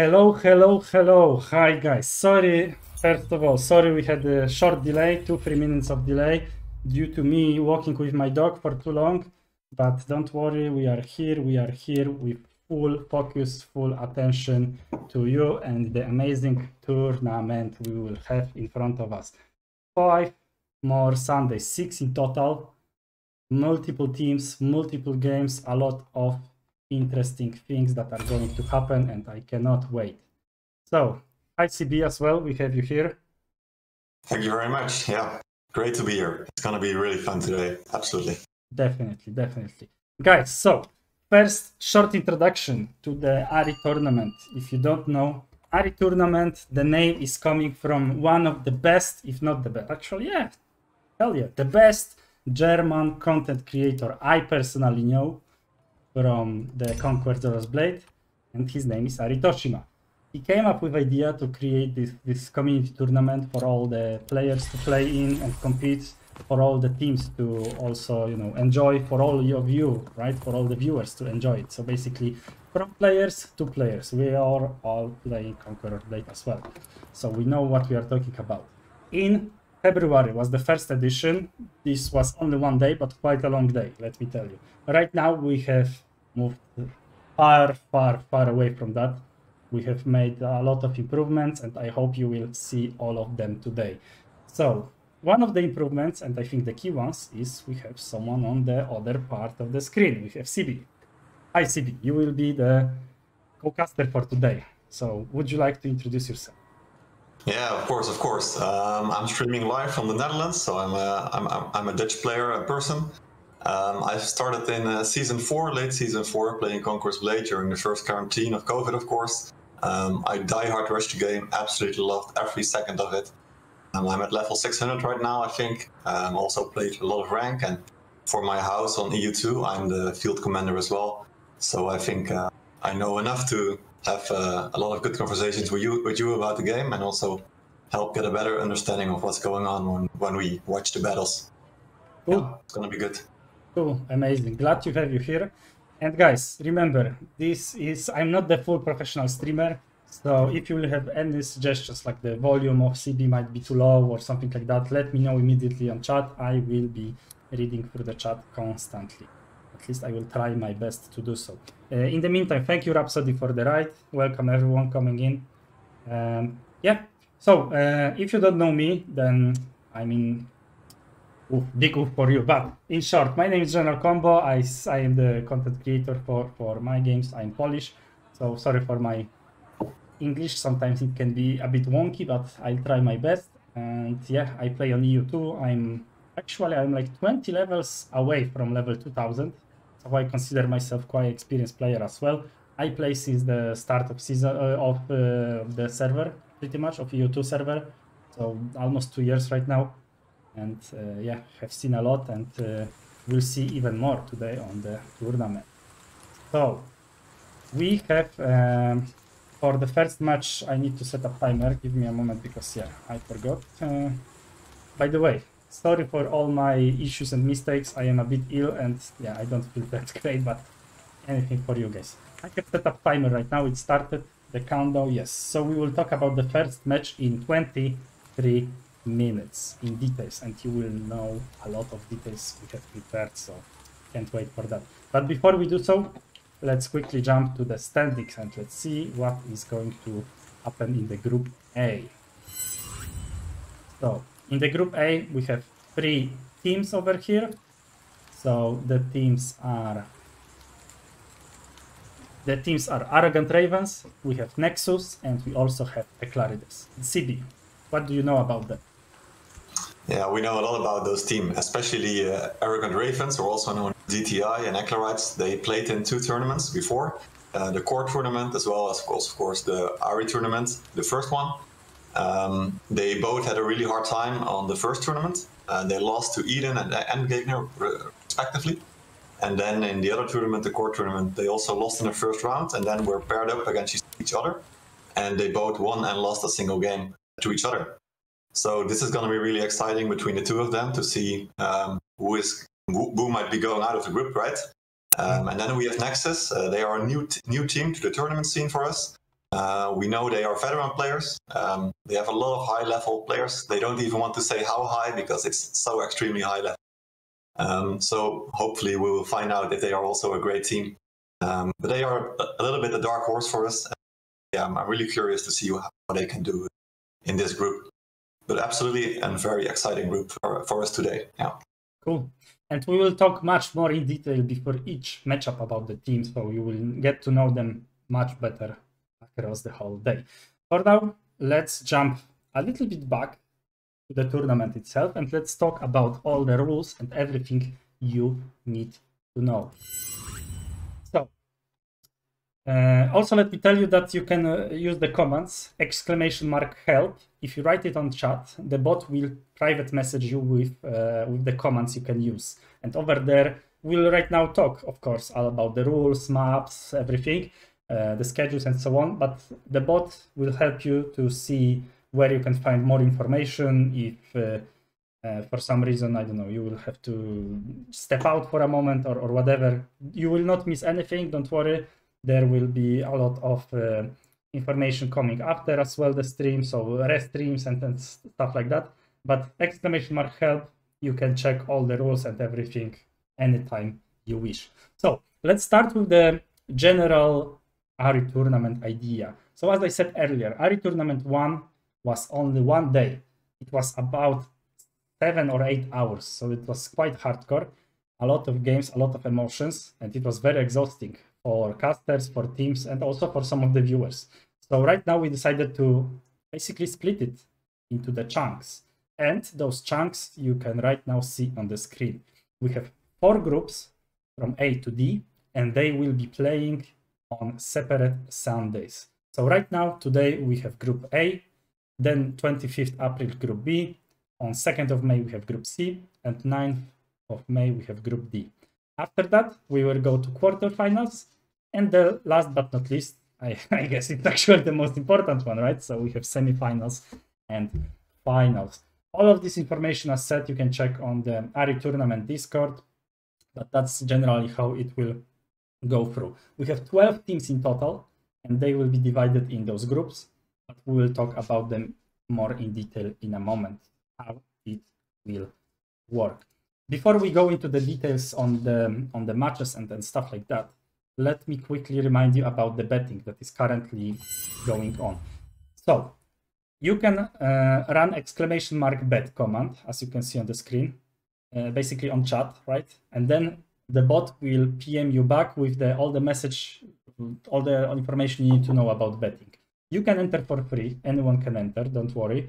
Hello, hello, hello. Hi, guys. Sorry, first of all, sorry we had a short delay, two, three minutes of delay due to me walking with my dog for too long. But don't worry, we are here. We are here with full focus, full attention to you and the amazing tournament we will have in front of us. Five more Sundays, six in total, multiple teams, multiple games, a lot of interesting things that are going to happen and I cannot wait. So, ICB as well, we have you here. Thank you very much. Yeah, great to be here. It's going to be really fun today. Absolutely. Definitely, definitely. Guys, so first short introduction to the ARI tournament. If you don't know, ARI tournament, the name is coming from one of the best, if not the best, actually, yeah, hell yeah, the best German content creator I personally know from the Conqueror's Blade, and his name is Aritoshima. He came up with idea to create this, this community tournament for all the players to play in and compete, for all the teams to also, you know, enjoy, for all of you, right, for all the viewers to enjoy it. So basically, from players to players, we are all playing Conqueror Blade as well. So we know what we are talking about. In February was the first edition. This was only one day, but quite a long day, let me tell you. Right now we have moved far, far, far away from that. We have made a lot of improvements and I hope you will see all of them today. So one of the improvements, and I think the key ones, is we have someone on the other part of the screen. We have CB. Hi CB, you will be the co-caster for today. So would you like to introduce yourself? Yeah, of course, of course. Um, I'm streaming live from the Netherlands, so I'm a, I'm, I'm a Dutch player, a person. Um, I started in uh, season four, late season four, playing Conqueror's Blade during the first quarantine of COVID, of course. Um, I die-hard rushed the game, absolutely loved every second of it. Um, I'm at level 600 right now, I think. Um, also played a lot of rank, and for my house on EU2, I'm the field commander as well. So I think uh, I know enough to have uh, a lot of good conversations with you with you about the game and also help get a better understanding of what's going on when, when we watch the battles. Cool. Yeah, it's gonna be good. Cool, amazing. Glad to have you here. And guys, remember, this is I'm not the full professional streamer. So if you will have any suggestions like the volume of CB might be too low or something like that, let me know immediately on chat. I will be reading through the chat constantly. At least I will try my best to do so. Uh, in the meantime, thank you Rhapsody for the ride. Welcome everyone coming in. Um, yeah, so uh, if you don't know me, then I mean, big oof for you. But in short, my name is General Combo. I, I am the content creator for, for my games. I'm Polish, so sorry for my English. Sometimes it can be a bit wonky, but I'll try my best. And yeah, I play on EU2. I'm actually I'm like 20 levels away from level 2000 so I consider myself quite experienced player as well. I play since the start of season uh, of uh, the server, pretty much of EU2 server, so almost two years right now, and uh, yeah, have seen a lot, and uh, we'll see even more today on the tournament. So we have um, for the first match. I need to set a timer. Give me a moment because yeah, I forgot. Uh, by the way, sorry for all my issues and mistakes. I am a bit ill and yeah, I don't feel that great, but anything for you guys. I have set up timer right now. It started the countdown. Yes. So we will talk about the first match in 23 minutes in details and you will know a lot of details we have prepared. So can't wait for that. But before we do so, let's quickly jump to the standings and let's see what is going to happen in the group A. So in the group A, we have three teams over here. So the teams are the teams are Arrogant Ravens, we have Nexus, and we also have Eclairides. CB, what do you know about them? Yeah, we know a lot about those teams, especially uh, Arrogant Ravens, are also known as DTI and Eclairides. They played in two tournaments before, uh, the core tournament as well as, of course, of course, the ARI tournament, the first one. Um, they both had a really hard time on the first tournament. Uh, they lost to Eden and Endgegner, respectively. And then in the other tournament, the core tournament, they also lost in the first round and then were paired up against each other. And they both won and lost a single game to each other. So this is going to be really exciting between the two of them to see um, who is who, might be going out of the group, right? Um, and then we have Nexus. Uh, they are a new new team to the tournament scene for us. Uh, we know they are veteran players. Um, they have a lot of high level players. They don't even want to say how high because it's so extremely high level. Um, so hopefully we will find out if they are also a great team. Um, but they are a little bit a dark horse for us. Yeah, I'm really curious to see how they can do in this group. But absolutely a very exciting group for, for us today. Yeah. Cool. And we will talk much more in detail before each matchup about the team, so you will get to know them much better across the whole day. For now, let's jump a little bit back to the tournament itself and let's talk about all the rules and everything you need to know. Uh, also let me tell you that you can uh, use the commands exclamation mark help. If you write it on chat, the bot will private message you with, uh, with the commands you can use. And over there, we'll right now talk, of course, all about the rules, maps, everything, uh, the schedules and so on. But the bot will help you to see where you can find more information if uh, uh, for some reason i don't know you will have to step out for a moment or, or whatever you will not miss anything don't worry there will be a lot of uh, information coming after as well the stream so rest streams and, and stuff like that but exclamation mark help you can check all the rules and everything anytime you wish so let's start with the general ari tournament idea so as i said earlier ari tournament 1 was only one day. It was about seven or eight hours, so it was quite hardcore. A lot of games, a lot of emotions, and it was very exhausting for casters, for teams, and also for some of the viewers. So right now we decided to basically split it into the chunks. And those chunks you can right now see on the screen. We have four groups from A to D, and they will be playing on separate Sundays. So right now, today we have group A, then 25th April, Group B. On 2nd of May, we have Group C. And 9th of May, we have Group D. After that, we will go to quarterfinals. And the last but not least, I, I guess it's actually the most important one, right? So we have semifinals and finals. All of this information, as said, you can check on the Ari Tournament Discord. But that's generally how it will go through. We have 12 teams in total, and they will be divided in those groups but we will talk about them more in detail in a moment, how it will work. Before we go into the details on the, on the matches and, and stuff like that, let me quickly remind you about the betting that is currently going on. So you can uh, run exclamation mark bet command, as you can see on the screen, uh, basically on chat, right? And then the bot will PM you back with the all the message, all the information you need to know about betting. You can enter for free. Anyone can enter, don't worry.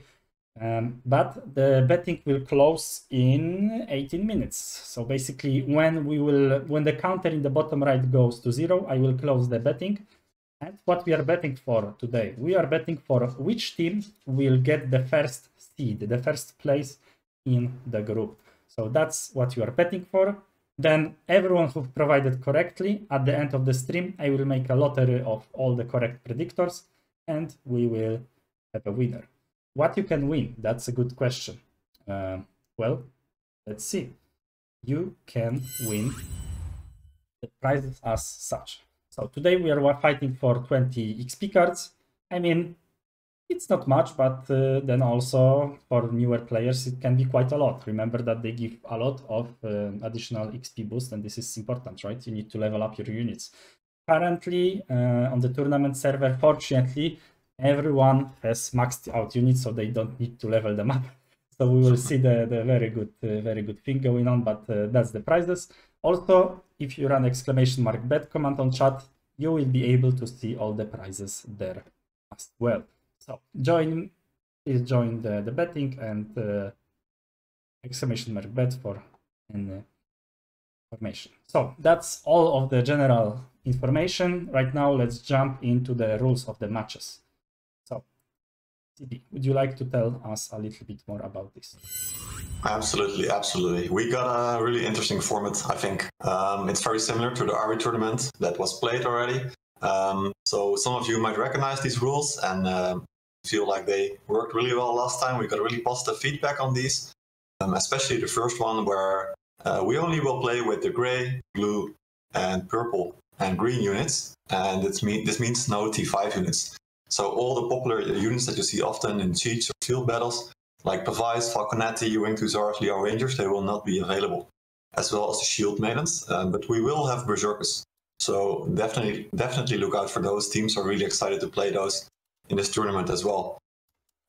Um, but the betting will close in 18 minutes. So basically, when we will, when the counter in the bottom right goes to zero, I will close the betting. And what we are betting for today, we are betting for which team will get the first seed, the first place in the group. So that's what you are betting for. Then everyone who provided correctly at the end of the stream, I will make a lottery of all the correct predictors and we will have a winner. What you can win? That's a good question. Uh, well, let's see. You can win the prizes as such. So today we are fighting for 20 XP cards. I mean, it's not much, but uh, then also for newer players, it can be quite a lot. Remember that they give a lot of uh, additional XP boost, and this is important, right? You need to level up your units currently uh, on the tournament server, fortunately, everyone has maxed out units, so they don't need to level them up. So we will see the, the very good, uh, very good thing going on, but uh, that's the prizes. Also, if you run exclamation mark bet command on chat, you will be able to see all the prizes there as well. So join, please join the, the betting and uh, exclamation mark bet for any information. So that's all of the general information. Right now, let's jump into the rules of the matches. Would you like to tell us a little bit more about this? Absolutely, absolutely. We got a really interesting format, I think. Um, it's very similar to the Ari tournament that was played already. Um, so some of you might recognize these rules and uh, feel like they worked really well last time. We got really positive feedback on these, um, especially the first one where uh, we only will play with the gray, blue, and purple and green units, and it's mean, this means no T5 units. So all the popular units that you see often in siege or field battles, like Pavise, Falconetti, Wing Hussars, Liao Rangers, they will not be available, as well as the Shield Maidens. Um, but we will have Berserkers. So definitely, definitely look out for those teams. Are really excited to play those in this tournament as well.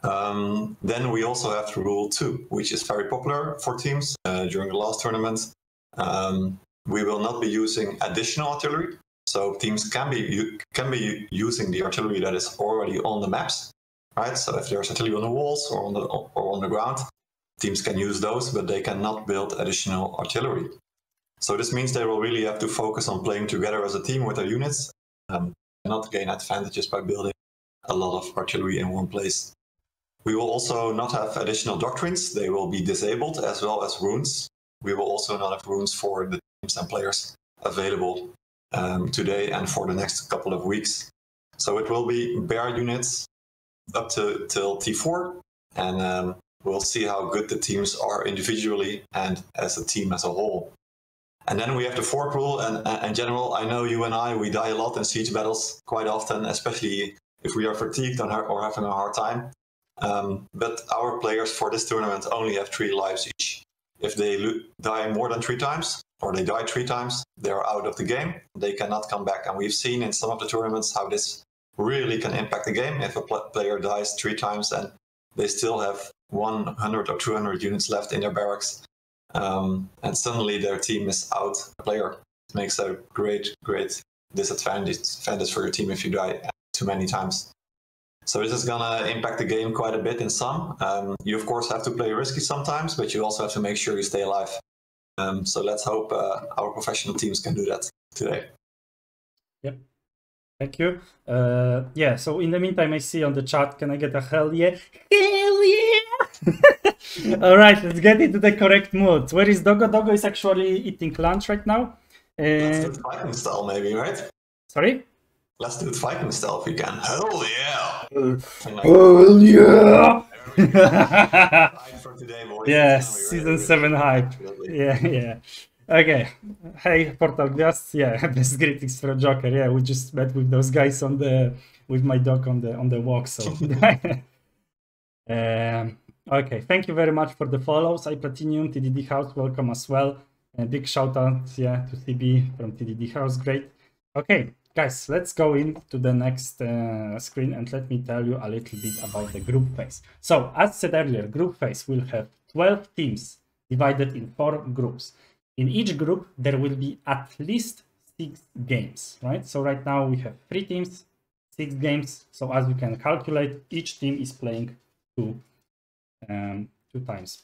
Um, then we also have rule two, which is very popular for teams uh, during the last tournament. Um, we will not be using additional artillery, so teams can be can be using the artillery that is already on the maps, right? So if there's artillery on the walls or on the or on the ground, teams can use those, but they cannot build additional artillery. So this means they will really have to focus on playing together as a team with their units, um, and not gain advantages by building a lot of artillery in one place. We will also not have additional doctrines. They will be disabled as well as runes. We will also not have runes for the teams and players available um, today and for the next couple of weeks. So it will be bear units up to till T4, and um, we'll see how good the teams are individually and as a team as a whole. And then we have the fort rule. And in general, I know you and I, we die a lot in siege battles quite often, especially if we are fatigued or having a hard time. Um, but our players for this tournament only have three lives each. If they die more than three times, or they die three times, they're out of the game. They cannot come back. And we've seen in some of the tournaments how this really can impact the game. If a pl- player dies three times and they still have 100 or 200 units left in their barracks, um, and suddenly their team is out a player. It makes a great, great disadvantage advantage for your team if you die too many times. So this is gonna impact the game quite a bit in some. Um, you of course have to play risky sometimes, but you also have to make sure you stay alive. Um, so let's hope uh, our professional teams can do that today. Yep. Thank you. Uh, yeah. So in the meantime, I see on the chat. Can I get a hell yeah? Hell yeah! All right. Let's get into the correct mood. Where is Dogo? Dogo is actually eating lunch right now. Uh, Let's do Viking style, maybe, right? Sorry. Let's do it Viking style if we can. Hell yeah! Hell yeah! yeah, season seven hype. Yeah, yeah. Okay. Hey, Portal Ghost. Yeah, best greetings from Joker. Yeah, we just met with those guys on the with my dog on the on the walk. So. um, okay. Thank you very much for the follows. I Platinum TDD House. Welcome as well. And big shout out, yeah, to CB from TDD House. Great. Okay, guys, let's go into the next uh, screen and let me tell you a little bit about the group phase. So, as said earlier, group phase will have 12 teams divided in four groups. In each group, there will be at least six games, right? So right now we have three teams, six games. So as you can calculate, each team is playing two, um, two times,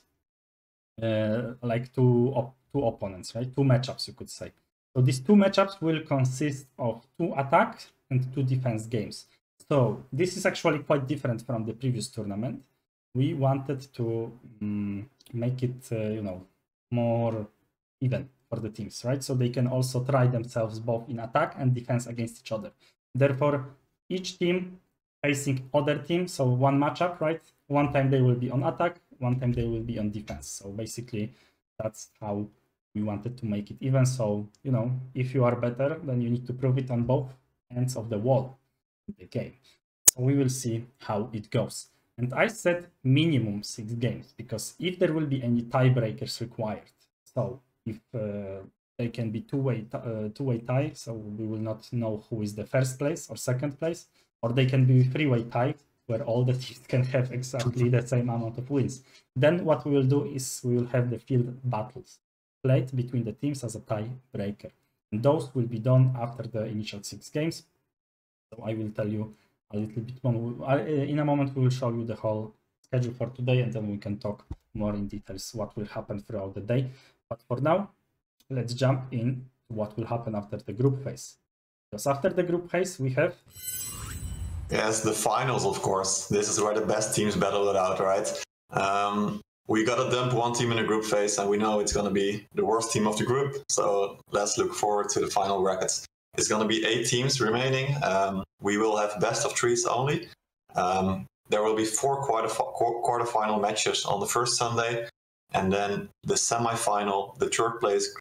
uh, like two op two opponents, right? Two matchups, you could say. So these two matchups will consist of two attack and two defense games. So this is actually quite different from the previous tournament. We wanted to um, make it, uh, you know, more even for the teams, right? So they can also try themselves both in attack and defense against each other. Therefore, each team facing other team, so one matchup, right? One time they will be on attack, one time they will be on defense. So basically, that's how we wanted to make it even. So, you know, if you are better, then you need to prove it on both ends of the wall in the game. So we will see how it goes. And I said minimum six games because if there will be any tiebreakers required, so if uh, they can be two-way uh, two-way tie, so we will not know who is the first place or second place, or they can be three-way tie, where all the teams can have exactly the same amount of wins. Then what we will do is we will have the field battles played between the teams as a tiebreaker. And those will be done after the initial six games. So I will tell you a little bit more. In a moment, we will show you the whole schedule for today, and then we can talk more in details what will happen throughout the day. But for now, let's jump in to what will happen after the group phase. Because after the group phase, we have Yes, the finals, of course. This is where the best teams battle it out, right? Um, we got to dump one team in the group phase, and we know it's going to be the worst team of the group. So let's look forward to the final brackets. It's going to be eight teams remaining. Um, we will have best of threes only. Um, there will be four quarter quarterfinal matches on the first Sunday, and then the semi-final, the third place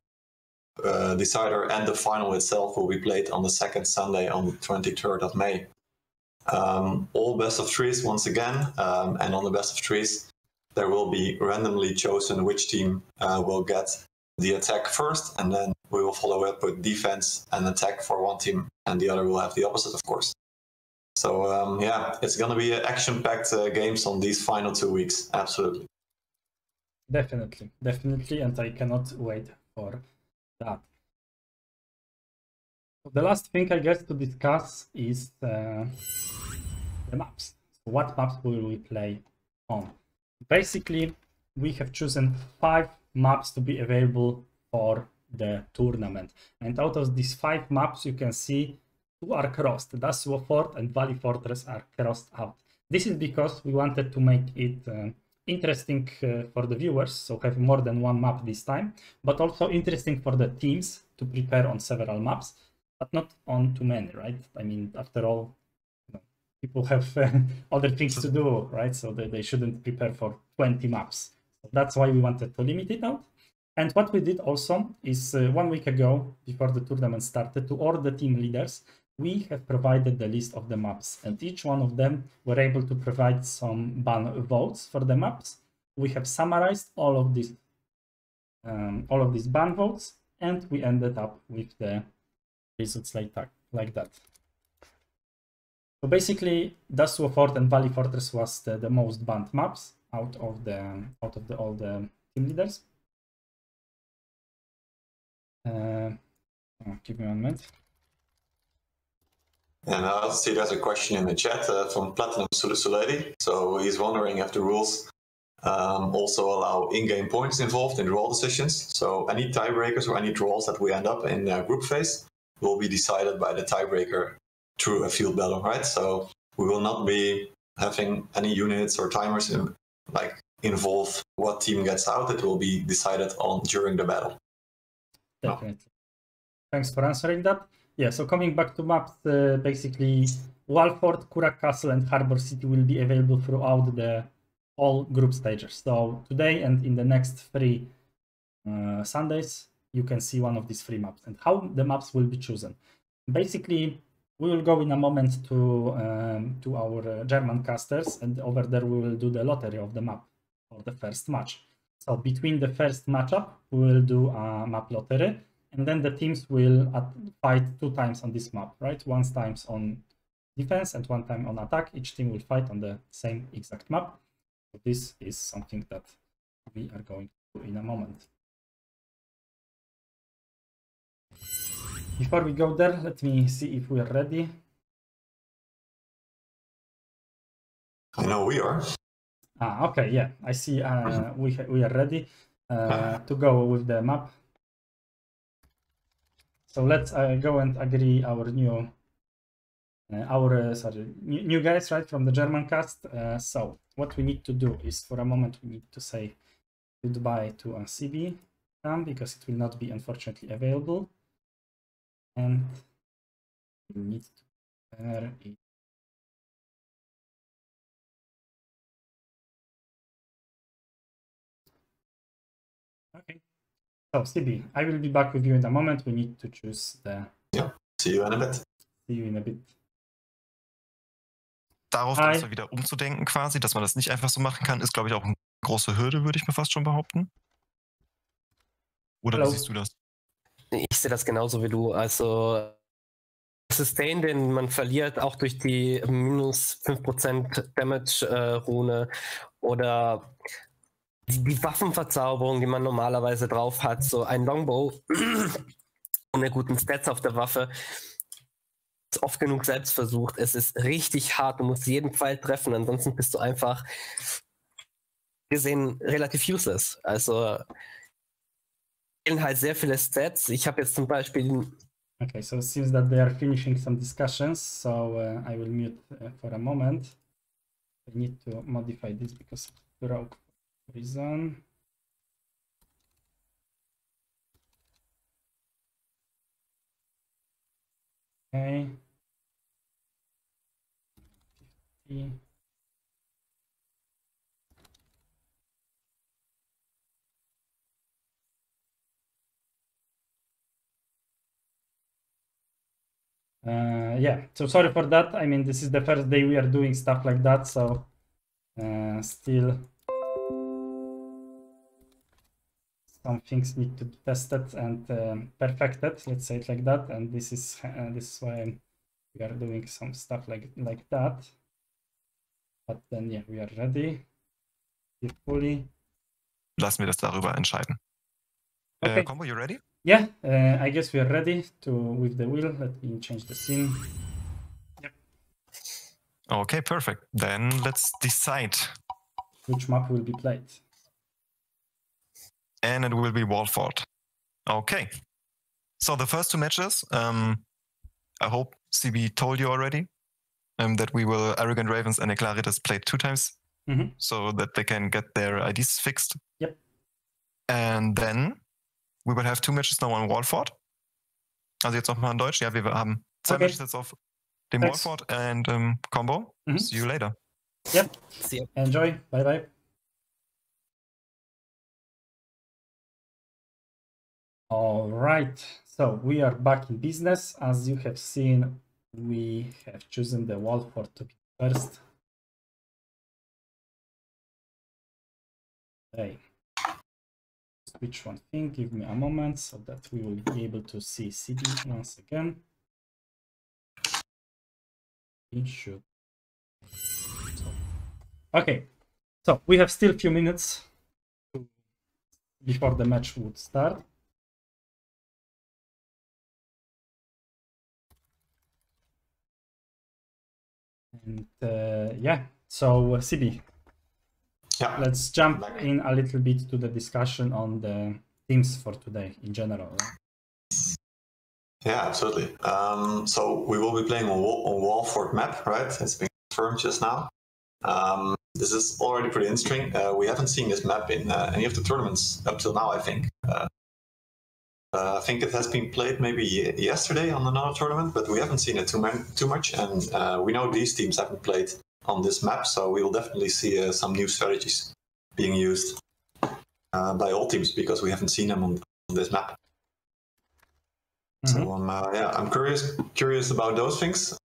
uh, decider, and the final itself will be played on the second Sunday on the 23rd of May. Um, all best of threes once again, um, and on the best of threes, there will be randomly chosen which team uh, will get the attack first, and then we will follow up with defense and attack for one team, and the other will have the opposite, of course. So um, yeah, it's going to be action-packed uh, games on these final two weeks. Absolutely. Definitely, definitely, and I cannot wait for that. The last thing I guess to discuss is uh, the maps. What maps will we play on? Basically, we have chosen five maps to be available for the tournament. And out of these five maps, you can see two are crossed. Dasuo Fort and Valley Fortress are crossed out. This is because we wanted to make it uh, interesting uh, for the viewers, so have more than one map this time, but also interesting for the teams to prepare on several maps, but not on too many, right? I mean, after all, people have uh, other things to do, right? So they, they shouldn't prepare for 20 maps. So that's why we wanted to limit it out. And what we did also is uh, one week ago, before the tournament started, to all the team leaders, we have provided the list of the maps and each one of them were able to provide some ban votes for the maps. We have summarized all of these um, all of these ban votes and we ended up with the results like that. Like that. So basically, Dasuo Fort and Valley Fortress was the, the most banned maps out of the out of the all the team leaders. Uh, oh, give me one minute. And I see there's a question in the chat uh, from Platinum Suledi. So he's wondering if the rules um, also allow in-game points involved in draw decisions. So any tiebreakers or any draws that we end up in uh, group phase will be decided by the tiebreaker through a field battle, right? So we will not be having any units or timers in, like involve what team gets out. It will be decided on during the battle. Definitely. Thanks for answering that. Yeah, so coming back to maps, uh, basically Walford, Kurak Castle, and Harbor City will be available throughout the all group stages. So today and in the next three uh, Sundays, you can see one of these three maps and how the maps will be chosen. Basically, we will go in a moment to um, to our uh, German casters, and over there we will do the lottery of the map for the first match. So between the first matchup, we will do a map lottery and then the teams will fight two times on this map, right? Once times on defense and one time on attack. Each team will fight on the same exact map. So this is something that we are going to do in a moment. Before we go there, let me see if we are ready. I know we are. Ah, okay, yeah, I see. Uh, we we are ready uh, to go with the map. So let's uh, go and agree our new, uh, our uh, sorry, new, new, guys right from the German cast. Uh, so what we need to do is for a moment we need to say goodbye to a CB um, because it will not be unfortunately available, and we need to it. Okay. So, CB, I will be back with you in a moment. We need to choose the. Yeah, see you in a bit. See you in a bit. Darauf besser wieder umzudenken quasi, dass man das nicht einfach so machen kann, ist, glaube ich, auch eine große Hürde, würde ich mir fast schon behaupten. Oder Hello. wie siehst du das? Ich sehe das genauso wie du. Also Sustain, den man verliert, auch durch die minus 5% Damage-Rune äh, oder die, die Waffenverzauberung, die man normalerweise drauf hat, so ein Longbow ohne guten Stats auf der Waffe, ist oft genug selbst versucht. Es ist richtig hart. Du musst jeden Pfeil treffen, ansonsten bist du einfach gesehen relativ useless. Also fehlen halt sehr viele Stats. Ich habe jetzt zum Beispiel. Okay, so it seems that they are finishing some discussions, so uh, I will mute uh, for a moment. I need to modify this because it broke reason okay 50 uh, yeah, so sorry for that. I mean, this is the first day we are doing stuff like that, so uh, still some things need to be tested and um, perfected. Let's say it like that. And this is uh, this is why we are doing some stuff like like that. But then yeah, we are ready. Here fully. Lassen wir das darüber entscheiden. Okay. Uh, Combo, you ready? Yeah, uh, I guess we are ready to with the wheel. Let me change the scene. Yep. Okay, perfect. Then let's decide. Which map will be played? And it will be Walford. Okay. So the first two matches, um, I hope CB told you already um, that we will Arrogant Ravens and Eclaritas played two times Mhm. so that they can get their IDs fixed. Yep. And then we will have two matches now on Walford. Also jetzt nochmal in Deutsch. Ja, wir haben zwei Okay. Matches jetzt auf dem Thanks. Walford and um, Combo. Mhm. See you later. Yep. See ya. Enjoy. Bye bye. All right. So we are back in business. As you have seen, we have chosen the Walford to be first. Okay. Switch one thing. Give me a moment so that we will be able to see CB once again. It should. Okay, so we have still a few minutes before the match would start. And uh, yeah, so uh, CB, Yeah. let's jump in a little bit to the discussion on the teams for today in general. right? Yeah, absolutely. Um, so we will be playing on, Wal- on Walford map, right? It's been confirmed just now. Um, this is already pretty interesting. Uh, we haven't seen this map in uh, any of the tournaments up till now, I think. Uh, uh, I think it has been played maybe yesterday on another tournament, but we haven't seen it too, too much. And uh, we know these teams haven't played on this map, so we will definitely see uh, some new strategies being used uh, by all teams because we haven't seen them on, on this map. So I'm uh, yeah, I'm curious curious about those things.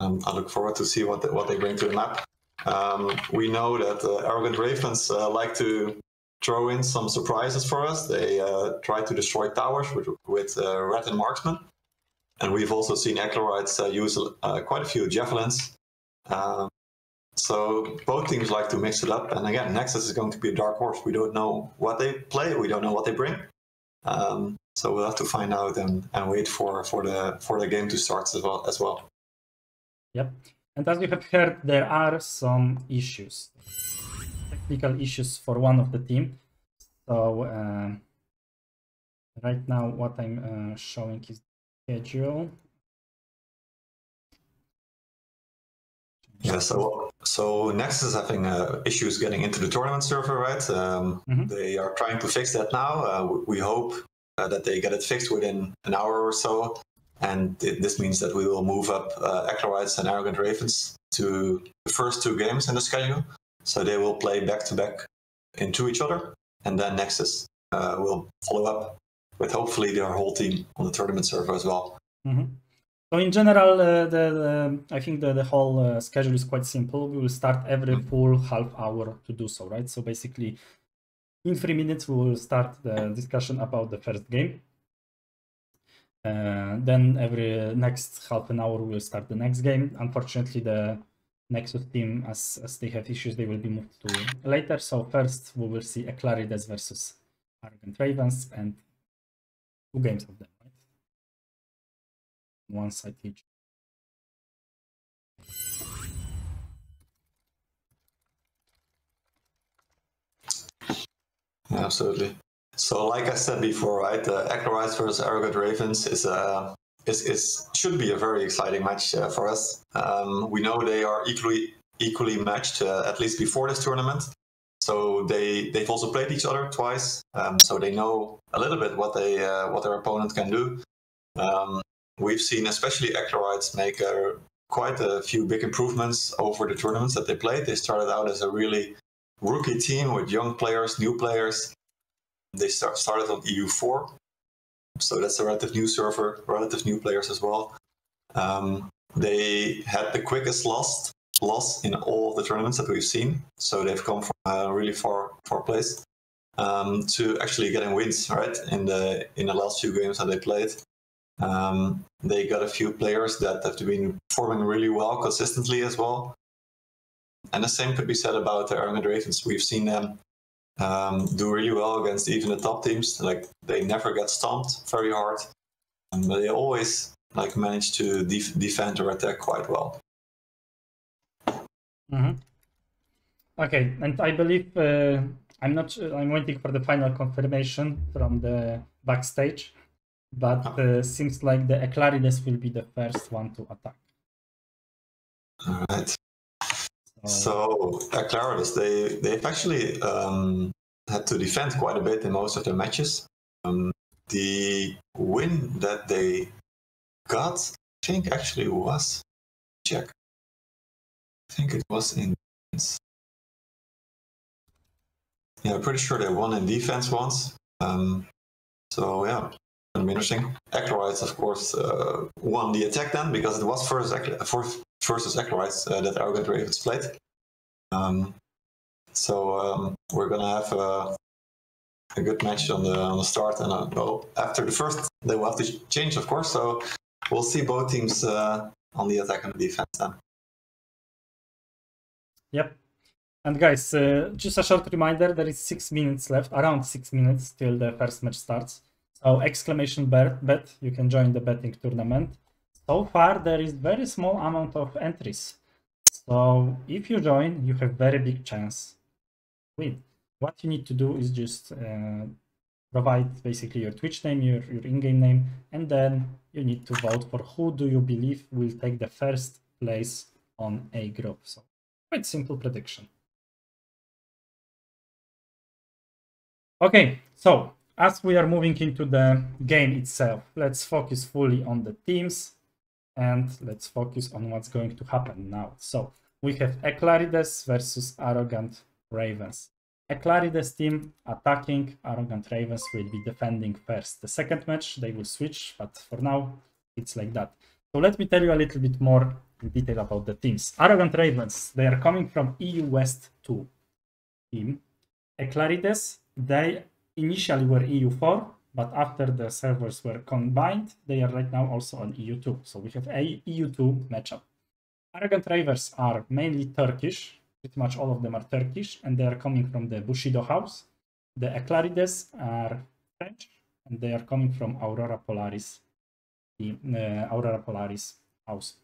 Um, I look forward to see what they, what they bring to the map. Um, we know that uh, arrogant ravens uh, like to throw in some surprises for us. They uh, try to destroy towers with with uh, rat and marksman, and we've also seen Eclairides uh, use uh, quite a few javelins. Um, so both teams like to mix it up. And again, Nexus is going to be a dark horse. We don't know what they play. We don't know what they bring. Um, so we'll have to find out and, and wait for, for the for the game to start as well as well. Yep. And as you have heard, there are some issues, technical issues for one of the team. So uh, right now, what I'm uh, showing is the schedule. Yeah, so so Nexus is having uh, issues getting into the tournament server, right? Um, Mhm. They are trying to fix that now. Uh, we- hope uh, that they get it fixed within an hour or so, and th- this means that we will move up uh, and Arrogant Ravens to the first two games in the schedule. So they will play back to back into each other, and then Nexus uh, will follow up with hopefully their whole team on the tournament server as well. Mhm. So in general, uh, the, the I think the, the whole uh, schedule is quite simple. We will start every full half hour to do so, right? So basically, in three minutes, we will start the discussion about the first game. Uh, then every next half an hour, we will start the next game. Unfortunately, the Nexus team, as, as they have issues, they will be moved to later. So first, we will see Eclairides versus Arrogant Ravens and two games of them, right? One side each. Yeah, absolutely. So, like I said before, right, the Eclairides versus Arrogant Ravens is a is, is should be a very exciting match uh, for us. Um, we know they are equally equally matched uh, at least before this tournament. So they they've also played each other twice, um, so they know a little bit what they uh, what their opponent can do. Um, we've seen especially Eclairides make uh, quite a few big improvements over the tournaments that they played. They started out as a really rookie team with young players, new players. They start, started on EU4, so that's a relative new server, relative new players as well. Um, they had the quickest loss loss in all the tournaments that we've seen. So they've come from a really far far place um, to actually getting wins right in the in the last few games that they played. Um, they got a few players that have been performing really well consistently as well. And the same could be said about the Arrogant Ravens. We've seen them um, do really well against even the top teams. Like they never get stomped very hard, but they always like manage to def- defend or attack quite well. Mm-hmm. Okay, and I believe uh, I'm not. I'm waiting for the final confirmation from the backstage, but uh, seems like the Eclairides will be the first one to attack. All right. So Eclairides, they they've actually um, had to defend quite a bit in most of their matches. Um, the win that they got, I think, actually was check. I think it was in. Yeah, pretty sure they won in defense once. Um, so yeah, interesting. Eclairides, of course, uh, won the attack then because it was first versus Eclairides uh, that Arrogant Ravens played. Um, so um, we're gonna have a, a, good match on the on the start, and uh, well, after the first, they will have to change, of course. So we'll see both teams uh, on the attack and the defense then. Yep. And guys, uh, just a short reminder: there is six minutes left, around six minutes till the first match starts. So exclamation bet, you can join the betting tournament. So far, there is very small amount of entries. So if you join, you have very big chance. Wait, what you need to do is just uh, provide basically your Twitch name, your, your in-game name, and then you need to vote for who do you believe will take the first place on a group. So quite simple prediction. Okay, so as we are moving into the game itself, let's focus fully on the teams and let's focus on what's going to happen now. So we have Eclairides versus Arrogant Ravens. Eclairides team attacking, Arrogant Ravens will be defending first. The second match they will switch, but for now it's like that. So let me tell you a little bit more in detail about the teams. Arrogant Ravens, they are coming from EU West 2 team. Eclairides they initially were EU4, but after the servers were combined, they are right now also on EU2. So we have a EU2 matchup. Arrogant Ravens are mainly Turkish, pretty much all of them are Turkish, and they are coming from the Bushido house. The Eclairides are French, and they are coming from Aurora Polaris, the uh, Aurora Polaris house.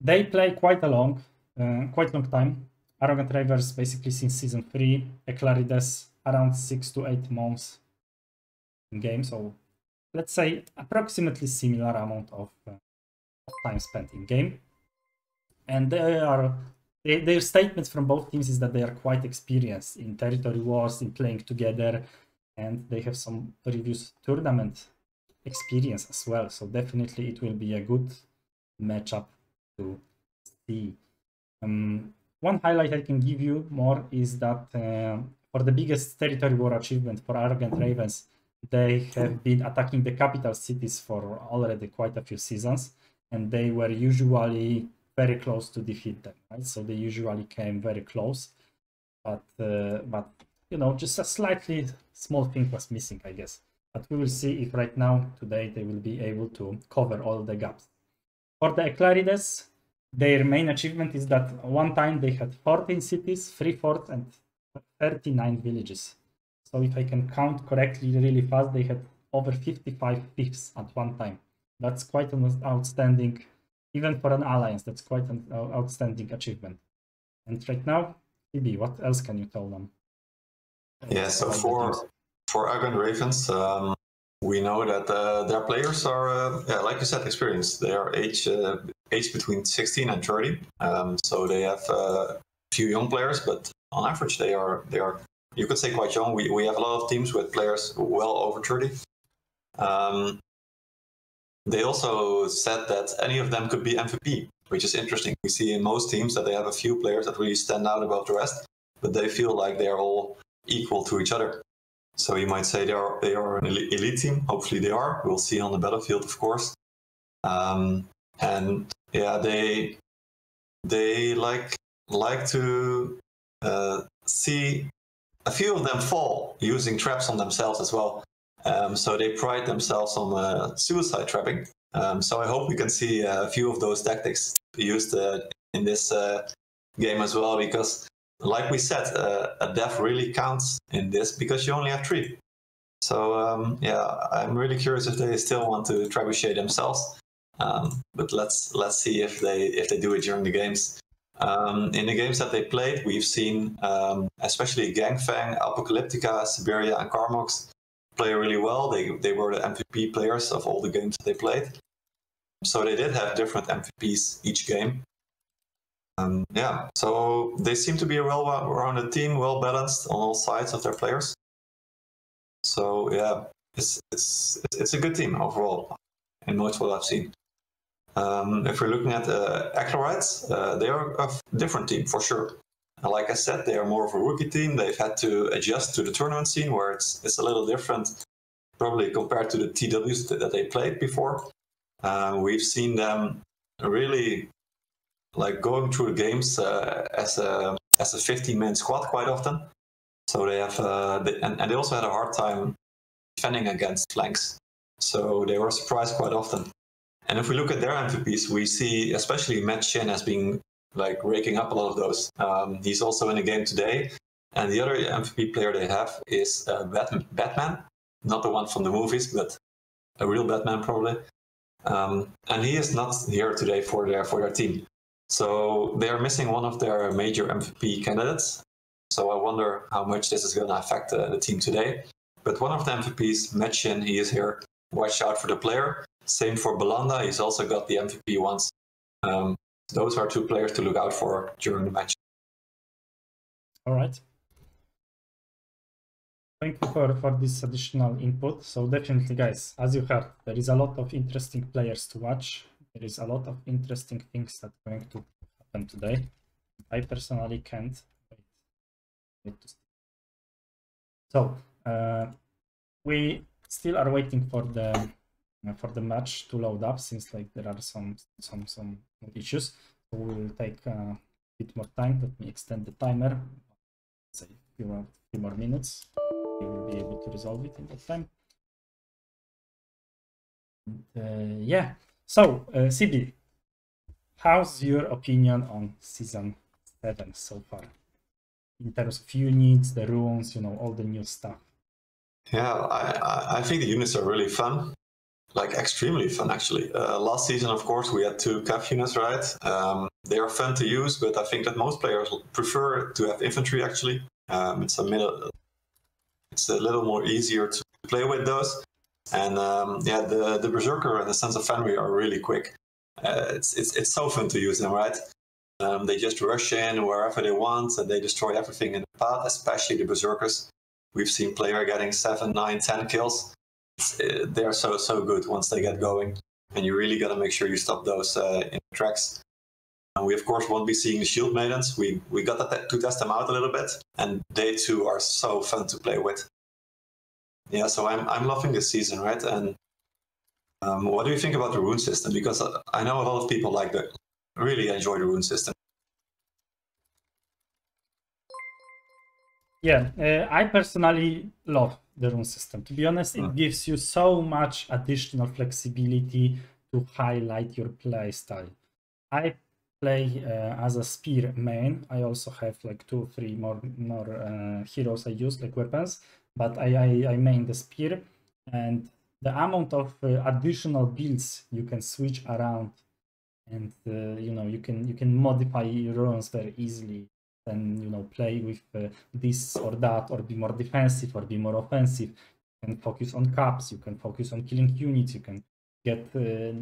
They play quite a long, uh, quite long time. Arrogant Ravens basically since season three, Eclairides around six to eight months in game. So let's say approximately similar amount of, uh, time spent in game. And they are they, their statements from both teams is that they are quite experienced in territory wars, in playing together, and they have some previous tournament experience as well. So definitely it will be a good matchup to see. Um, one highlight I can give you more is that uh, for the biggest territory war achievement for Arrogant Ravens, they have been attacking the capital cities for already quite a few seasons, and they were usually very close to defeat them. Right, so they usually came very close, but uh, but you know just a slightly small thing was missing, I guess. But we will see if right now today they will be able to cover all the gaps. For the Eclairides, their main achievement is that one time they had 14 cities, 3 forts, and 39 villages. So if I can count correctly really fast, they had over 55 fiefs at one time. That's quite an outstanding, even for an alliance, that's quite an outstanding achievement. And right now, CB, what else can you tell them? Yeah, so for for Arrogant Ravens, um, we know that uh, their players are, uh, yeah, like you said, experienced. They are age uh, age between 16 and 30, um, so they have uh, few young players, but on average, they are they are you could say quite young. We we have a lot of teams with players well over thirty. Um, they also said that any of them could be MVP, which is interesting. We see in most teams that they have a few players that really stand out above the rest, but they feel like they're all equal to each other. So you might say they are they are an elite team. Hopefully they are. We'll see on the battlefield, of course. Um, and yeah, they they like like to uh, see a few of them fall using traps on themselves as well. Um, so they pride themselves on uh, suicide trapping. Um, so I hope we can see a few of those tactics used uh, in this uh, game as well, because like we said, uh, a death really counts in this because you only have three. So um, yeah, I'm really curious if they still want to trebuchet themselves. Um, but let's let's see if they if they do it during the games. Um, in the games that they played, we've seen um, especially Gangfang, Apocalyptica, Siberia, and Karmox play really well. They they were the MVP players of all the games that they played. So they did have different MVPs each game. Um, yeah, so they seem to be a well-rounded team, well balanced on all sides of their players. So yeah, it's it's it's a good team overall in most what I've seen. Um, if we're looking at uh, uh, they are a different team for sure. And like I said, they are more of a rookie team. They've had to adjust to the tournament scene where it's it's a little different, probably compared to the TWs that they played before. Uh, we've seen them really like going through the games uh, as a as a 15 man squad quite often. So they have uh, they, and, and they also had a hard time defending against flanks. So they were surprised quite often. And if we look at their MVPs, we see especially Matt Shin as being like raking up a lot of those. Um, he's also in the game today. And the other MVP player they have is uh, Batman, not the one from the movies, but a real Batman probably. Um, and he is not here today for their for their team. So they are missing one of their major MVP candidates. So I wonder how much this is going to affect uh, the team today. But one of the MVPs, Matt Shin, he is here. Watch out for the player. Same for Belanda. He's also got the MVP once. Um, those are two players to look out for during the match. All right. Thank you for, for this additional input. So definitely, guys, as you heard, there is a lot of interesting players to watch. There is a lot of interesting things that are going to happen today. I personally can't wait. wait. So uh, we still are waiting for the for the match to load up since like there are some some some issues so we'll take uh, a bit more time. Let me extend the timer. Say a few more, few more minutes. We will be able to resolve it in that time. And, uh, yeah. So uh, cb how's your opinion on season 7 so far? In terms of units the runes you know all the new stuff. Yeah, I, I think the units are really fun like extremely fun actually. Uh, last season, of course, we had two cav units, right? Um, they are fun to use, but I think that most players prefer to have infantry actually. Um, it's a middle, it's a little more easier to play with those. And um, yeah, the the berserker and the sons of Fenrir are really quick. Uh, it's it's it's so fun to use them, right? Um, they just rush in wherever they want and they destroy everything in the path, especially the berserkers. We've seen player getting seven, nine, ten kills they're so so good once they get going, and you really got to make sure you stop those uh, in tracks. And we of course won't be seeing the shield maidens. We we got to, to test them out a little bit, and they too are so fun to play with. Yeah, so I'm I'm loving this season, right? And um, what do you think about the rune system? Because I know a lot of people like the really enjoy the rune system. Yeah, uh, I personally love the rune system. To be honest, it gives you so much additional flexibility to highlight your play style. I play uh, as a spear main. I also have like two, three more more uh, heroes I use like weapons, but I, I I main the spear, and the amount of uh, additional builds you can switch around, and uh, you know you can you can modify your runes very easily and you know play with uh, this or that or be more defensive or be more offensive. You can focus on caps you can focus on killing units you can get uh,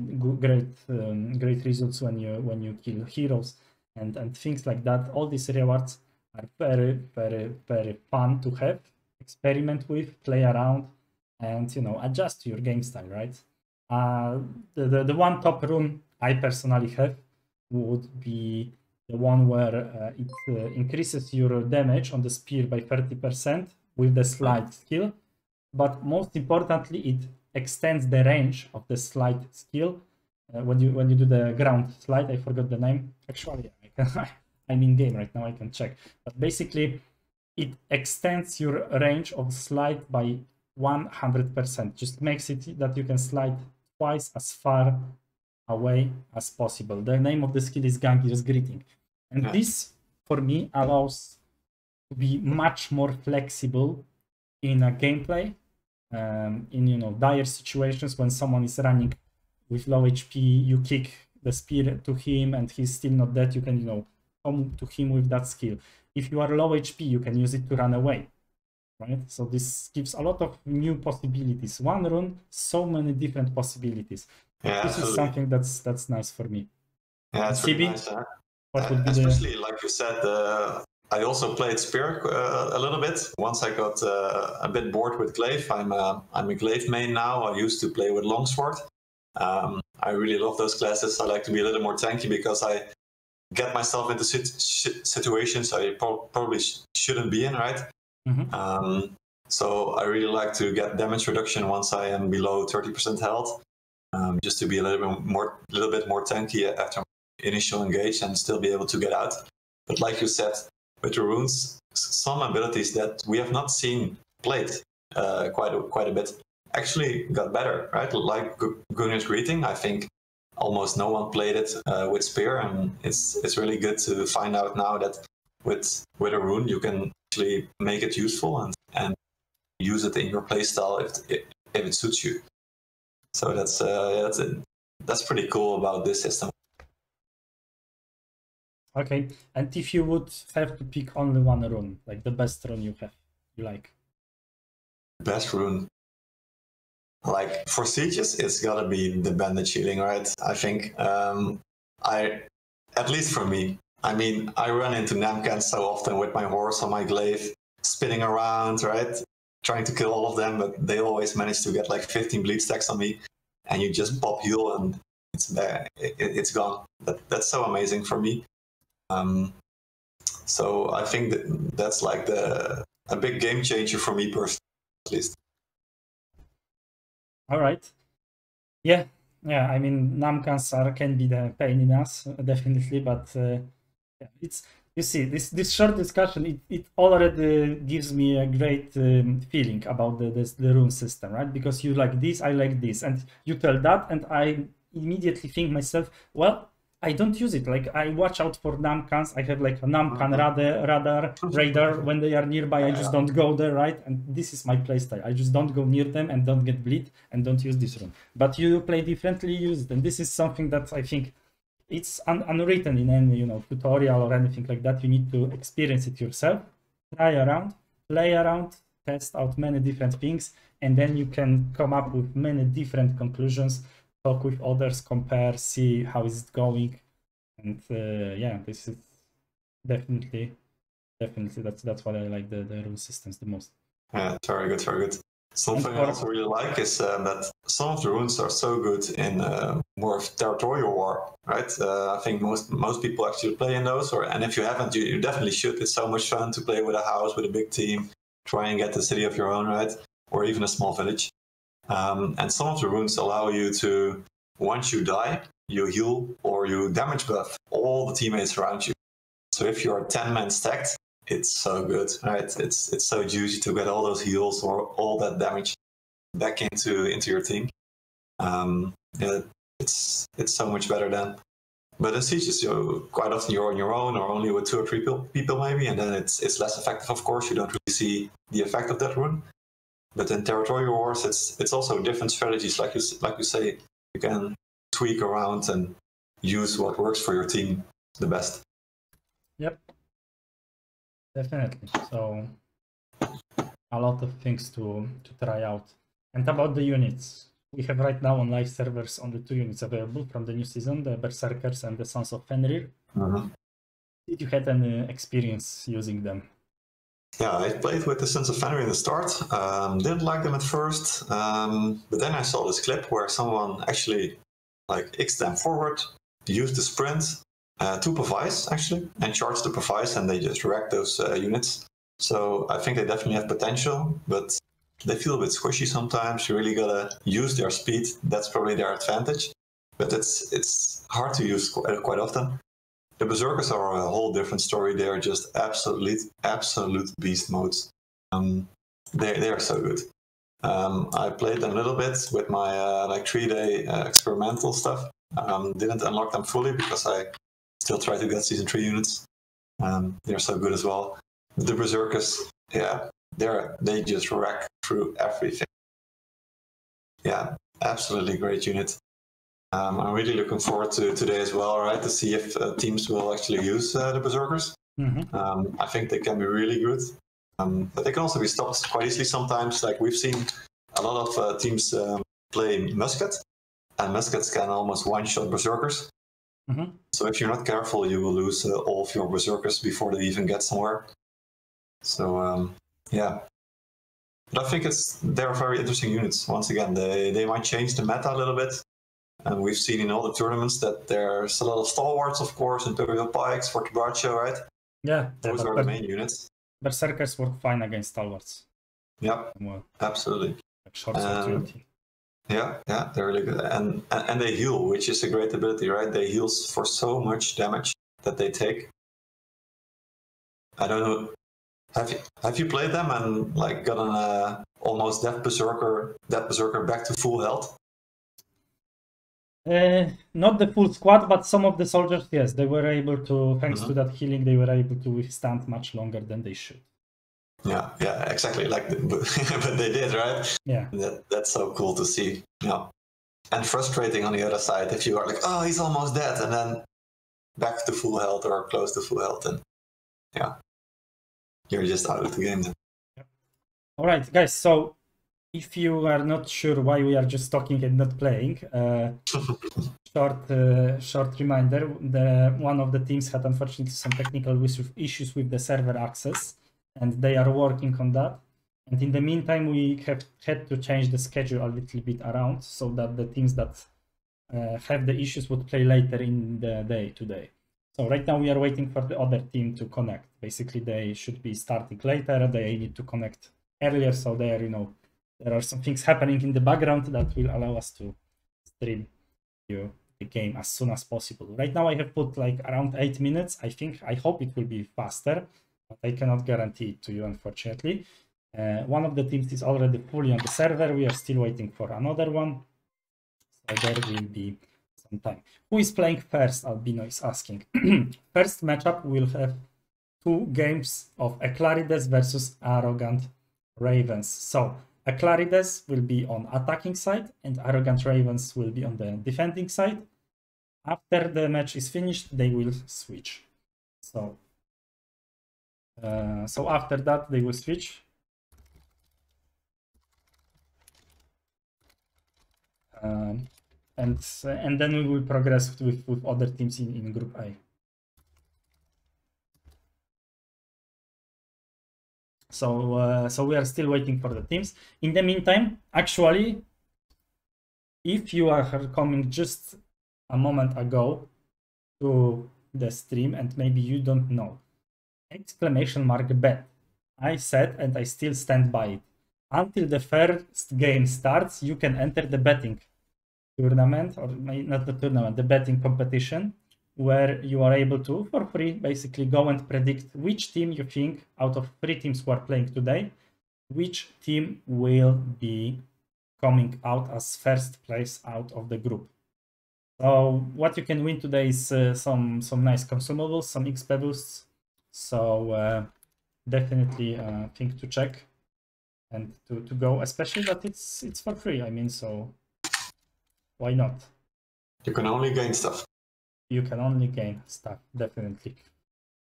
great um, great results when you when you kill heroes and and things like that. All these rewards are very very very fun to have experiment with play around and you know adjust your game style right? Uh the, the, the one top rune i personally have would be the one where uh, it uh, increases your damage on the spear by 30% with the slide skill. but most importantly, it extends the range of the slide skill. Uh, when you when you do the ground slide, I forgot the name. Actually, I can, I'm in game right now. I can check. But basically, it extends your range of slide by 100%. Just makes it that you can slide twice as far away as possible. The name of the skill is Gangir's Greeting. And Yeah. this, for me, allows to be much more flexible in a gameplay, um, in, you know, dire situations when someone is running with low HP, you kick the spear to him and he's still not dead, you can, you know, come to him with that skill. If you are low HP, you can use it to run away right? So this gives a lot of new possibilities. One run, so many different possibilities. Yeah, this is something that's that's nice for me. Yeah, it's CB? nice. huh? What Uh, would be the especially like you said, uh, I also played Spear uh, a little bit. Once I got uh, a bit bored with Glaive, I'm a, I'm a Glaive main now. I used to play with Longsword. Um, I really love those classes. I like to be a little more tanky because I get myself into sit- situations I pro- probably sh- shouldn't be in, right? Mhm. Um, so I really like to get damage reduction once I am below 30% health, um, just to be a little bit more, little bit more tanky after initial engage and still be able to get out. But like you said, with the runes, some abilities that we have not seen played uh, quite a, quite a bit actually got better, right? Like Gu- Gunnar's greeting, I think almost no one played it uh, with spear, and it's it's really good to find out now that with with a rune you can actually make it useful and and use it in your playstyle if if it suits you. So that's uh, that's that's pretty cool about this system. okay? And if you would have to pick only one rune, like the best rune you have, you like. Best rune. Like for sieges, it's gotta be the bandit shielding, right? I think. Um, I, at least for me. I mean, I run into Namkhan so often with my horse on my glaive, spinning around, right, trying to kill all of them, but they always manage to get like 15 bleed stacks on me, and you just pop heal and it's there, it, it's gone. That, that's so amazing for me. Um, so I think that that's like the a big game changer for me personally, at least. All right. Yeah, yeah. I mean, Namkhans are can be the pain in us, definitely, but uh, yeah, it's you see this this short discussion. It, it already gives me a great um, feeling about the this, the rune system, right? Because you like this, I like this, and you tell that, and I immediately think myself, well. I don't use it. Like I watch out for Namkhans. I have like a Namkhan radar, radar, radar. When they are nearby, I just don't go there, right? And this is my playstyle. I just don't go near them and don't get bleed and don't use this rune. But you play differently, use it, and this is something that I think it's un- unwritten in any you know tutorial or anything like that. You need to experience it yourself, try around, play around, test out many different things, and then you can come up with many different conclusions talk with others, compare, see how is it going, and uh, yeah, this is definitely, definitely that's that's what I like the the rule systems the most. Yeah, it's very good, very good. Something else I really like is uh, that some of the runes are so good in uh, more of territorial war, right? Uh, I think most most people actually play in those, or and if you haven't, you, you definitely should. It's so much fun to play with a house with a big team, try and get the city of your own, right? Or even a small village. Um, and some of the runes allow you to, once you die, you heal or you damage buff all the teammates around you. So if you're 10 men stacked, it's so good, right? It's it's so juicy to get all those heals or all that damage back into into your team. Um, yeah, it's it's so much better than. But in sieges, you quite often you're on your own or only with two or three people, people maybe, and then it's it's less effective. Of course, you don't really see the effect of that rune. But in territorial wars, it's it's also different strategies. Like you like you say, you can tweak around and use what works for your team the best. Yep, definitely. So a lot of things to to try out. And about the units, we have right now on live servers only two units available from the new season: the Berserkers and the Sons of Fenrir. Did you had any experience using them? Yeah, I played with the Sons of Fenrir in the start. Um, didn't like them at first, um, but then I saw this clip where someone actually like x them forward, used the sprint uh, to Pavise actually, and charge the Pavise, and they just wreck those uh, units. So I think they definitely have potential, but they feel a bit squishy sometimes. You really gotta use their speed. That's probably their advantage, but it's it's hard to use quite, quite often. The berserkers are a whole different story. They are just absolute absolute beast modes. Um, they they are so good. Um, I played them a little bit with my uh, like three day uh, experimental stuff. Um, didn't unlock them fully because I still try to get season three units. Um, they're so good as well. The berserkers, yeah, they're they just wreck through everything. Yeah, absolutely great unit. Um, I'm really looking forward to today as well, right? To see if uh, teams will actually use uh, the berserkers. Mhm. Um, I think they can be really good, um, but they can also be stopped quite easily sometimes. Like we've seen a lot of uh, teams um, play musket, and muskets can almost one-shot berserkers. Mhm. So if you're not careful, you will lose uh, all of your berserkers before they even get somewhere. So um, yeah, but I think it's they're very interesting units. Once again, they they might change the meta a little bit. And we've seen in all the tournaments that there's a lot of stalwarts, of course, Imperial Pikes Fortebraccio, right? Yeah, Those but are the main units. berserkers work fine against stalwarts. Yep, Well, absolutely. like short Um. Yeah, yeah, they're really good, and, and and they heal, which is a great ability, right? They heal for so much damage that they take. I don't know. Have you have you played them and like gotten a almost death berserker, death berserker back to full health? Uh, not the full squad, but some of the soldiers, yes, they were able to, thanks Mhm. to that healing, they were able to withstand much longer than they should. Yeah, yeah, exactly. Like, but they did, right? Yeah, That, that's so cool to see. Yeah. And frustrating on the other side if you are like, oh, he's almost dead, and then back to full health or close to full health, and yeah, you're just out of the game. Then. All right, guys. So, if you are not sure why we are just talking and not playing, uh, short uh, short reminder: the one of the teams had unfortunately some technical issues issues with the server access, and they are working on that. And in the meantime, we have had to change the schedule a little bit around so that the teams that uh, have the issues would play later in the day today. So right now we are waiting for the other team to connect. Basically, they should be starting later. They need to connect earlier, so there, you know, there are some things happening in the background that will allow us to stream you the game as soon as possible. Right now, I have put like around eight minutes. I think I hope it will be faster, but I cannot guarantee it to you, unfortunately. Uh, one of the teams is already fully on the server. We are still waiting for another one. So there will be some time. Who is playing first? Albino is asking. first matchup will have two games of Eclairides versus Arrogant Ravens. So Eclairides will be on attacking side and Arrogant Ravens will be on the defending side. After the match is finished, they will switch. So, uh, so after that, they will switch. Um, and and then we will progress with, with other teams in, in Group A. So uh, so we are still waiting for the teams. In the meantime, actually, if you are coming just a moment ago to the stream and maybe you don't know, exclamation mark bet. I said and I still stand by it. Until the first game starts, you can enter the betting tournament or not the tournament, the betting competition where you are able to, for free, basically go and predict which team you think out of three teams who are playing today, which team will be coming out as first place out of the group. So what you can win today is uh, some some nice consumables, some XP boosts. So uh, definitely a thing to check and to, to go, especially that it's it's for free. I mean, so why not? You can only gain stuff. you can only gain stuff definitely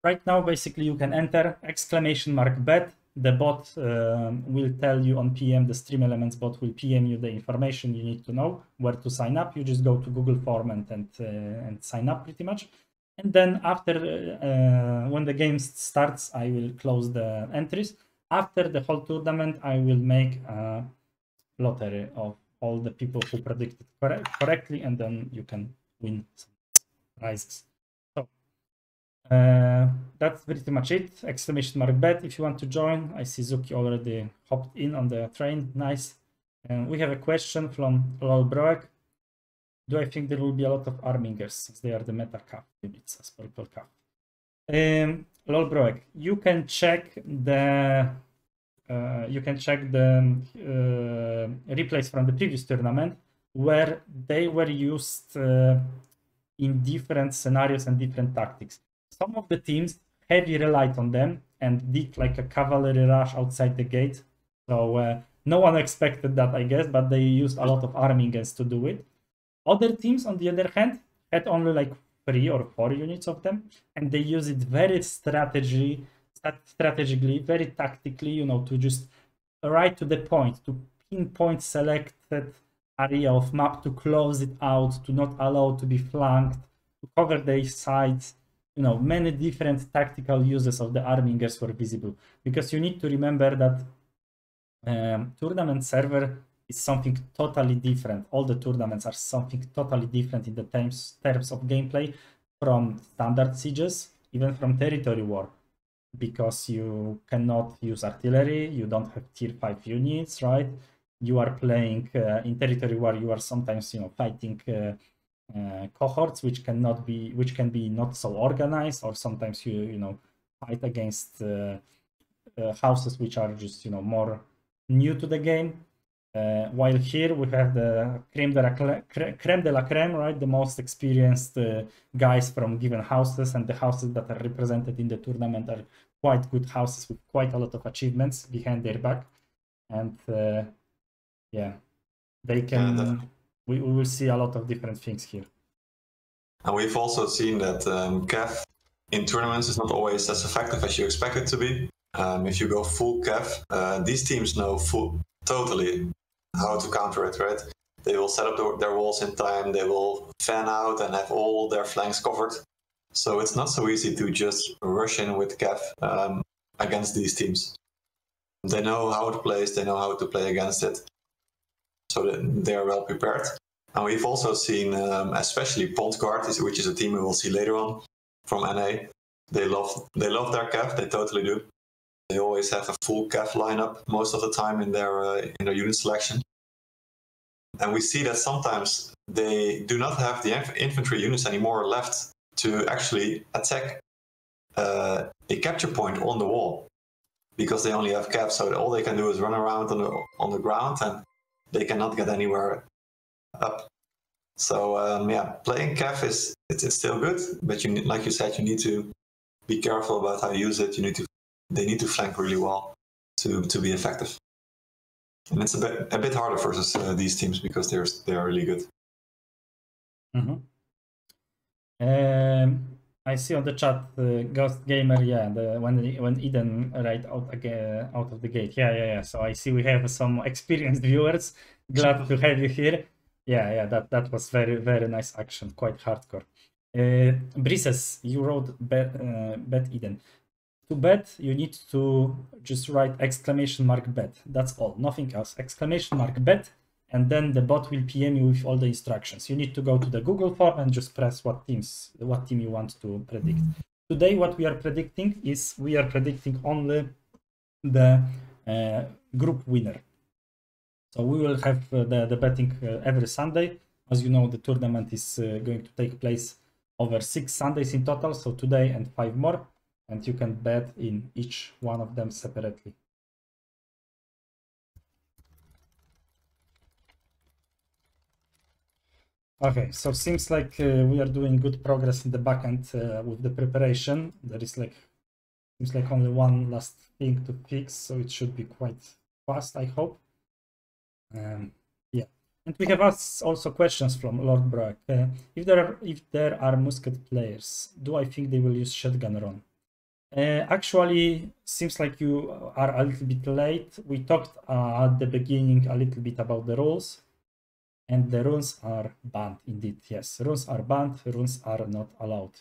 right now basically you can enter exclamation mark bet the bot um, will tell you on pm the stream elements bot will pm you the information you need to know where to sign up you just go to google form and and, uh, and sign up pretty much and then after uh, when the game starts i will close the entries after the whole tournament i will make a lottery of all the people who predicted correct, correctly and then you can win some prizes. So, Uh, that's pretty much it. Exclamation mark bet if you want to join. I see Zuki already hopped in on the train. Nice. And we have a question from Lol Broek. Do I think there will be a lot of Armingers since they are the meta cap units as purple cap? Um, Lol Broek, you can check the uh, you can check the uh, replays from the previous tournament where they were used uh, in different scenarios and different tactics. Some of the teams heavily relied on them and did like a cavalry rush outside the gate. So uh, no one expected that, I guess, but they used a lot of Armingers to do it. Other teams, on the other hand, had only like three or four units of them, and they use it very strategy, strategically, very tactically, you know, to just right to the point, to pinpoint selected area of map, to close it out, to not allow to be flanked, to cover their sides. You know, many different tactical uses of the Armingers were visible because you need to remember that um, tournament server is something totally different. All the tournaments are something totally different in the terms, terms of gameplay from standard sieges, even from territory war, because you cannot use artillery, you don't have tier 5 units, right? You are playing uh, in territory war, you are sometimes, you know, fighting uh, uh, cohorts which cannot be, which can be not so organized, or sometimes you, you know, fight against uh, uh, houses which are just, you know, more new to the game uh, while here we have the creme de, la creme de la creme, right? The most experienced uh, guys from given houses, and the houses that are represented in the tournament are quite good houses with quite a lot of achievements behind their back. And uh, yeah, they can. Yeah, we, we will see a lot of different things here. And we've also seen that um, Cav in tournaments is not always as effective as you expect it to be. Um, if you go full Cav, uh, these teams know full totally how to counter it, right? They will set up the, their walls in time, they will fan out and have all their flanks covered. So it's not so easy to just rush in with Cav um, against these teams. They know how it plays, they know how to play against it. So they are well prepared. And we've also seen, um, especially Pont Guard, which is a team we will see later on from NA. They love they love their Cav, they totally do. They always have a full Cav lineup most of the time in their uh, in their unit selection. And we see that sometimes they do not have the infantry units anymore left to actually attack uh, a capture point on the wall because they only have caps. So all they can do is run around on the on the ground and they cannot get anywhere up. So um, yeah, playing Cav is it's, it's still good, but you like you said, you need to be careful about how you use it. You need to they need to flank really well to to be effective. And it's a bit a bit harder versus uh, these teams because they're they are really good. Mm-hmm. Um, I see on the chat, uh, Ghost Gamer, yeah, the, when when Eden right out again out of the gate, yeah, yeah, yeah. So I see we have some experienced viewers. Glad to have you here. Yeah, yeah, that that was very very nice action, quite hardcore. Uh, Brises, you wrote bet, uh, bet Eden to bet, you need to just write exclamation mark bet. That's all, nothing else. Exclamation mark bet, and then the bot will PM you with all the instructions. You need to go to the Google form and just press what teams, what team you want to predict. Today, what we are predicting is we are predicting only the uh, group winner. So we will have uh, the, the betting uh, every Sunday. As you know, the tournament is uh, going to take place over six Sundays in total. So today and five more and you can bet in each one of them separately. Okay, so seems like uh, we are doing good progress in the backend uh, with the preparation. There is like seems like only one last thing to fix, so it should be quite fast, I hope. Um, yeah, and we have asked also questions from Lord Brock. Uh, if there are if there are musket players, do I think they will use shotgun run? Uh, actually, seems like you are a little bit late. We talked uh, at the beginning a little bit about the rules, and the runes are banned indeed. Yes, runes are banned, runes are not allowed.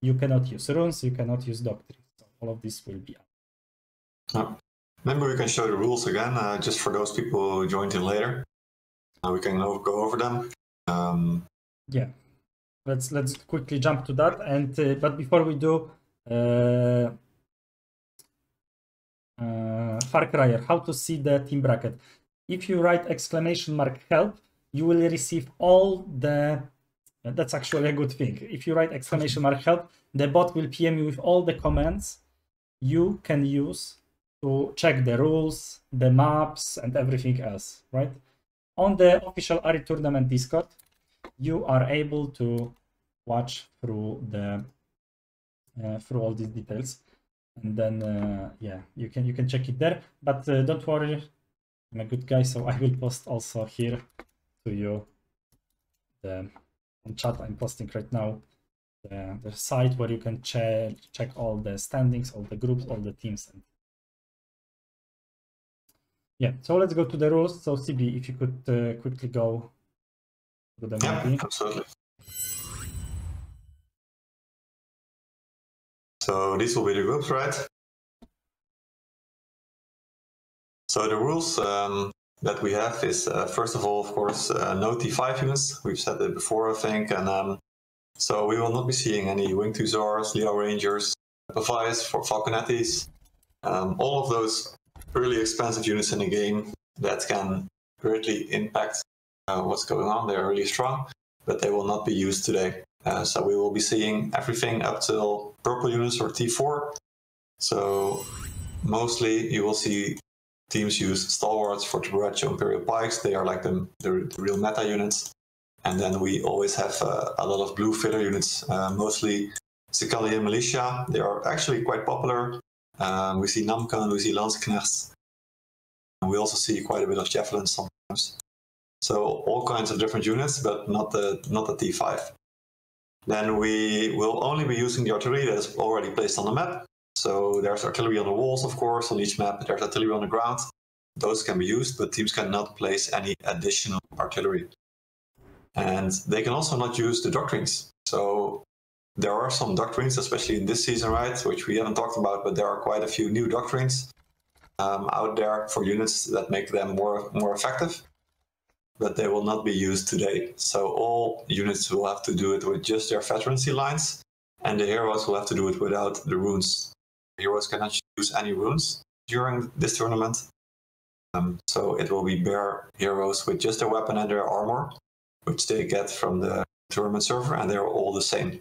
You cannot use runes, you cannot use doctrine. So all of this will be uh, maybe we can show the rules again, uh, just for those people who joined in later. Uh, we can go over them. Um... Yeah, let's let's quickly jump to that. And uh, but before we do, Far Cryer, how to see the team bracket. If you write exclamation mark help, you will receive all the. That's actually a good thing. If you write exclamation mark help, the bot will PM you with all the commands you can use to check the rules, the maps, and everything else, right? On the official Aritournament Discord, you are able to watch through the through all these details and then uh, yeah you can you can check it there but uh, don't worry i'm a good guy so i will post also here to you the on chat i'm posting right now the, the site where you can check check all the standings all the groups all the teams and yeah so let's go to the rules so cb if you could uh, quickly go to the Yeah, movie. absolutely. So these will be the groups, right? So the rules um, that we have is uh, first of all, of course, uh, no T5 units. We've said that before, I think, and um, so we will not be seeing any Wing Two Zars, Liao Rangers, Pavise, for Falconettis, um, all of those really expensive units in the game that can greatly impact uh, what's going on. They're really strong, but they will not be used today. Uh, so we will be seeing everything up till purple units or T4. So mostly you will see teams use stalwarts Fortebraccio Imperial Pikes. They are like the, the, real meta units. And then we always have uh, a lot of blue filler units, uh, mostly Sicilian Militia. They are actually quite popular. Um, we see Namkhan, we see Landsknechts. And we also see quite a bit of Javelins sometimes. So all kinds of different units, but not the not the T5. Then we will only be using the artillery that is already placed on the map. So there's artillery on the walls, of course, on each map. There's artillery on the ground. Those can be used, but teams cannot place any additional artillery. And they can also not use the doctrines. So there are some doctrines, especially in this season, right, which we haven't talked about, but there are quite a few new doctrines um, out there for units that make them more more effective but they will not be used today. So all units will have to do it with just their veterancy lines, and the heroes will have to do it without the runes. Heroes cannot use any runes during this tournament. Um, so it will be bare heroes with just their weapon and their armor, which they get from the tournament server, and they're all the same.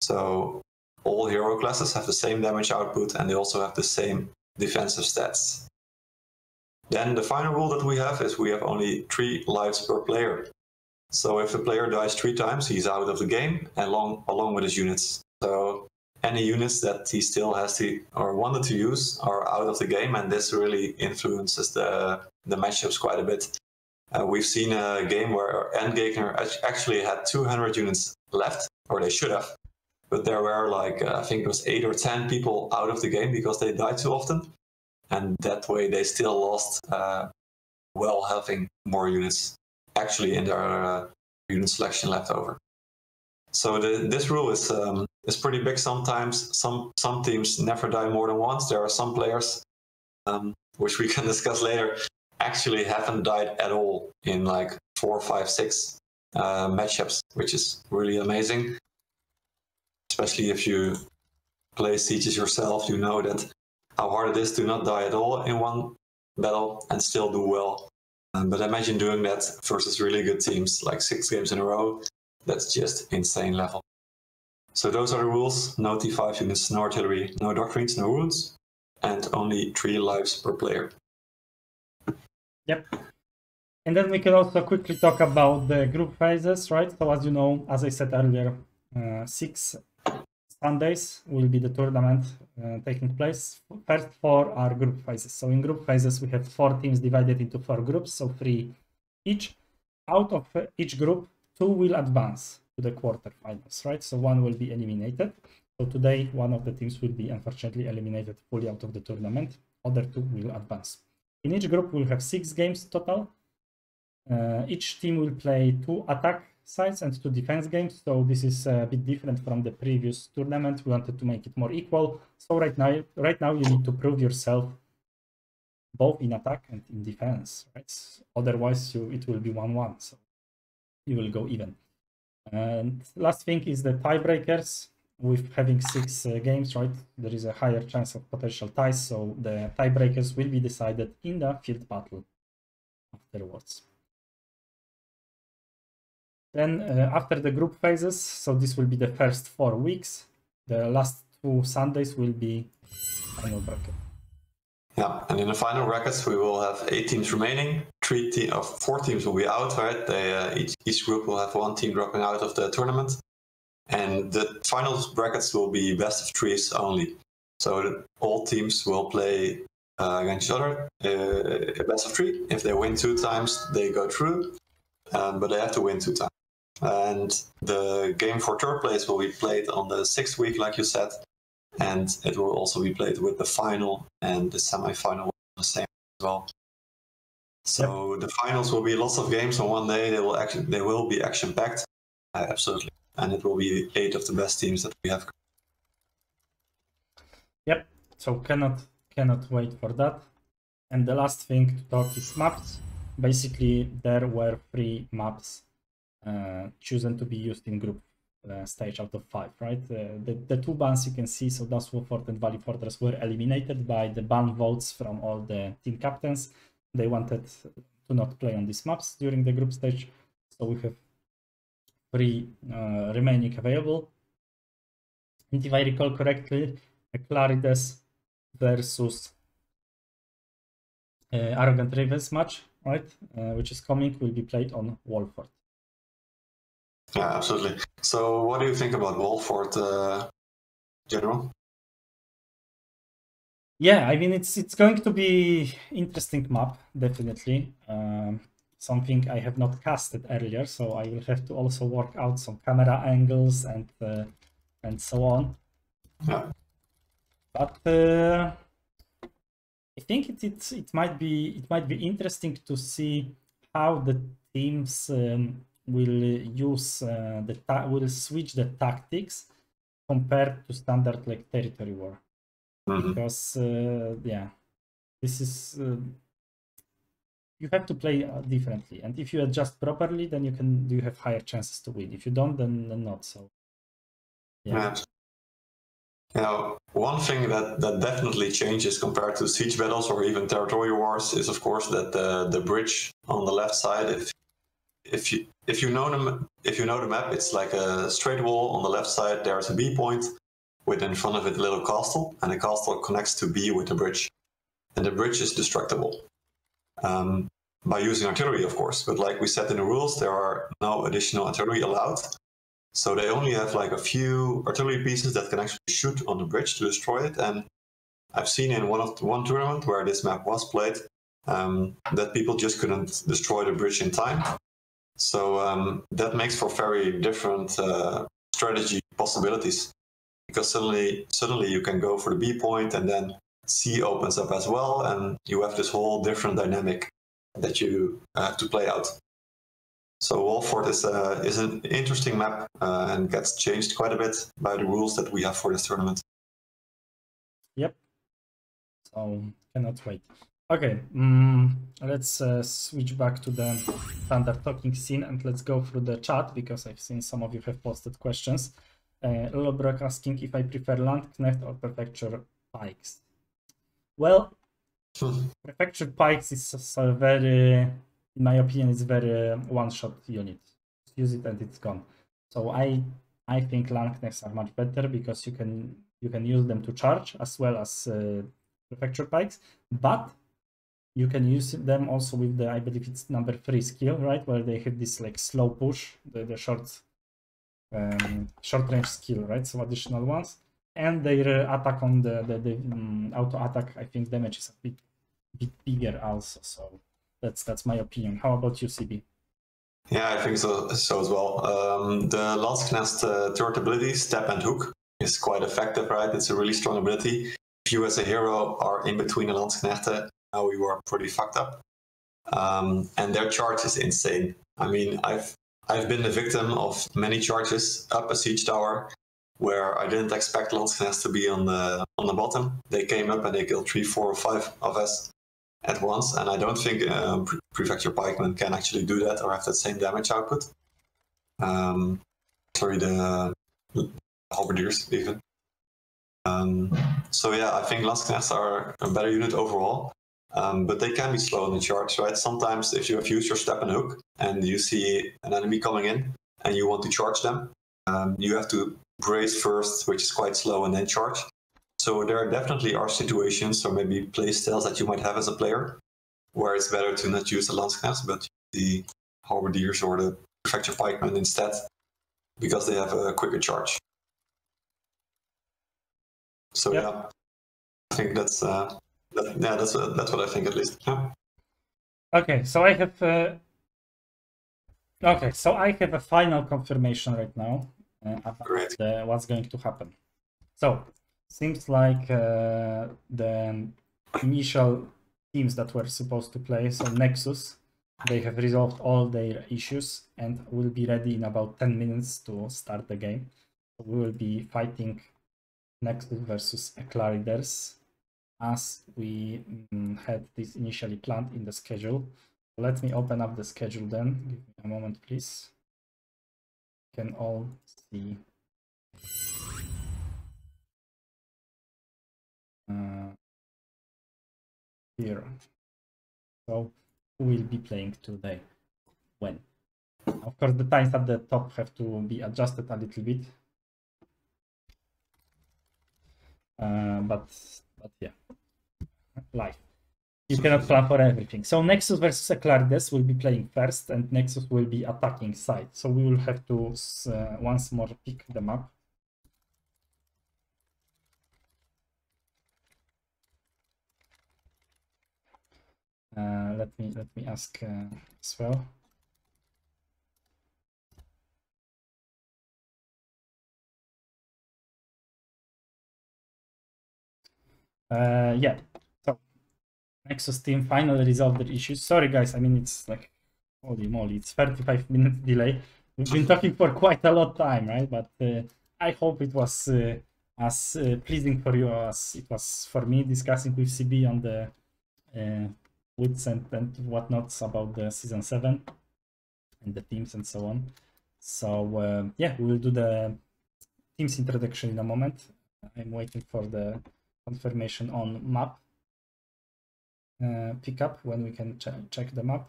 So all hero classes have the same damage output, and they also have the same defensive stats. Then the final rule that we have is we have only three lives per player. So if the player dies three times, he's out of the game along along with his units. So any units that he still has to or wanted to use are out of the game, and this really influences the the matchups quite a bit. Uh, we've seen a game where Endgegner actually had 200 units left, or they should have, but there were like uh, I think it was eight or ten people out of the game because they died too often and that way they still lost uh, while having more units actually in their uh, unit selection left over. So the, this rule is um, is pretty big. Sometimes some some teams never die more than once. There are some players, um, which we can discuss later, actually haven't died at all in like four, five, six uh, matchups, which is really amazing. Especially if you play sieges yourself, you know that how hard it is to not die at all in one battle and still do well. Um, but imagine doing that versus really good teams, like six games in a row. That's just insane level. So those are the rules. No T5 units, no artillery, no doctrines, no runes, and only three lives per player. Yep. And then we can also quickly talk about the group phases, right? So as you know, as I said earlier, uh, six Sundays will be the tournament uh, taking place. First four are group phases. So in group phases, we have four teams divided into four groups, so three each. Out of each group, two will advance to the quarterfinals, right? So one will be eliminated. So today, one of the teams will be unfortunately eliminated fully out of the tournament. Other two will advance. In each group, we'll have six games total. Uh, each team will play two attack sides and two defense games. So this is a bit different from the previous tournament. We wanted to make it more equal. So right now, right now you need to prove yourself both in attack and in defense, right? Otherwise, you it will be one-one. So you will go even. And last thing is the tiebreakers. with having six uh, games, right, there is a higher chance of potential ties, so the tiebreakers will be decided in the field battle afterwards. Then uh, after the group phases, so this will be the first four weeks, the last two Sundays will be final bracket. Yeah, and in the final brackets, we will have eight teams remaining. Three te- of four teams will be out, right? They uh, each each group will have one team dropping out of the tournament, and the final brackets will be best of threes only. So all teams will play uh, against each other, uh, best of three. If they win two times, they go through, um, but they have to win two times. And the game for third place will be played on the sixth week, like you said, and it will also be played with the final and the semi-final the same as well. So yep. the finals will be lots of games on one day. They will actually they will be action packed, uh, absolutely, and it will be eight of the best teams that we have. Yep. So cannot cannot wait for that. And the last thing to talk is maps. Basically, there were three maps chosen to be used in group uh, stage out of five, right? Uh, the, the two bans you can see, so Dustwall Fort and Valley Fortress were eliminated by the ban votes from all the team captains. They wanted to not play on these maps during the group stage, so we have three uh, remaining available. And if I recall correctly, Clarides versus uh, Arrogant Ravens match, right, uh, which is coming, will be played on Walford. Yeah, absolutely. So, what do you think about Walford, uh, General? Yeah, I mean it's it's going to be interesting map definitely. Um, something I have not casted earlier, so I will have to also work out some camera angles and uh, and so on. Yeah. But uh, I think it, it it might be it might be interesting to see how the teams um, will use uh, the will switch the tactics compared to standard like territory war. Mm-hmm. because uh, yeah this is uh, you have to play uh, differently. And if you adjust properly then you can you have higher chances to win. If you don't then, then not so. Yeah. Now, one thing that, that definitely changes compared to siege battles or even territory wars is, of course, that the, the bridge on the left side, if if you if you know the if you know the map, it's like a straight wall on the left side. There's a B point with in front of it a little castle, and the castle connects to B with the bridge, and the bridge is destructible um, by using artillery, of course. But like we said in the rules, there are no additional artillery allowed. So they only have like a few artillery pieces that can actually shoot on the bridge to destroy it. And I've seen in one of the, one tournament where this map was played um, that people just couldn't destroy the bridge in time. So um, that makes for very different uh, strategy possibilities because suddenly suddenly you can go for the B point and then C opens up as well, and you have this whole different dynamic that you have to play out. So Walford is uh, is an interesting map uh, and gets changed quite a bit by the rules that we have for this tournament. Yep. So cannot wait. Okay, um, let's uh, switch back to the standard talking scene and let's go through the chat because I've seen some of you have posted questions. Uh, Lolobrock asking if I prefer Landsknecht or Prefecture Pikes. Well, Prefecture Pikes is a very, in my opinion, it's very one-shot unit. Use it and it's gone. So I I think Landsknechts are much better because you can you can use them to charge as well as uh, Prefecture Pikes, but you can use them also with the i believe it's number three skill right? Where they have this like slow push the, the short um, short range skill right? So additional ones. And their attack on the the, the um, auto attack i think damage is a bit bit bigger also. So that's that's my opinion. How about you cb yeah i think so so as well. Um, the Landsknecht uh, third ability step and hook is quite effective right? It's a really strong ability. If you as a hero are in between the Landsknechte now we were pretty fucked up. Um, and their charge is insane. I mean, I've I've been the victim of many charges up a siege tower where I didn't expect Landsknechts to be on the on the bottom. They came up and they killed three, four, or five of us at once, and I don't think um, Prefecture Pikemen can actually do that or have that same damage output. Um, sorry, the halberdiers even. Um, so yeah, I think Landsknechts are a better unit overall. Um, but they can be slow in the charge, right? Sometimes if you have used your step and hook and you see an enemy coming in and you want to charge them, um, you have to brace first, which is quite slow, and then charge. So there definitely are situations or maybe play styles that you might have as a player where it's better to not use the Landsknechts, but the Halberdiers or the Prefecture Pikemen instead because they have a quicker charge. So Yep. yeah, I think that's uh, that, yeah that's uh, that's what I think at least. Yeah. Okay, so I have. Uh... Okay, so I have a final confirmation right now uh, about Great. the, what's going to happen. So seems like uh, the initial teams that were supposed to play, so Nexus, they have resolved all their issues and will be ready in about 10 minutes to start the game. So we will be fighting Nexus versus Eclairides as we mm, had this initially planned in the schedule. Let me open up the schedule then. Give me a moment, please. You can all see. Uh, here. So, who will be playing today? When? Of course, the times at the top have to be adjusted a little bit. Uh, but, but yeah, life. You cannot plan for everything. So Nexus versus Eclairides will be playing first, and Nexus will be attacking side. So we will have to uh, once more pick the map. Uh, let me let me ask uh, as well. Uh, yeah, so Nexus team finally resolved their issues. Sorry, guys. I mean, it's like holy moly, it's 35 minutes delay. We've been talking for quite a lot time, right? But uh, I hope it was uh, as uh, pleasing for you as it was for me discussing with CB on the uh, wits and, and whatnots about the season seven and the teams and so on. So uh, yeah, we will do the teams introduction in a moment. I'm waiting for the confirmation on map uh, pickup when we can ch check the map.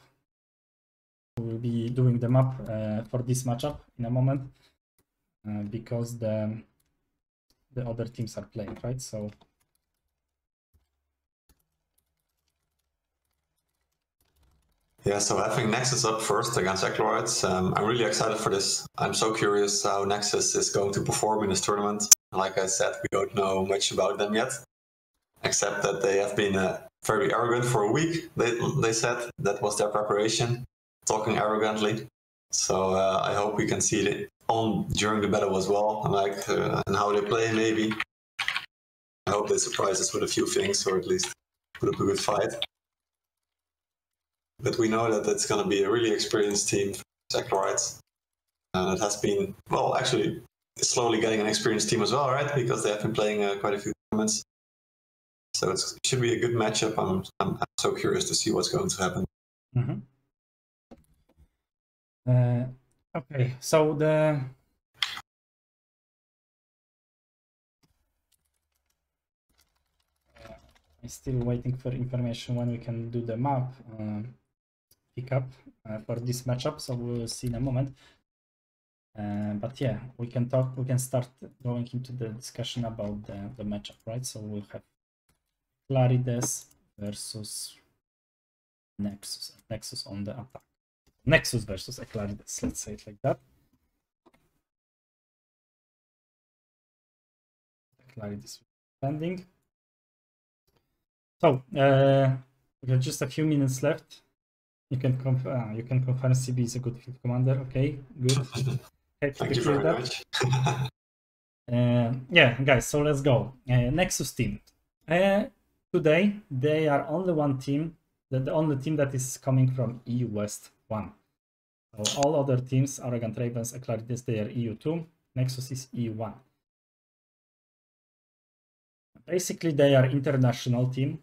We will be doing the map uh, for this matchup in a moment uh, because the the other teams are playing, right? So Yeah, so having Nexus up first against Eclairides, um, I'm really excited for this. I'm so curious how Nexus is going to perform in this tournament. Like I said, we don't know much about them yet, except that they have been uh, very arrogant for a week. They they said that was their preparation, talking arrogantly. So uh, I hope we can see it on during the battle as well, and like uh, and how they play maybe. I hope they surprise us with a few things, or at least put up a good fight. But we know that it's going to be a really experienced team, Eclairides. And it has been, well, actually, slowly getting an experienced team as well, right? Because they have been playing uh, quite a few tournaments. So it should be a good matchup. I'm, I'm, I'm so curious to see what's going to happen. Mhm. Uh, okay, so the Uh, I'm still waiting for information when we can do the map uh, pickup uh, for this matchup, so we'll see in a moment. Uh, but yeah, we can talk. We can start going into the discussion about the, the matchup, right? So we'll have Eclairides versus Nexus. Nexus on the attack. Nexus versus Eclairides, let's say it like that. Eclairides pending. So uh, we have just a few minutes left. You can conf- uh, you can confirm CB is a good field commander. Okay, good. Thank you very that. much. Uh, yeah, guys, so let's go. Uh, Nexus team. Uh, today, they are only one team, the, only team that is coming from EU West 1. So all other teams, Arrogant Ravens, Eclairides, they are EU2. Nexus is EU1. Basically, they are international team.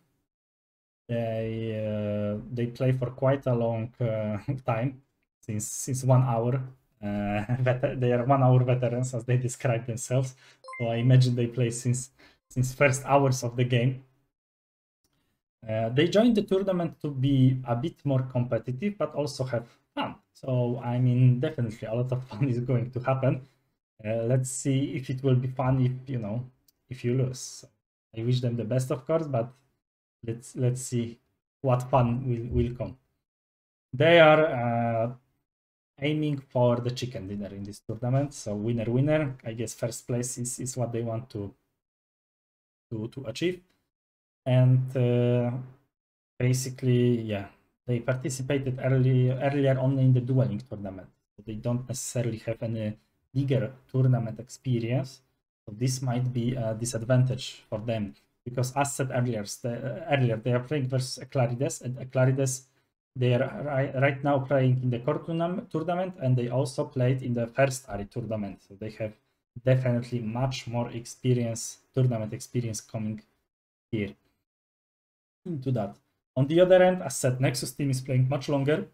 They uh, they play for quite a long uh, time, since since one hour they are one hour veterans as they describe themselves. So I imagine they play since since first hours of the game. Uh, they joined the tournament to be a bit more competitive, but also have fun. So I mean, definitely a lot of fun is going to happen. Uh, let's see if it will be fun if you know if you lose. I wish them the best, of course, but let's let's see what fun will will come. They are uh, aiming for the chicken dinner in this tournament, so winner winner. I guess first place is is what they want to to to achieve, and uh, basically, yeah, they participated early earlier only in the dueling tournament. So they don't necessarily have any bigger tournament experience. So this might be a disadvantage for them because as said earlier, the, earlier they are playing versus Eclairides and Eclairides they are right, now playing in the core tournament and they also played in the first Aritournament. So they have definitely much more experience, tournament experience coming here hmm, into that. On the other end, as said, Nexus team is playing much longer.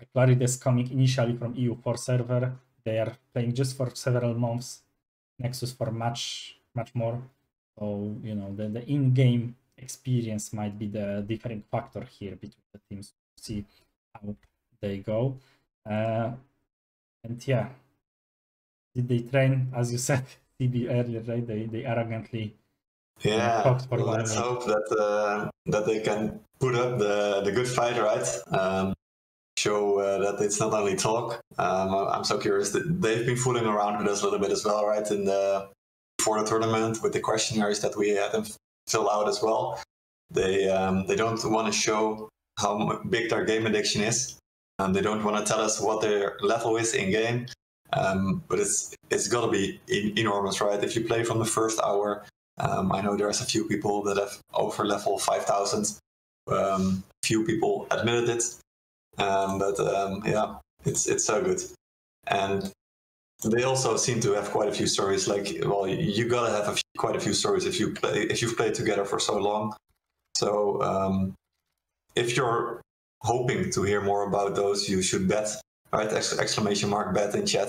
Eclairides coming initially from EU4 server. They are playing just for several months. Nexus for much, much more. So, you know, the, the in-game experience might be the different factor here between the teams to see how they go. Uh, and yeah, did they train, as you said, CB earlier, right? They, they arrogantly yeah, let's hope that uh, that they can put up the the good fight, right? Um, show uh, that it's not only talk. Um, I'm so curious they've been fooling around with us a little bit as well, right? In the before the tournament with the questionnaires that we had them fill out as well. They um, they don't want to show how big their game addiction is, and they don't want to tell us what their level is in game. Um, but it's it's got to be in, enormous, right? If you play from the first hour um, I know there's a few people that have over level 5000. Um, few people admitted it, um, but um, yeah, it's it's so good. And they also seem to have quite a few stories. Like, well, you gotta have a few, quite a few stories if you play if you've played together for so long. So um, if you're hoping to hear more about those, you should bet right exclamation mark bet in chat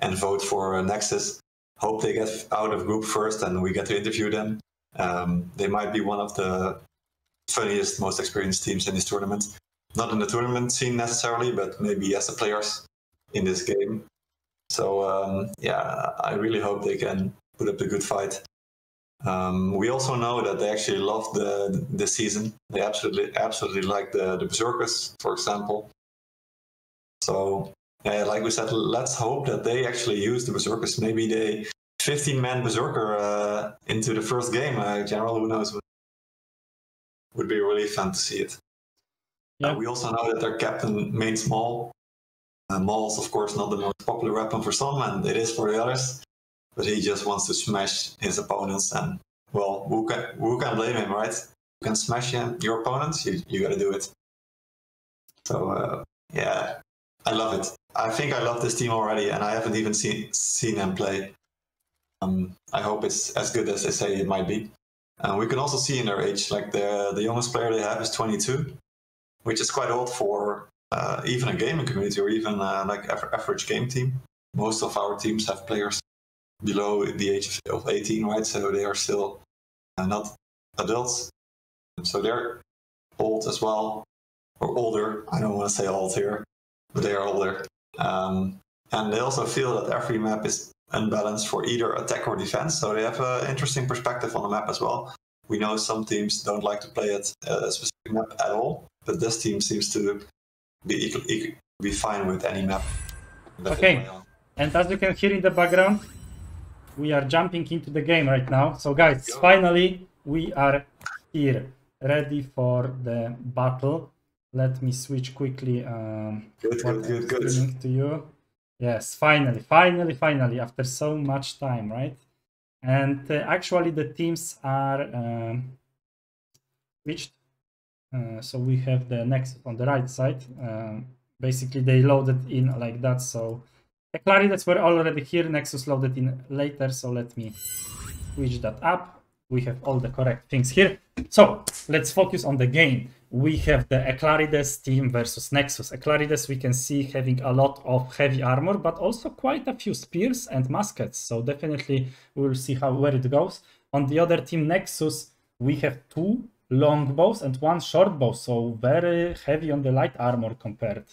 and vote for uh, Nexus hope they get out of group first and we get to interview them. Um, they might be one of the funniest, most experienced teams in this tournament. Not in the tournament scene necessarily, but maybe as the players in this game. So um, yeah, I really hope they can put up a good fight. Um, we also know that they actually love the the season. They absolutely absolutely like the the berserkers, for example. So uh, like we said, let's hope that they actually use the berserkers. Maybe they 15 man berserker uh, into the first game. Uh, General, who knows? Would be really fun to see it. Yeah. Uh, we also know that their captain mains Maul. Uh, of course, not the most popular weapon for some, and it is for the others. But he just wants to smash his opponents, and well, who can who can blame him, right? You can smash him, your opponents. You you got to do it. So uh, yeah, I love it. I think I love this team already, and I haven't even seen seen them play. Um, I hope it's as good as they say it might be. Uh, we can also see in their age, like the the youngest player they have is 22, which is quite old for uh, even a gaming community or even uh, like average game team. Most of our teams have players below the age of 18, right? So they are still uh, not adults, so they're old as well, or older. I don't want to say old here but they are older. Um, and they also feel that every map is unbalanced for either attack or defense, so they have an interesting perspective on the map as well. We know some teams don't like to play at a specific map at all, but this team seems to equal, be fine with any map. Okay, and as you can hear in the background, we are jumping into the game right now. So guys, finally we are here, ready for the battle let me switch quickly um, good, good, good, good. to you. Yes, finally, finally, finally, after so much time, right? And uh, actually, the teams are um, switched. Uh, so we have the next on the right side. Um, basically, they loaded in like that. So the Eclairides were already here. Nexus loaded in later. So let me switch that up. we have all the correct things here. So let's focus on the game. We have the Eclairides team versus Nexus. Eclairides we can see having a lot of heavy armor, but also quite a few spears and muskets. So definitely we will see how where it goes. On the other team, Nexus, we have two long bows and one short bow, so very heavy on the light armor compared.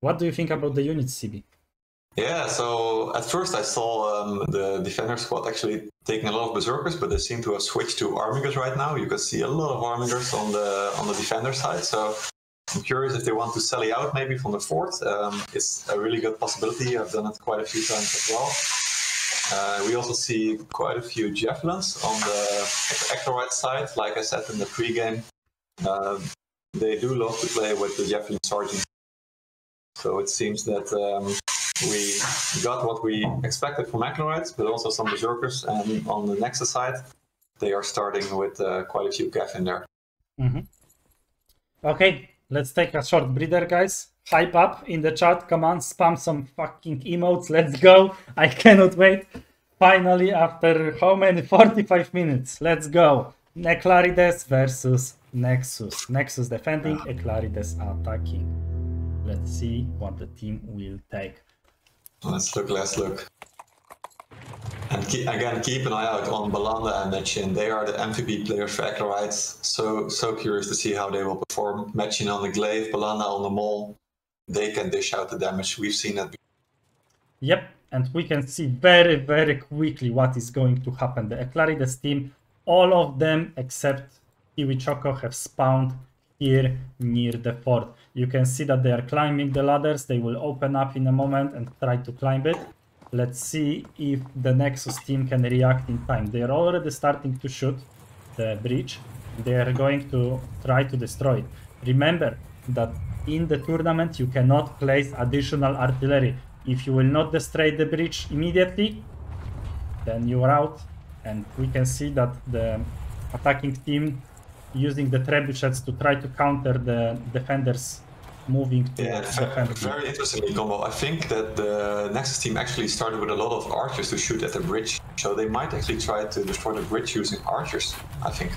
What do you think about the units, CB? Yeah, so at first I saw um, the defender squad actually taking a lot of berserkers, but they seem to have switched to armigers right now. You can see a lot of armigers on the on the defender side. So I'm curious if they want to sally out maybe from the fort. Um, it's a really good possibility. I've done it quite a few times as well. Uh, we also see quite a few javelins on the Eclairide side. Like I said in the pregame, uh, they do love to play with the javelin sergeant. So it seems that um, we got what we expected from Eclairides, but also some Berserkers. And on the Nexus side, they are starting with uh, quite a few Cav in there. Mm-hmm. Okay, let's take a short breather, guys. Hype up in the chat. Come on, spam some fucking emotes. Let's go. I cannot wait. Finally, after how many? 45 minutes. Let's go. Eclairides versus Nexus. Nexus defending, Eclairides attacking. Let's see what the team will take. Let's look, let's look. And keep, again, keep an eye out on Balanda and Metchin. They are the MVP players for Eclairides. So so curious to see how they will perform. Metchin on the glaive, Balanda on the maul. They can dish out the damage. We've seen that. Yep, and we can see very, very quickly what is going to happen. The Eclairides team, all of them except Kiwi Choco have spawned here near the fort. You can see that they are climbing the ladders. They will open up in a moment and try to climb it. Let's see if the Nexus team can react in time. They are already starting to shoot the breach. They are going to try to destroy it. Remember that in the tournament you cannot place additional artillery. If you will not destroy the bridge immediately, then you are out. And we can see that the attacking team using the trebuchets to try to counter the defenders moving to Yeah, very, very interestingly, Combo. I think that the Nexus team actually started with a lot of archers to shoot at the bridge. So they might actually try to destroy the bridge using archers, I think.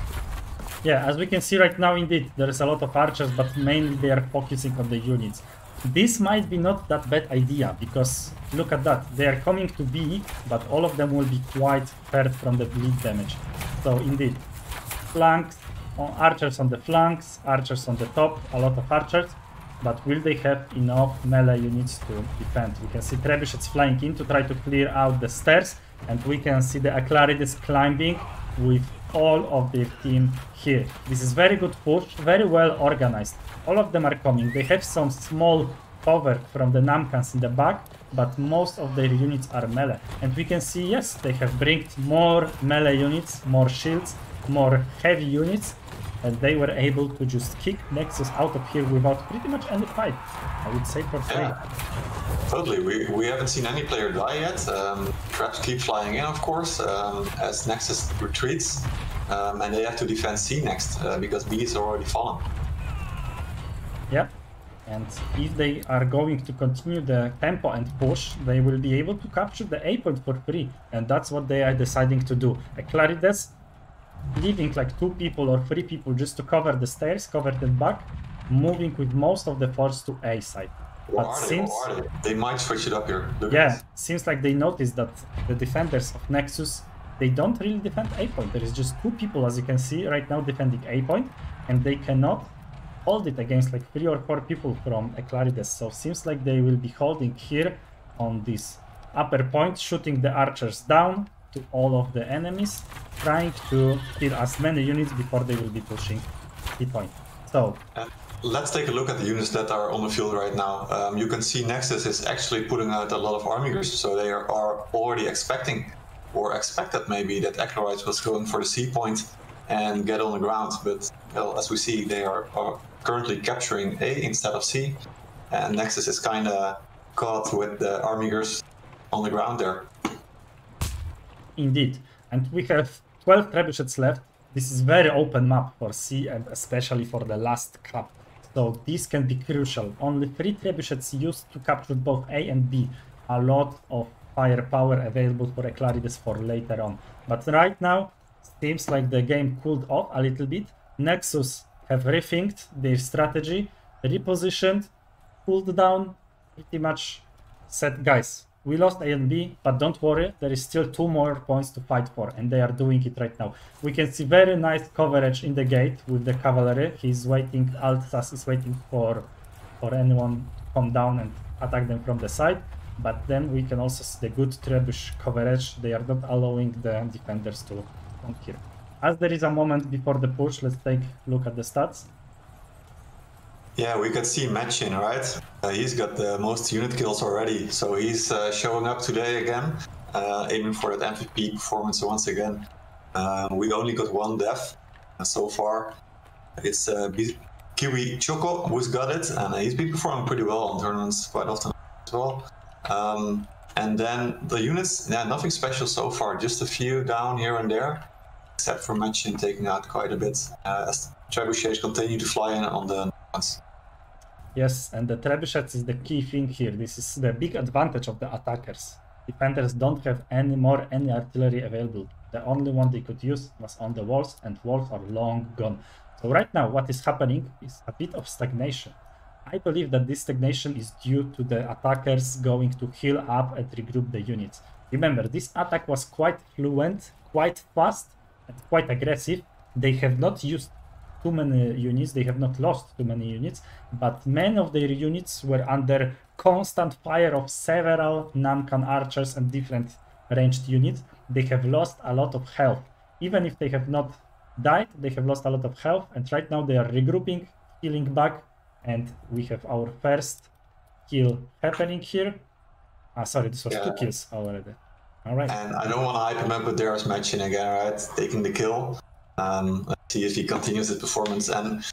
Yeah, as we can see right now, indeed, there is a lot of archers, but mainly they are focusing on the units. This might be not that bad idea, because look at that, they are coming to B, but all of them will be quite hurt from the bleed damage. So indeed, flanks, on archers on the flanks, archers on the top, a lot of archers, but will they have enough melee units to defend? We can see trebuchets flying in to try to clear out the stairs, and we can see the Eclairides climbing with all of their team here. This is very good push, very well organized. All of them are coming. They have some small cover from the Namkhans in the back, but most of their units are melee. And we can see, yes, they have bring more melee units, more shields, more heavy units, and they were able to just kick Nexus out of here without pretty much any fight. I would say for free. Yeah, totally. We, we haven't seen any player die yet. Um, traps keep flying in, of course, um, as Nexus retreats. Um, and they have to defend C next uh, because B is already fallen. Yeah. And if they are going to continue the tempo and push, they will be able to capture the A point for free. And that's what they are deciding to do. Eclairides leaving like two people or three people just to cover the stairs, cover the back, moving with most of the force to A side. But they? seems are they? They might switch it up here. Look yeah, seems like they noticed that the defenders of Nexus they don't really defend A point. There is just two people, as you can see right now, defending A point, and they cannot hold it against like three or four people from Eclairides. So it seems like they will be holding here on this upper point, shooting the archers down to all of the enemies, trying to kill as many units before they will be pushing the point. So Uh, let's take a look at the units that are on the field right now. Um, you can see Nexus is actually putting out a lot of armigers, so they are already expecting or expected maybe that Eclairides was going for the C point and get on the ground. But well, as we see, they are, are currently capturing A instead of C, and Nexus is kind of caught with the armigers on the ground there. Indeed. And we have 12 trebuchets left. This is very open map for C and especially for the last cup. So this can be crucial. Only 3 trebuchets used to capture both A and B. A lot of firepower available for Eclairides for later on. But right now, seems like the game cooled off a little bit. Nexus have rethinked their strategy, repositioned, cooled down, pretty much said, guys, we lost A and B, but don't worry, there is still two more points to fight for, and they are doing it right now. We can see very nice coverage in the gate with the cavalry. He's waiting, Altsas is waiting for, for anyone to come down and attack them from the side. But then we can also see the good trebuch coverage. They are not allowing the defenders to come here. As there is a moment before the push, let's take a look at the stats. Yeah, we could see Machin, right? Uh, he's got the most unit kills already, so he's uh, showing up today again, uh, aiming for that MVP performance once again. Um, we only got one death uh, so far. It's uh, Kiwi Choco who's got it, and he's been performing pretty well on tournaments quite often as well. Um, and then the units, yeah, nothing special so far, just a few down here and there, except for Machin taking out quite a bit uh, as trebuchets continue to fly in on the ones. Yes, and the trebuchets is the key thing here. This is the big advantage of the attackers. Defenders don't have any more any artillery available. The only one they could use was on the walls, and walls are long gone. So right now, what is happening is a bit of stagnation. I believe that this stagnation is due to the attackers going to heal up and regroup the units. Remember, this attack was quite fluent, quite fast, and quite aggressive. They have not used too many units, they have not lost too many units, but many of their units were under constant fire of several Namkhan archers and different ranged units. They have lost a lot of health. Even if they have not died, they have lost a lot of health, and right now they are regrouping, healing back, and we have our first kill happening here. Ah, sorry, this was yeah. two kills already. All right. And I don't want to hype him up, but there's Machin again, right? Taking the kill. Um, let's see if he continues his performance. And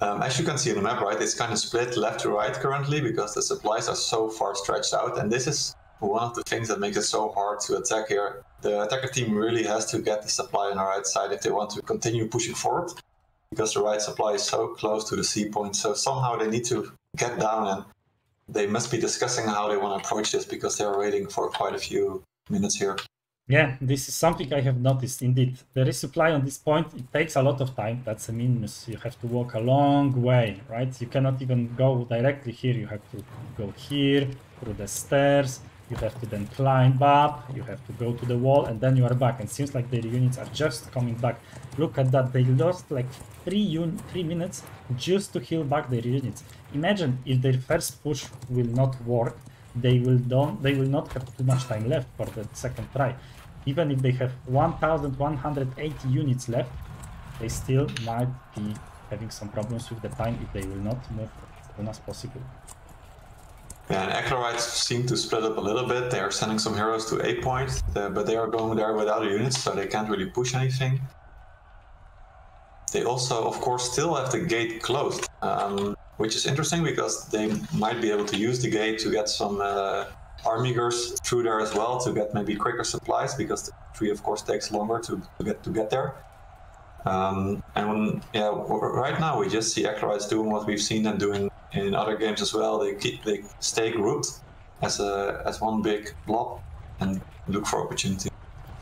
um, as you can see on the map, right, it's kind of split left to right currently because the supplies are so far stretched out. And this is one of the things that makes it so hard to attack here. The attacker team really has to get the supply on the right side if they want to continue pushing forward because the right supply is so close to the C point. So somehow they need to get down and they must be discussing how they want to approach this because they're waiting for quite a few minutes here. Yeah, this is something I have noticed indeed. The resupply on this point, it takes a lot of time. That's a minus. You have to walk a long way, right? You cannot even go directly here. You have to go here, through the stairs. You have to then climb up. You have to go to the wall, and then you are back. And seems like the units are just coming back. Look at that. They lost like three, un three minutes just to heal back their units. Imagine if their first push will not work. They will don't. They will not have too much time left for the second try even if they have 1180 units left, they still might be having some problems with the time if they will not move as soon as possible. Yeah, and Eclairides seem to split up a little bit. They are sending some heroes to A point, uh, but they are going there without units, so they can't really push anything. They also, of course, still have the gate closed, um, which is interesting because they might be able to use the gate to get some uh, armigers through there as well to get maybe quicker supplies because the tree of course takes longer to, to get to get there. Um, and when, yeah, right now we just see Eclairides doing what we've seen them doing in other games as well. They keep they stay grouped as a as one big blob and look for opportunity.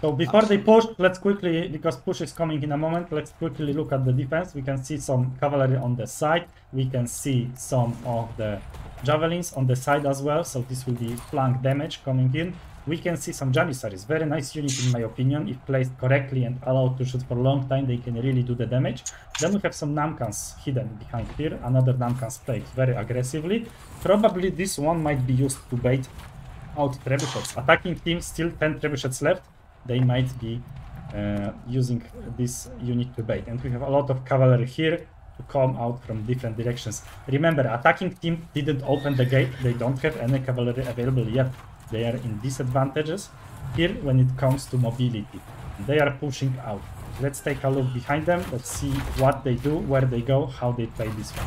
So before they push, let's quickly, because push is coming in a moment, let's quickly look at the defense. We can see some cavalry on the side. We can see some of the javelins on the side as well, so this will be flank damage coming in. We can see some Janissaries, very nice unit in my opinion, if placed correctly and allowed to shoot for a long time, they can really do the damage. Then we have some Namkhans hidden behind here, another Namkhans played very aggressively. Probably this one might be used to bait out trebuchets. Attacking team, still 10 trebuchets left, they might be uh, using this unit to bait. And we have a lot of cavalry here, to come out from different directions. Remember, attacking team didn't open the gate. They don't have any cavalry available yet. They are in disadvantages here when it comes to mobility. They are pushing out. Let's take a look behind them. Let's see what they do, where they go, how they play this one.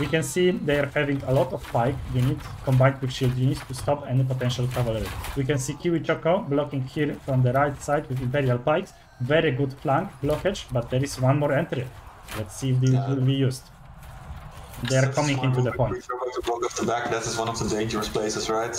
We can see they are having a lot of pike units combined with shield units to stop any potential cavalry. We can see Kiwi Choco blocking here from the right side with Imperial Pikes. Very good flank blockage, but there is one more entry. Let's see if these will be used. They are coming into the point. To block off the back, that is one of the dangerous places, right?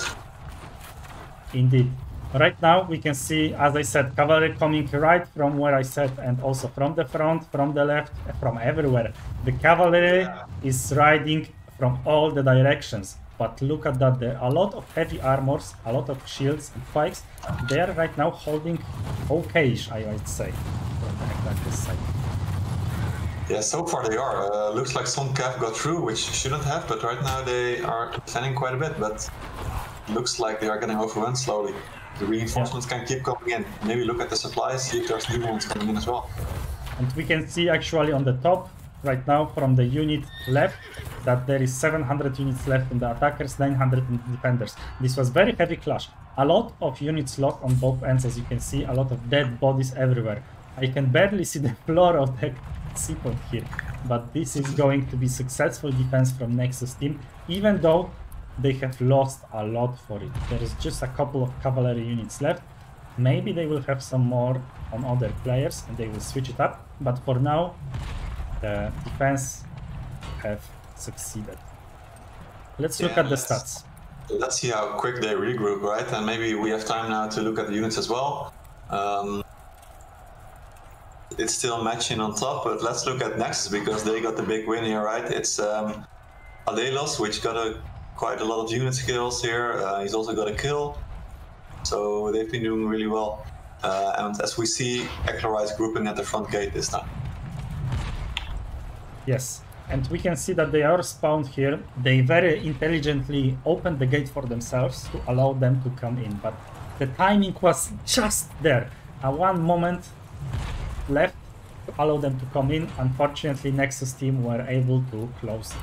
Indeed. Right now, we can see, as I said, cavalry coming right from where I said, and also from the front, from the left, from everywhere. The cavalry is riding from all the directions. But look at that, there are a lot of heavy armors, a lot of shields and pikes. They are right now holding okayish, I might say, from the like this side. Yeah, so far they are. Uh, looks like some cav got through, which shouldn't have, but right now they are defending quite a bit, but looks like they are getting overrun slowly. The reinforcements can keep coming in. Maybe look at the supplies, see if there's new ones coming in as well. And we can see actually on the top right now from the unit left that there is 700 units left in the attackers, 900 in the defenders. This was very heavy clash. A lot of units locked on both ends as you can see, a lot of dead bodies everywhere. I can barely see the floor of the seaport here, but this is going to be successful defense from Nexus team, even though they have lost a lot for it. There is just a couple of cavalry units left. Maybe they will have some more on other players and they will switch it up, but for now the defense have succeeded. Let's look at the let's- stats. Let's see how quick they regroup, right? And maybe we have time now to look at the units as well. Um, it's still matching on top, but let's look at Nexus because they got the big win here, right? It's um, Alelos, which got a quite a lot of unit skills here. Uh, he's also got a kill, so they've been doing really well. Uh, and as we see, Eclairides grouping at the front gate this time. Yes, and we can see that they are spawned here. They very intelligently opened the gate for themselves to allow them to come in, but the timing was just there. A one moment left to allow them to come in. Unfortunately, Nexus team were able to close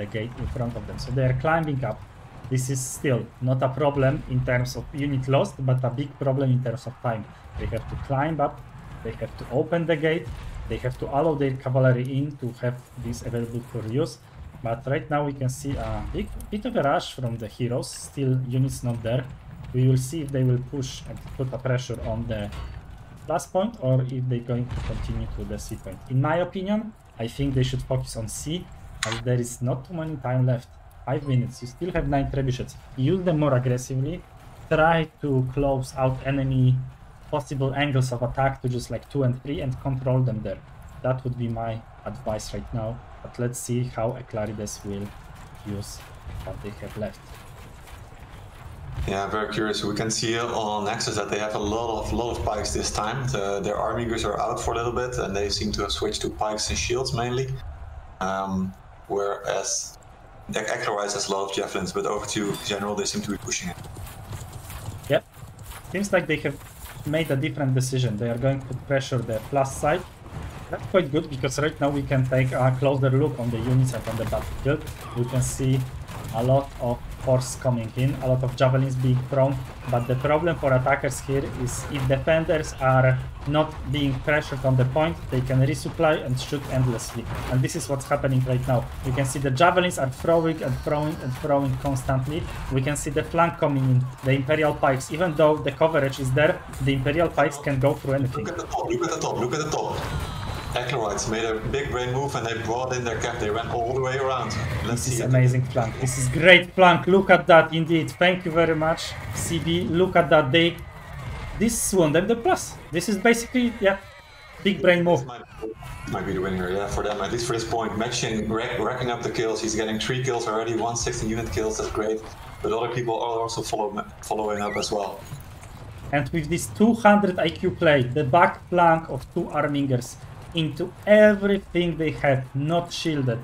the gate in front of them, so they are climbing up. This is still not a problem in terms of unit lost, but a big problem in terms of time. They have to climb up, they have to open the gate, they have to allow their cavalry in to have this available for use. But right now we can see a big bit of a rush from the heroes, still units not there. We will see if they will push and put a pressure on the last point or if they're going to continue to the C point. In my opinion, I think they should focus on C as there is not too many time left. Five minutes, you still have nine trebuchets. Use them more aggressively. Try to close out enemy possible angles of attack to just like two and three and control them there. That would be my advice right now. But let's see how Eclairides will use what they have left. Yeah, very curious. We can see on Nexus that they have a lot of lot of pikes this time. The, their army are out for a little bit, and they seem to have switched to pikes and shields mainly. Um, whereas the Eclairides has a lot of javelins, but over to General, they seem to be pushing it. Yep. Seems like they have made a different decision. They are going to pressure the plus side. That's quite good because right now we can take a closer look on the units and on the battlefield. We can see a lot of force coming in, a lot of javelins being thrown. But the problem for attackers here is if defenders are not being pressured on the point, they can resupply and shoot endlessly. And this is what's happening right now. You can see the javelins are throwing and throwing and throwing constantly. We can see the flank coming in, the Imperial pikes. Even though the coverage is there, the Imperial pikes can go through anything. Look at the top, look at the top, look at the top. Eclairides made a big brain move and they brought in their cap. They ran all the way around. Let's This is it. amazing flank. This is great flank. Look at that indeed. Thank you very much, CB. Look at that. They this won them the plus. This is basically yeah, big brain move. Might, might be the winner, yeah, for them, at least for this point. Matching, rack, racking up the kills. He's getting three kills already, 160 unit kills, that's great. But other people are also follow, following up as well. And with this 200 IQ play, the back flank of two Armingers into everything they had, not shielded.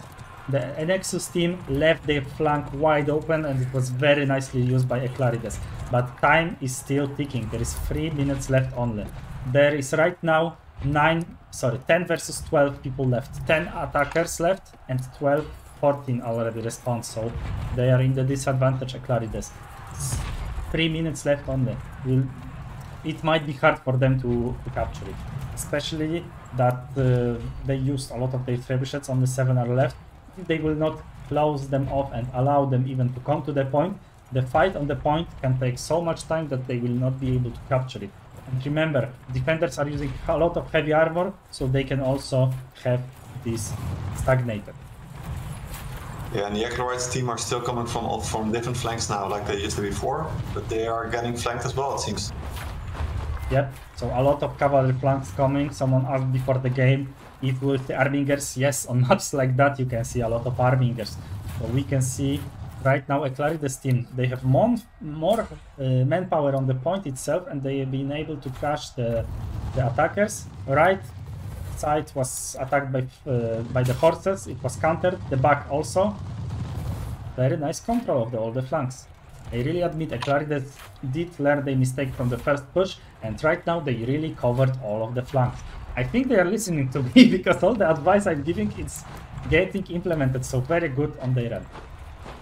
The Nexus team left their flank wide open and it was very nicely used by Eclairides. But time is still ticking. There is 3 minutes left only. There is right now 9, sorry, 10 versus 12 people left. 10 attackers left and 12, 14 already respawned. So they are in the disadvantage Eclairides. 3 minutes left only. Will it might be hard for them to, to capture it. Especially that uh, they used a lot of their trebuchets, only 7 are left. They will not close them off and allow them even to come to the point, the fight on the point can take so much time that they will not be able to capture it. And remember, defenders are using a lot of heavy armor, so they can also have this stagnated. Yeah, and the Eclairides team are still coming from from different flanks now, like they used to before, but they are getting flanked as well, it seems. Yep, so a lot of cavalry flanks coming. Someone asked before the game if with the Armingers, yes, on maps like that you can see a lot of Armingers. So we can see right now Eclairides team, they have more, more uh, manpower on the point itself and they have been able to crush the, the attackers. Right side was attacked by, uh, by the horses, it was countered, the back also. Very nice control of the, all the flanks. I really admit Eclairides did learn their mistake from the first push and right now they really covered all of the flanks. I think they are listening to me because all the advice I'm giving is getting implemented so very good on their end.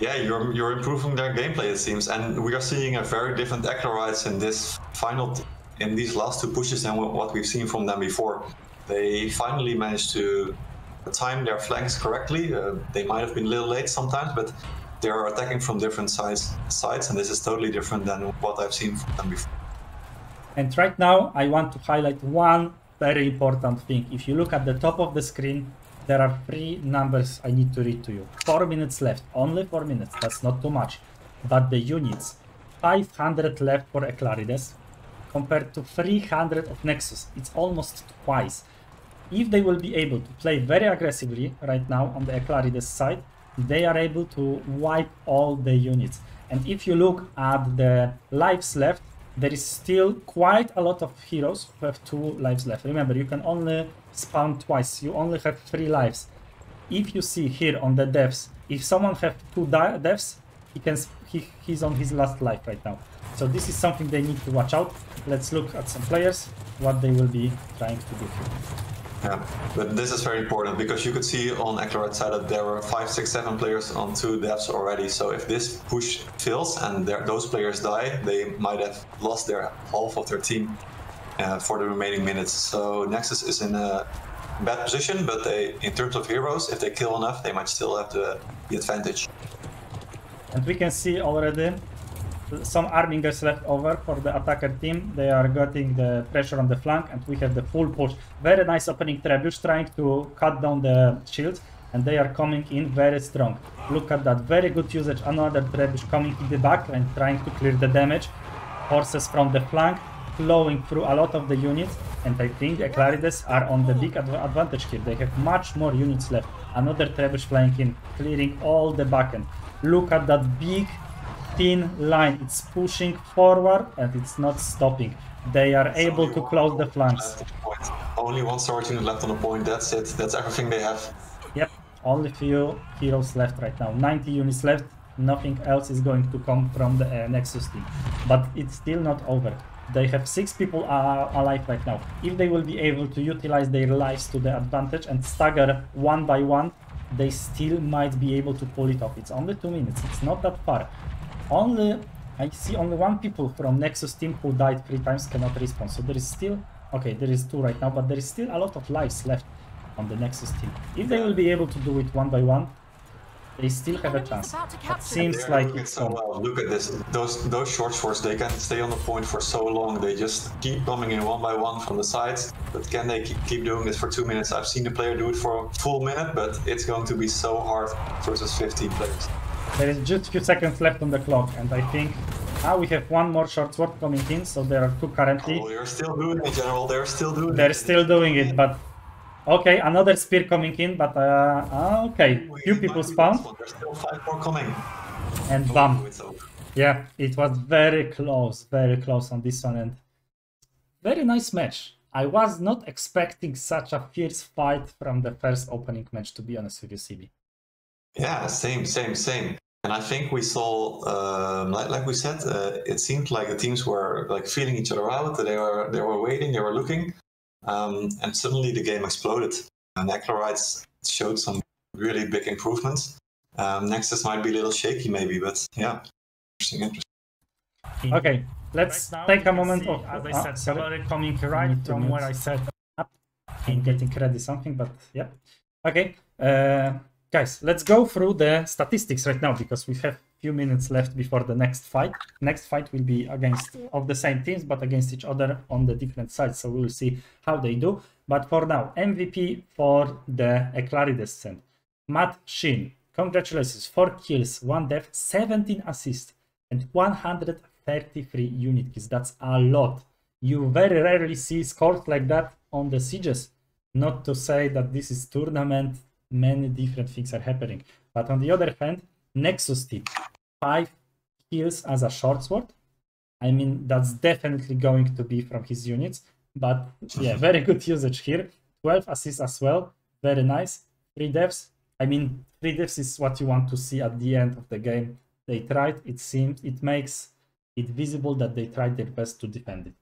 Yeah, you're you're improving their gameplay it seems, and we are seeing a very different Eclairides in this final, in these last two pushes than what we've seen from them before. They finally managed to time their flanks correctly. Uh, they might have been a little late sometimes, but they are attacking from different sides, sides, and this is totally different than what I've seen from them before. And right now, I want to highlight one very important thing. If you look at the top of the screen, there are three numbers I need to read to you. Four minutes left, only four minutes, that's not too much. But the units, 500 left for Eclairides, compared to 300 of Nexus. It's almost twice. If they will be able to play very aggressively right now on the Eclairides side, they are able to wipe all the units. And if you look at the lives left, there is still quite a lot of heroes who have two lives left. Remember, you can only spawn twice. You only have three lives. If you see here on the deaths, if someone have two deaths, he can he, he's on his last life right now. So this is something they need to watch out. Let's look at some players, what they will be trying to do here. Yeah, but this is very important because you could see on Eclairide side that there were five, six, seven players on two deaths already. So if this push fails and those players die, they might have lost their half of their team uh, for the remaining minutes. So Nexus is in a bad position, but they, in terms of heroes, if they kill enough, they might still have the, the advantage. And we can see already some Armingers left over for the attacker team. They are getting the pressure on the flank and we have the full push. Very nice opening Trebuch trying to cut down the shields and they are coming in very strong. Look at that, very good usage. Another Trebuch coming in the back and trying to clear the damage. Horses from the flank flowing through a lot of the units and I think the Eclairides are on the big advantage here. They have much more units left. Another Trebuch flying in, clearing all the back end. Look at that big thin line. It's pushing forward and it's not stopping. They are able to close the flanks. Only one sword unit left on the point. That's it. That's everything they have. Yep. Only few heroes left right now. 90 units left. Nothing else is going to come from the uh, Nexus team. But it's still not over. They have six people uh, alive right now. If they will be able to utilize their lives to the advantage and stagger one by one, they still might be able to pull it off. It's only two minutes. It's not that far. Only, I see only one people from Nexus team who died three times cannot respawn. So there is still, okay, there is two right now, but there is still a lot of lives left on the Nexus team. If they will be able to do it one by one, they still have a chance. It seems like it's so well. Look at this. Those those short swords, they can stay on the point for so long. They just keep coming in one by one from the sides. But can they keep, keep doing this for two minutes? I've seen the player do it for a full minute, but it's going to be so hard versus 15 players. There is just a few seconds left on the clock, and I think now we have one more short sword coming in, so there are two currently. Oh, they're still doing it, General. They're still doing they're it. They're still doing it, but okay, another spear coming in, but uh, uh okay, few people spawn. There's still five more coming. And oh, bam. Yeah, it was very close, very close on this one, and very nice match. I was not expecting such a fierce fight from the first opening match, to be honest with you, CB. Yeah, same, same, same. And I think we saw, um, like, like, we said, uh, it seemed like the teams were like feeling each other out. They were they were waiting, they were looking, um, and suddenly the game exploded. And Eclairides showed some really big improvements. Um, Nexus might be a little shaky, maybe, but yeah, interesting, interesting. Okay, let's right take a moment see, of. As I said, sorry. coming right from where I said up and getting ready something, but yeah. Okay. Uh, Guys, let's go through the statistics right now because we have few minutes left before the next fight. Next fight will be against of the same teams but against each other on the different sides. So we will see how they do. But for now, MVP for the Eclairides send. Matt Sheen, congratulations, 4 kills, 1 death, 17 assists, and 133 unit kills. That's a lot. You very rarely see scores like that on the sieges. Not to say that this is tournament, many different things are happening. But on the other hand, Nexus team, 5 kills as a short sword. I mean, that's definitely going to be from his units. But yeah, very good usage here. 12 assists as well. Very nice. Three deaths. I mean, three deaths is what you want to see at the end of the game. They tried. It seems it makes it visible that they tried their best to defend it.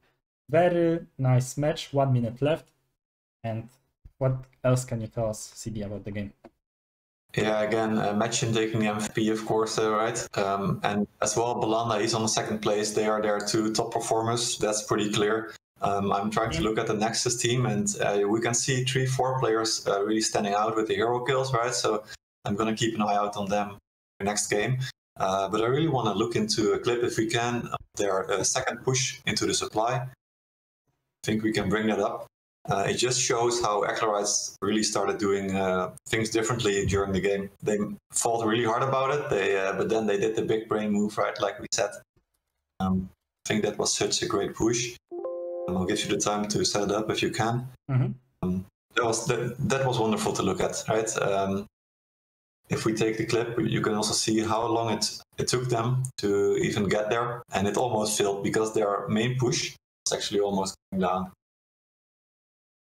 Very nice match. One minute left. And what else can you tell us, CB, about the game? Yeah, again, uh, the MVP, of course, uh, right? Um, and as well, Balanda, is on the second place. They are their two top performers. That's pretty clear. Um, I'm trying to look at the Nexus team, and uh, we can see three, four players uh, really standing out with the hero kills, right? So I'm going to keep an eye out on them the next game. Uh, but I really want to look into a clip, if we can, their uh, second push into the supply. I think we can bring that up. Uh, it just shows how Eclairides really started doing uh, things differently during the game. They fought really hard about it, they, but then they did the big brain move, right, like we said. Um, I think that was such a great push and I'll give you the time to set it up if you can. Mm-hmm. Um, that was that, that was wonderful to look at, right? Um, if we take the clip, you can also see how long it it took them to even get there, and it almost failed because their main push was actually almost going down.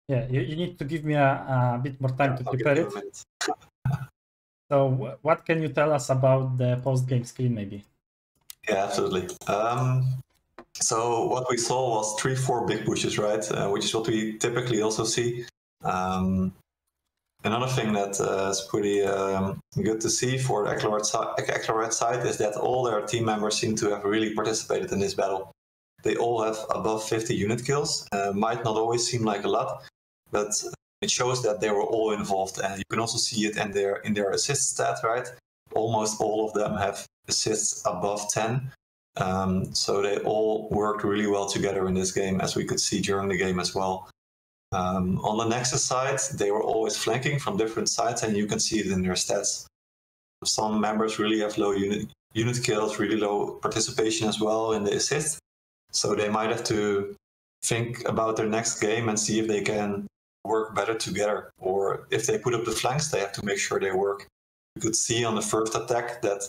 Yeah, you, you need to give me a, a bit more time yeah, to prepare it. so, what can you tell us about the post game screen, maybe? Yeah, absolutely. Um, so what we saw was three, four big pushes, right? Uh, which is what we typically also see. Um, another thing that uh, is pretty um, good to see for the Eclairide side is that all their team members seem to have really participated in this battle. They all have above 50 unit kills. Uh, might not always seem like a lot, but it shows that they were all involved, and you can also see it in their in their assist stat, right? Almost all of them have assists above 10, um, so they all worked really well together in this game, as we could see during the game as well. Um, on the Nexus side, they were always flanking from different sides, and you can see it in their stats. Some members really have low unit, unit kills, really low participation as well in the assist. So they might have to think about their next game and see if they can work better together. Or if they put up the flanks, they have to make sure they work. You could see on the first attack that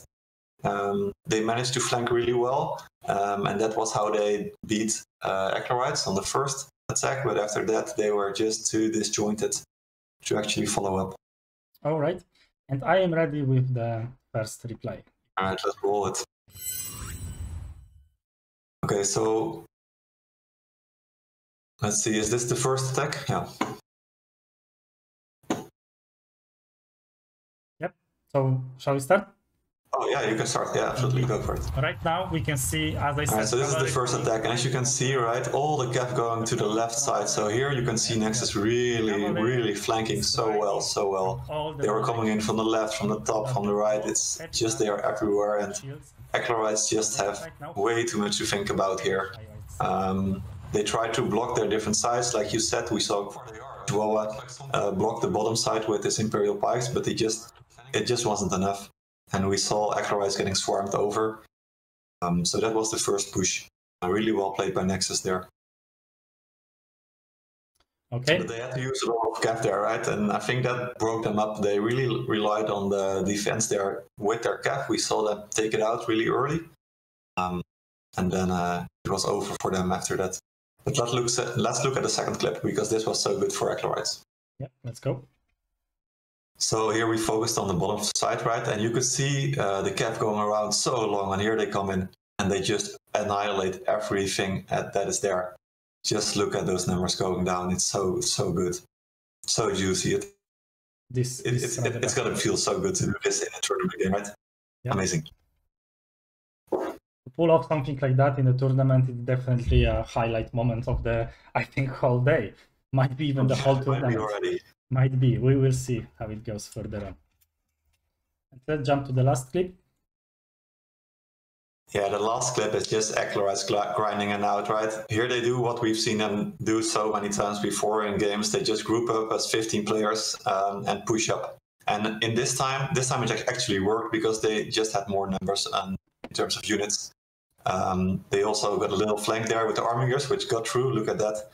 um, they managed to flank really well, um, and that was how they beat uh, on the first attack. But after that, they were just too disjointed to actually follow up. All right, and I am ready with the first reply. All right, let's roll it. Okay, so let's see. Is this the first attack? Yeah. So shall we start? Oh yeah, you can start. Yeah, absolutely, go for it. Right now we can see, as I said. Right, so this is the first attack, and as you can see, right, all the gap going to the left side. So here you can see Nexus really, really flanking so well, so well. They were coming in from the left, from the top, from the right. It's just they are everywhere, and Eclairides just have way too much to think about here. Um, they try to block their different sides, like you said. We saw Chihuahua uh, block the bottom side with his Imperial Pikes, but they just it just wasn't enough and we saw Eclairides getting swarmed over. Um, so that was the first push. Uh, really well played by Nexus there. Okay. But they had to use a lot of cap there, right? And I think that broke them up. They really relied on the defense there with their cap. We saw them take it out really early. Um, and then uh, it was over for them after that. But let's look, let's look at the second clip because this was so good for Eclairides. Yeah, let's go. So here we focused on the bottom side, right? And you could see uh, the cap going around so long, and here they come in and they just annihilate everything that is there. Just look at those numbers going down. It's so so good, so juicy. It, this, it, this it, it it's gonna feel so good to do this in a tournament game, right? Yeah. Amazing. To pull off something like that in a tournament is definitely a highlight moment of the, I think, whole day. Might be even the whole tournament. already. Might be. We will see how it goes further on. And let's jump to the last clip. Yeah, the last clip is just Eclairides grinding and out, right? Here they do what we've seen them do so many times before in games. They just group up as 15 players um, and push up. And in this time, this time it actually worked because they just had more numbers in terms of units. Um, they also got a little flank there with the Armigers, which got through. Look at that,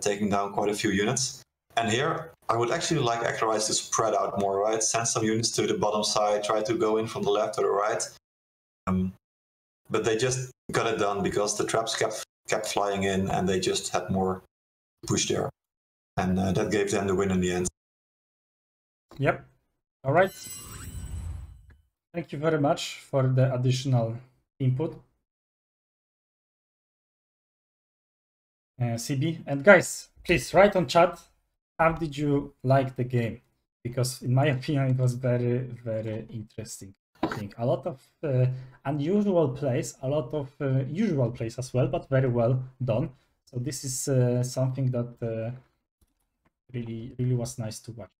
taking down quite a few units. And here, I would actually like Eclairides to spread out more, right? Send some units to the bottom side, try to go in from the left or the right. Um, but they just got it done because the traps kept kept flying in, and they just had more push there, and uh, that gave them the win in the end. Yep. All right. Thank you very much for the additional input. Uh, CB and guys, please write on chat how did you like the game because in my opinion it was very very interesting thing a lot of uh, unusual plays a lot of uh, usual plays as well but very well done so this is uh, something that uh, really really was nice to watch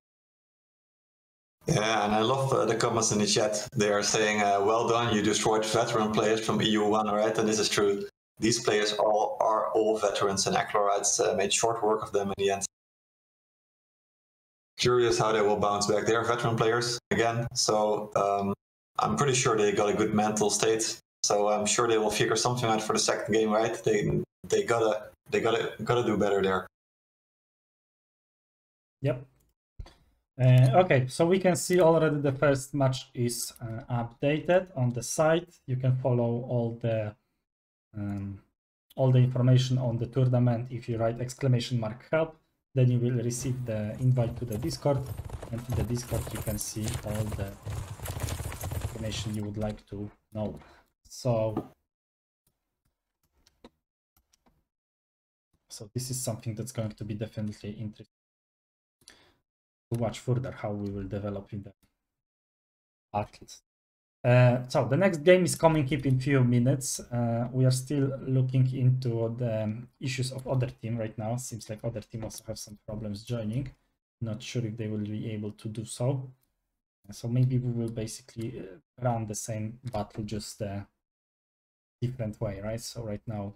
yeah, and I love uh, the comments in the chat. They are saying, uh, "Well done, you destroyed veteran players from EU1, right?" And this is true. These players all are all veterans, and Eclairides uh, made short work of them in the end. Curious how they will bounce back. They are veteran players again, so um, I'm pretty sure they got a good mental state. So I'm sure they will figure something out for the second game, right? They they gotta they gotta gotta do better there. Yep. Uh, okay, so we can see already the first match is uh, updated on the site. You can follow all the um, all the information on the tournament if you write exclamation mark help. Then you will receive the invite to the Discord, and in the Discord you can see all the information you would like to know. So, so this is something that's going to be definitely interesting to watch further how we will develop in the battles. Uh, so the next game is coming up in few minutes. Uh, we are still looking into the issues of other team right now. Seems like other team also have some problems joining. Not sure if they will be able to do so. So maybe we will basically uh, run the same battle, just a different way, right? So right now,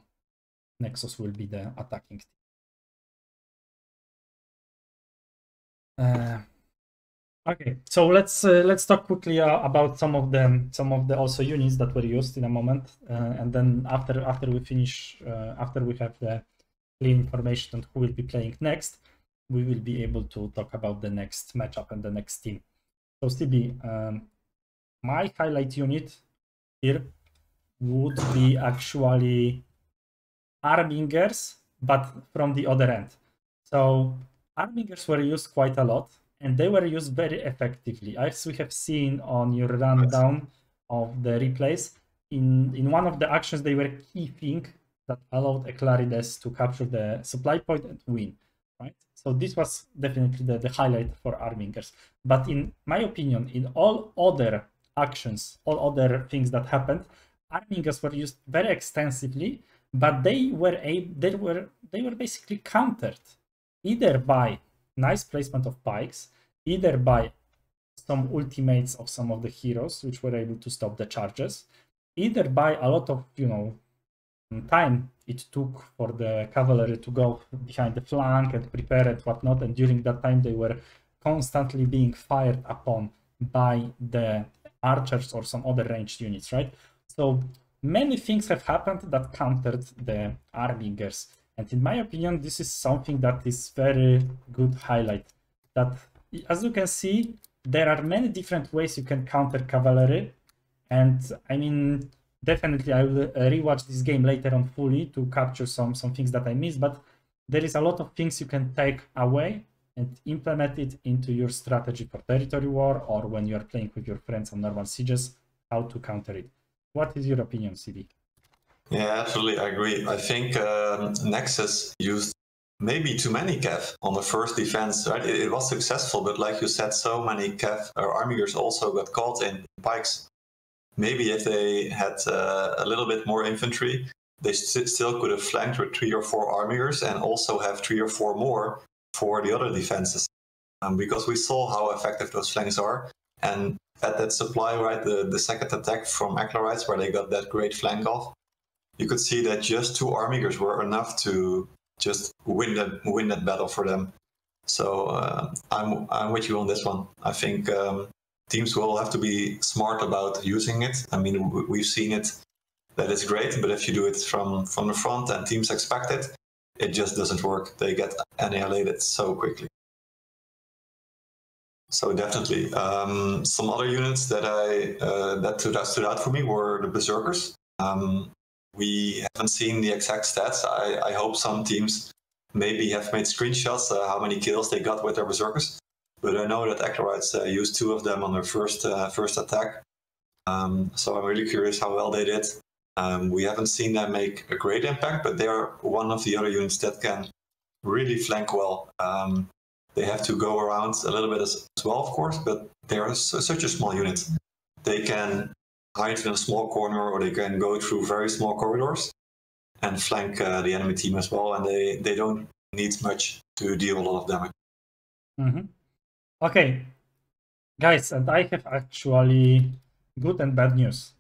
Nexus will be the attacking team. Uh, okay, so let's uh, let's talk quickly uh, about some of them, some of the also units that were used in a moment, uh, and then after after we finish, uh, after we have the clean information on who will be playing next, we will be able to talk about the next matchup and the next team. So CB, um, my highlight unit here would be actually Armigers, but from the other end. So Armigers were used quite a lot, and they were used very effectively. As we have seen on your rundown of the replays, in, in one of the actions, they were keeping that allowed Eclairides to capture the supply point and win, right? So this was definitely the, the highlight for Armigers. But in my opinion, in all other actions, all other things that happened, Armigers were used very extensively, but they were a, they were they were basically countered either by nice placement of pikes, either by some ultimates of some of the heroes, which were able to stop the charges, either by a lot of, you know, time it took for the cavalry to go behind the flank and prepare and whatnot, and during that time they were constantly being fired upon by the archers or some other ranged units, right? So many things have happened that countered the Armigers. And in my opinion, this is something that is very good highlight. That, as you can see, there are many different ways you can counter cavalry. And I mean, definitely I will rewatch this game later on fully to capture some, some things that I missed. But there is a lot of things you can take away and implement it into your strategy for territory war or when you are playing with your friends on normal sieges, how to counter it. What is your opinion, CB? Yeah, absolutely. I agree. I think um, Nexus used maybe too many Kev on the first defense, right? It, it, was successful, but like you said, so many Kev or Armigers also got caught in pikes. Maybe if they had uh, a little bit more infantry, they st- still could have flanked with three or four Armigers and also have three or four more for the other defenses. Um, because we saw how effective those flanks are. And at that supply, right, the, the second attack from Eclairides, where they got that great flank off, you could see that just two Armigers were enough to just win that win that battle for them. So uh, I'm I'm with you on this one. I think um, teams will have to be smart about using it. I mean, we've seen it that it's great, but if you do it from from the front and teams expect it, it just doesn't work. They get annihilated so quickly. So definitely, um, some other units that I uh, that stood out for me were the berserkers. Um, we haven't seen the exact stats. I, I hope some teams maybe have made screenshots uh, how many kills they got with their berserkers. But I know that Eclairides uh, used two of them on their first uh, first attack. Um, so I'm really curious how well they did. Um, we haven't seen them make a great impact, but they're one of the other units that can really flank well. Um, they have to go around a little bit as, as well, of course, but they are such a small unit. They can hide in a small corner or they can go through very small corridors and flank uh, the enemy team as well. And they, they don't need much to deal a lot of damage. Mm-hmm. Okay, guys, and I have actually good and bad news.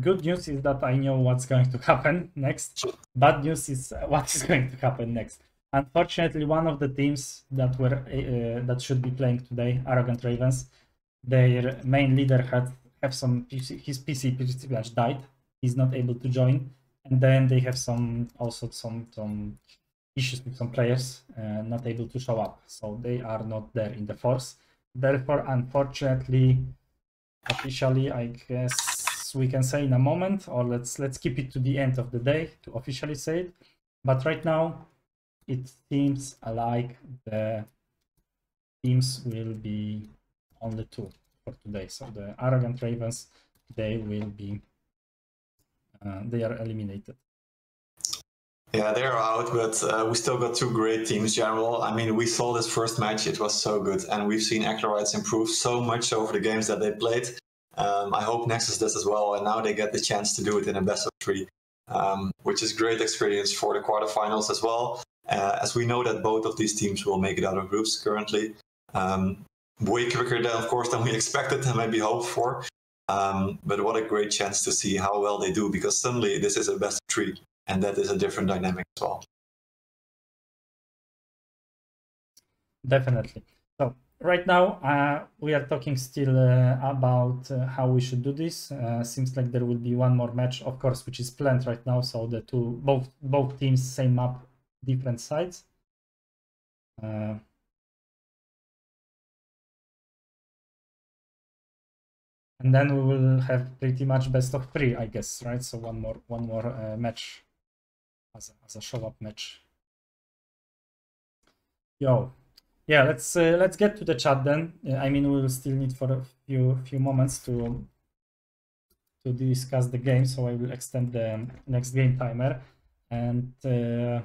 Good news is that I know what's going to happen next. Bad news is what is going to happen next. Unfortunately, one of the teams that were uh, that should be playing today, Arrogant Ravens, their main leader had have some PC, his PC pretty much died. He's not able to join, and then they have some also some some issues with some players uh, not able to show up, so they are not there in the force. Therefore, unfortunately, officially, I guess we can say in a moment, or let's let's keep it to the end of the day to officially say it. But right now, it seems like the teams will be only two for today. So the arrogant ravens, they will be, uh, they are eliminated. Yeah, they're out, but uh, we still got two great teams, General. I mean, we saw this first match; it was so good, and we've seen Eclairides improve so much over the games that they played. Um, I hope Nexus does as well, and now they get the chance to do it in a best of three, um, which is great experience for the quarterfinals as well. Uh, as we know that both of these teams will make it out of groups currently. Um, way quicker than, of course, than we expected and maybe hoped for. Um, but what a great chance to see how well they do because suddenly this is a best of three and that is a different dynamic as well. Definitely. So right now uh, we are talking still uh, about uh, how we should do this. Uh, seems like there will be one more match, of course, which is planned right now. So the two both both teams same map, different sides. And then we will have pretty much best of three, I guess, right? So one more one more uh, match as a, as a show up match. Yo, yeah, let's uh, let's get to the chat then. I mean, we will still need for a few few moments to to discuss the game, so I will extend the next game timer and. Uh,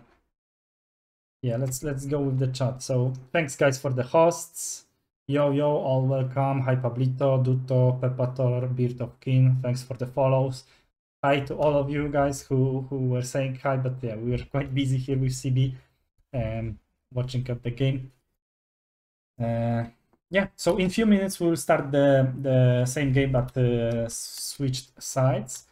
yeah, let's let's go with the chat. So thanks guys for the hosts. Yo, yo, all welcome. Hi, Pablito, Duto, Pepator, Beard of King. Thanks for the follows. Hi to all of you guys who, who were saying hi, but yeah, we were quite busy here with CB um, watching up the game. Uh, yeah, so in few minutes we'll start the, the same game but uh, switched sides.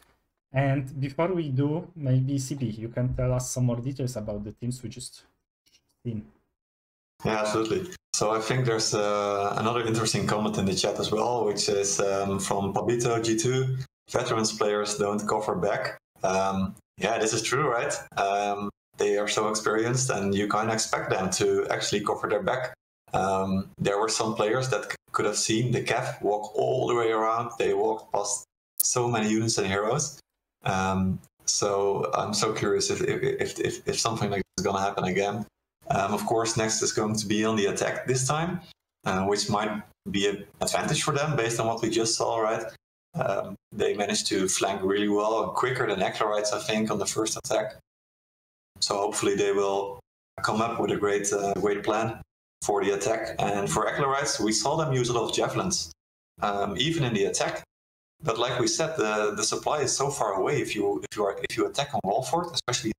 And before we do, maybe CB, you can tell us some more details about the teams we just seen. Yeah, absolutely. So I think there's uh, another interesting comment in the chat as well, which is um, from Pabito G2. Veterans players don't cover back. Um, yeah, this is true, right? Um, they are so experienced, and you kind of expect them to actually cover their back. Um, there were some players that could have seen the Cav walk all the way around. They walked past so many units and heroes. Um, so I'm so curious if if, if, if something like this is going to happen again. Um, of course, next is going to be on the attack this time, uh, which might be an advantage for them based on what we just saw, right? Um, they managed to flank really well, quicker than Eclairides, I think, on the first attack. So hopefully they will come up with a great, uh, great plan for the attack. And for Eclairides, we saw them use a lot of javelins, um, even in the attack. But like we said, the, the supply is so far away if you if you are if you attack on Wallfort, especially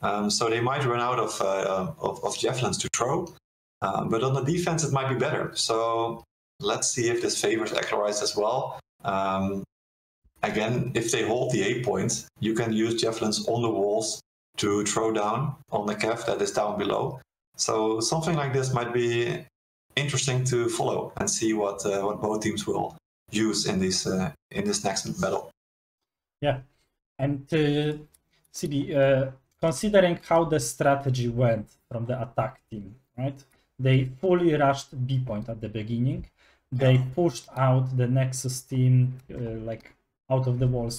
um, so they might run out of, uh, of, of, javelins to throw. Um, but on the defense, it might be better. So let's see if this favors Eclairides as well. Um, again, if they hold the A point, you can use javelins on the walls to throw down on the cav that is down below. So something like this might be interesting to follow and see what uh, what both teams will use in this uh, in this next battle. Yeah, and uh, CB, uh, considering how the strategy went from the attack team, right? They fully rushed B point at the beginning. They pushed out the Nexus team uh, like out of the walls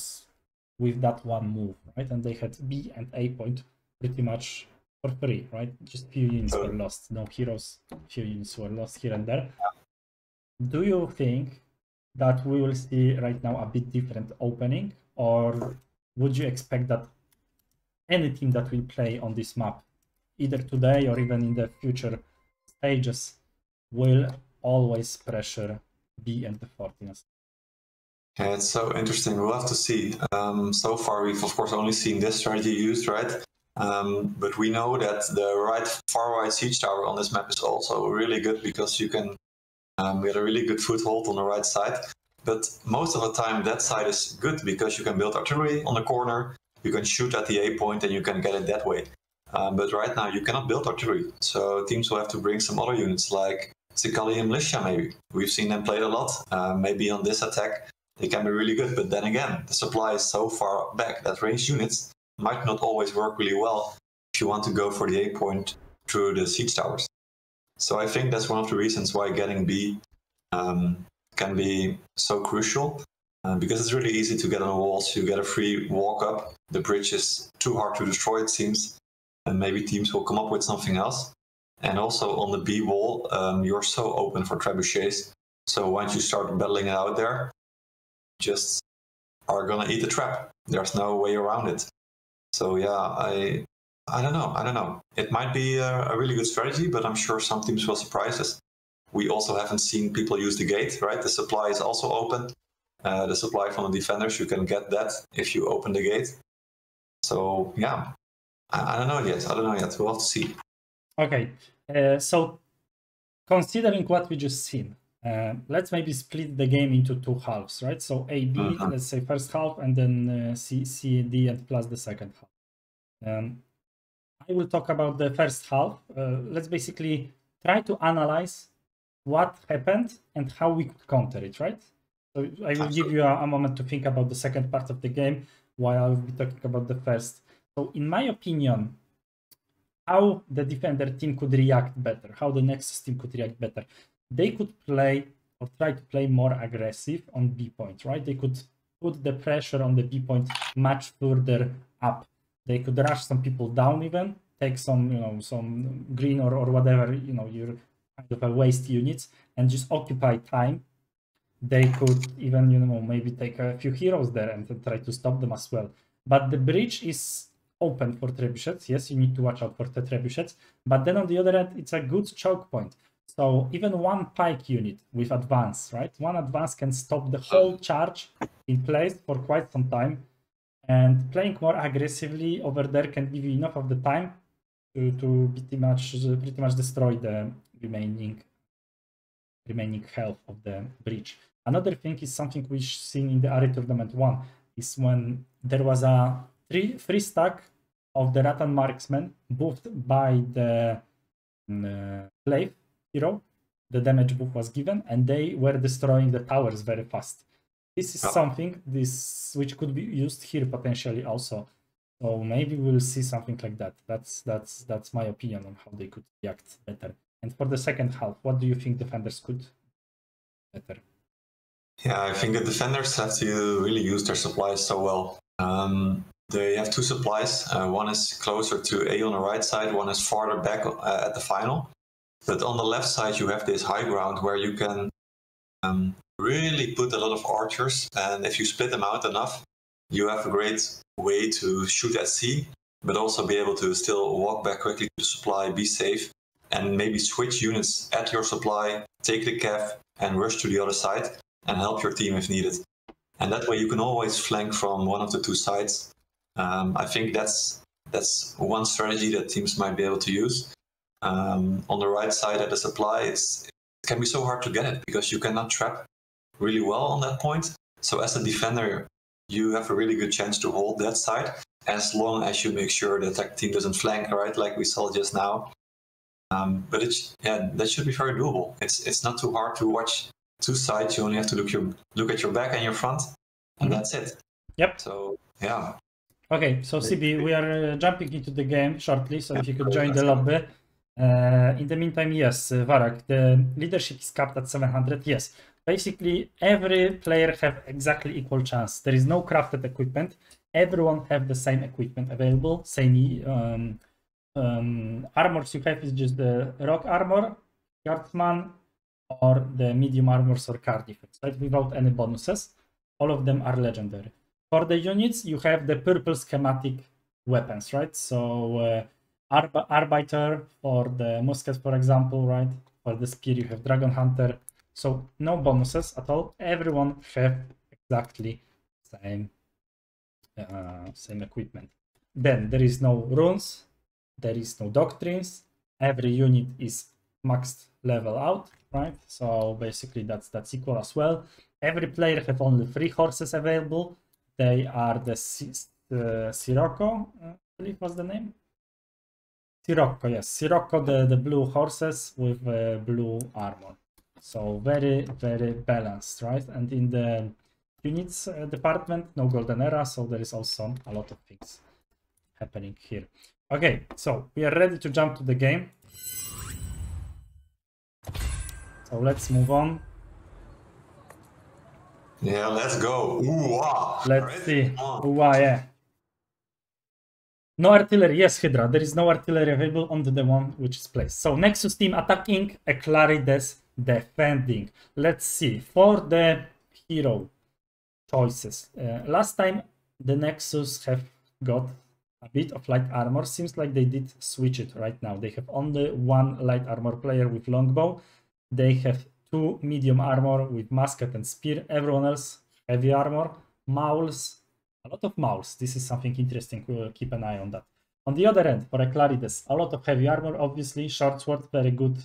with that one move, right? And they had B and A point pretty much for free, right? Just few units were lost, no heroes, few units were lost here and there. Do you think that we will see right now a bit different opening, or would you expect that any team that will play on this map, either today or even in the future stages, will always pressure B and the 14ers? Yeah, it's so interesting. We'll have to see. Um, so far, we've of course only seen this strategy used, right? Um, but we know that the right far right siege tower on this map is also really good because you can um, get a really good foothold on the right side. But most of the time, that side is good because you can build artillery on the corner, you can shoot at the A point, and you can get it that way. Um, but right now, you cannot build artillery, so teams will have to bring some other units like Sicilian Militia. Maybe we've seen them played a lot. Uh, maybe on this attack, they can be really good. But then again, the supply is so far back that ranged units might not always work really well if you want to go for the A point through the siege towers. So I think that's one of the reasons why getting B um, can be so crucial. Uh, because it's really easy to get on the walls. You get a free walk up. The bridge is too hard to destroy, it seems. And maybe teams will come up with something else. And also on the B wall, um, you're so open for trebuchets. So once you start battling it out there, just are gonna eat the trap. There's no way around it. So yeah, I I don't know. I don't know. It might be a, a, really good strategy, but I'm sure some teams will surprise us. We also haven't seen people use the gate, right? The supply is also open. Uh, the supply from the defenders, you can get that if you open the gate. So yeah, I, I don't know yet. I don't know yet. We'll have to see. Okay, uh, so considering what we just seen, uh, let's maybe split the game into two halves, right? So A, B, uh-huh. let's say first half, and then uh, C, C, D, and plus the second half. Um, I will talk about the first half. Uh, let's basically try to analyze what happened and how we could counter it, right? So I will give you a, a, moment to think about the second part of the game while I will be talking about the first. So in my opinion, how the defender team could react better, how the Nexus team could react better. They could play or try to play more aggressive on B point, right? They could put the pressure on the B point much further up. They could rush some people down even, take some, you know, some green or, or whatever, you know, your kind of a waste units and just occupy time they could even, you know, maybe take a few heroes there and try to stop them as well. But the bridge is open for trebuchets. Yes, you need to watch out for the trebuchets. But then on the other end, it's a good choke point. So even one pike unit with advance, right? One advance can stop the whole charge in place for quite some time. And playing more aggressively over there can give you enough of the time to, to pretty much pretty much destroy the remaining remaining health of the bridge. Another thing is something we've seen in the Ari Tournament 1 is when there was a three, free stack of the Rattan Marksman buffed by the uh, Glaive hero. The damage buff was given and they were destroying the towers very fast. This is something this which could be used here potentially also. So maybe we'll see something like that. That's that's that's my opinion on how they could react better. And for the second half, what do you think defenders could better? Yeah, I think the defenders have to really use their supplies so well. Um, they have two supplies. Uh, one is closer to A on the right side, one is farther back uh, at the final. But on the left side, you have this high ground where you can um, really put a lot of archers. And if you split them out enough, you have a great way to shoot at C, but also be able to still walk back quickly to supply, be safe, and maybe switch units at your supply, take the cav, and rush to the other side and help your team if needed. And that way you can always flank from one of the two sides. Um, I think that's that's one strategy that teams might be able to use. Um, on the right side at the supply, it can be so hard to get it because you cannot trap really well on that point. So as a defender, you have a really good chance to hold that side as long as you make sure the attack team doesn't flank, right? Like we saw just now. Um, but it's yeah, that should be very doable. It's it's not too hard to watch two sides. You only have to look your look at your back and your front, and Mhm. that's it. Yep. So yeah, Okay, so CB, we are uh, jumping into the game shortly, so if you could join the lobby. Uh, in the meantime, yes, uh, Varak, the leadership is capped at 700. Yes, basically every player have exactly equal chance. There is no crafted equipment. Everyone have the same equipment available, same um, um, armors you have is just the rock armor, guardsman, or the medium armors or card defense, right? Without any bonuses. All of them are legendary. For the units, you have the purple schematic weapons, right? So uh, Arb- Arbiter for the musket, for example, right? For the spear, you have Dragon Hunter. So no bonuses at all. Everyone have exactly same uh, same equipment. Then there is no runes, there is no doctrines. Every unit is maxed level out, right? So basically that's that's equal as well. Every player have only three horses available. They are the uh, Sirocco, uh, I believe was the name. Sirocco, yes, Sirocco, the, the blue horses with uh, blue armor. So very, very balanced, right? And in the units uh, department, no golden era, so there is also a lot of things happening here. Okay, so we are ready to jump to the game. So let's move on. yeah, let's go. Ooh, ah. Let's see. Ooh, ah, yeah. No artillery, yes, Hydra. There is no artillery available on the one which is placed. So Nexus team attacking, a Eclairides defending. Let's see. For the hero choices. Uh, last time the Nexus have got a bit of light armor. Seems like they did switch it right now. They have only one light armor player with longbow. They have two medium armor with musket and spear. Everyone else heavy armor, mauls, a lot of mauls. This is something interesting. We'll keep an eye on that. On the other end, for Eclairides, a lot of heavy armor, obviously. Short sword, very good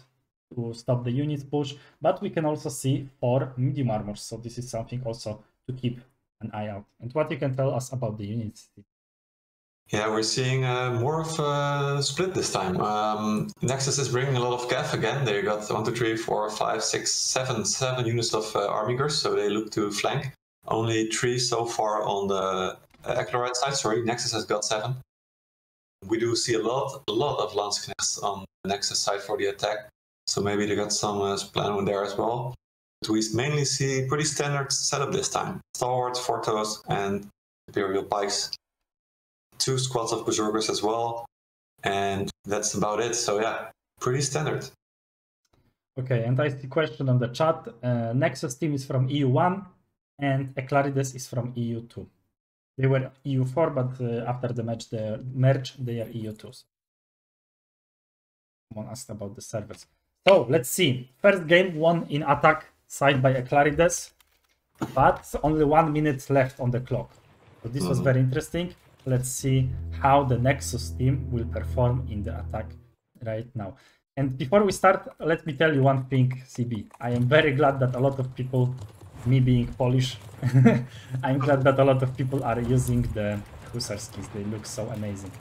to stop the unit push. But we can also see four medium armors. So this is something also to keep an eye out. And what you can tell us about the units. Yeah, we're seeing uh, more of a split this time. Um, Nexus is bringing a lot of cav again. They got one, two, three, four, five, six, seven, seven units of uh, Armigers, so they look to flank. Only three so far on the uh, Eclairide side. Sorry, Nexus has got seven. We do see a lot, a lot of Landsknechts on the Nexus side for the attack. So maybe they got some uh, plan there as well. But we mainly see pretty standard setup this time: Stalwarts, Fortos, and Imperial Pikes two squads of berserkers as well, and that's about it. So yeah, pretty standard. Okay, and I see question on the chat. Uh, Nexus team is from EU1 and Eclairides is from EU2. They were EU4, but uh, after the match, the merge, they are EU2. Someone asked about the servers. So let's see. First game won in attack side by Eclairides, but only one minute left on the clock. So this was Mhm. very interesting. Let's see how the Nexus team will perform in the attack right now. And before we start, let me tell you one thing, CB. I am very glad that a lot of people, me being Polish, I'm glad that a lot of people are using the Hussar skins. They look so amazing.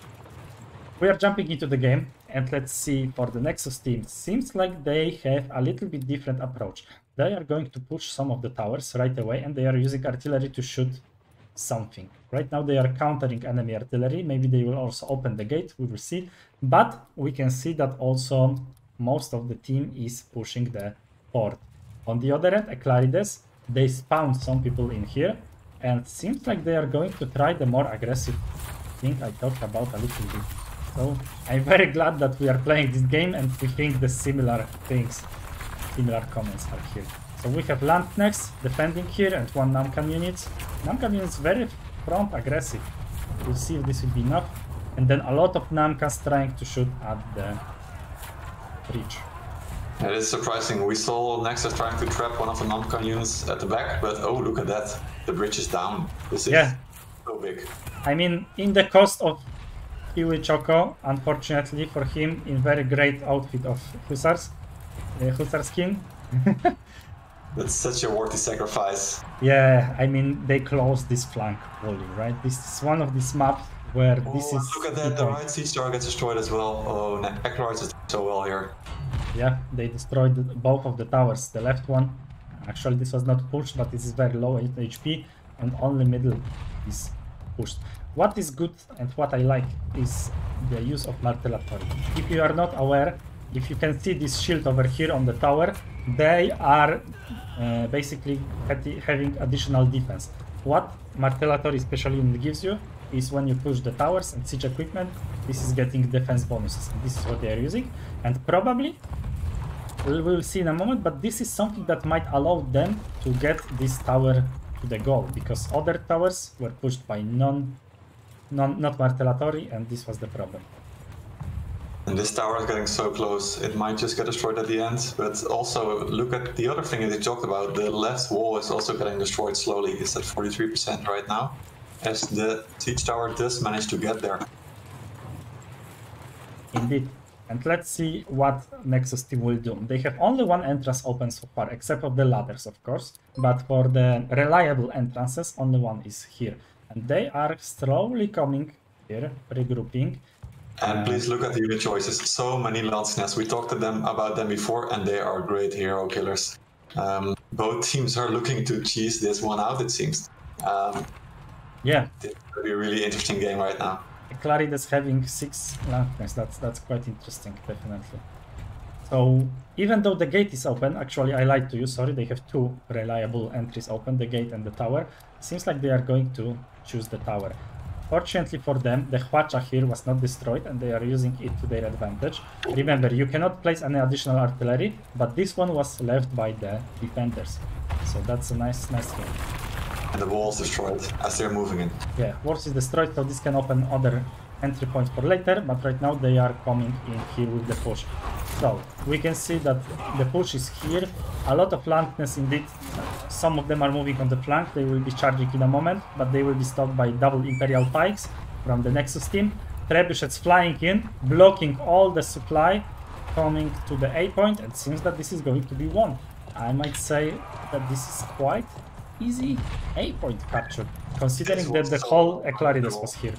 We are jumping into the game, and let's see for the Nexus team. Seems like they have a little bit different approach. They are going to push some of the towers right away, and they are using artillery to shoot something. Right now they are countering enemy artillery. Maybe they will also open the gate. We will see. But we can see that also most of the team is pushing the port. On the other end, Eclairides, they spawned some people in here. And seems like they are going to try the more aggressive thing I talked about a little bit. So I'm very glad that we are playing this game and we think the similar things, similar comments are here. So we have Landsknechts defending here and one Namkhan unit. Namkhan unit is very front aggressive. We'll see if this will be enough. And then a lot of Namkhans trying to shoot at the bridge. It is surprising. We saw Nexus trying to trap one of the Namkhan units at the back, but oh, look at that. The bridge is down. This is Yeah. so big. I mean, in the cost of Kiwi Choco, unfortunately for him, in very great outfit of Hussars, uh, Hussar skin. That's such a worthy sacrifice. Yeah, I mean, they closed this flank right? This is one of these maps where this oh, is. Look at that, the right siege tower gets destroyed as well. Oh, Eclairides is so well here. Yeah, they destroyed both of the towers. The left one, actually this was not pushed, but this is very low HP, and only middle is pushed. What is good and what I like is the use of Martellatori. If you are not aware, if you can see this shield over here on the tower, they are uh, basically having additional defense. What Martellatori special unit gives you is when you push the towers and siege equipment, this is getting defense bonuses. This is what they are using. And probably, we will see in a moment, but this is something that might allow them to get this tower to the goal, because other towers were pushed by non, non not Martellatori, and this was the problem. And this tower is getting so close, it might just get destroyed at the end. But also, look at the other thing that you talked about. The left wall is also getting destroyed slowly. It's at 43% right now as the siege tower does manage to get there. Indeed. And let's see what Nexus team will do. They have only one entrance open so far, except for the ladders, of course. But for the reliable entrances, only one is here. And they are slowly coming here, regrouping. And please look at the unit choices. So many Landsknechts. We talked to them about them before, and they are great hero killers. Um, both teams are looking to cheese this one out, it seems. Um, yeah. It could be a really interesting game right now. Claritas having six lanterns, that's that's quite interesting, definitely. So even though the gate is open, actually I lied to you, sorry, they have two reliable entries open, the gate and the tower. Seems like they are going to choose the tower. Fortunately for them, the Hwacha here was not destroyed and they are using it to their advantage. Remember, you cannot place any additional artillery, but this one was left by the defenders. So that's a nice, nice thing. And the wall is destroyed as they're moving in. Yeah, walls is destroyed, so this can open other entry points for later, but right now they are coming in here with the push. So, we can see that the push is here. A lot of Landsknechts indeed. Some of them are moving on the flank, they will be charging in a moment, but they will be stopped by double Imperial Pikes from the Nexus team. Trebuchets flying in, blocking all the supply coming to the A point, and seems that this is going to be won. I might say that this is quite easy A point capture, considering that the so whole Eclairides was here.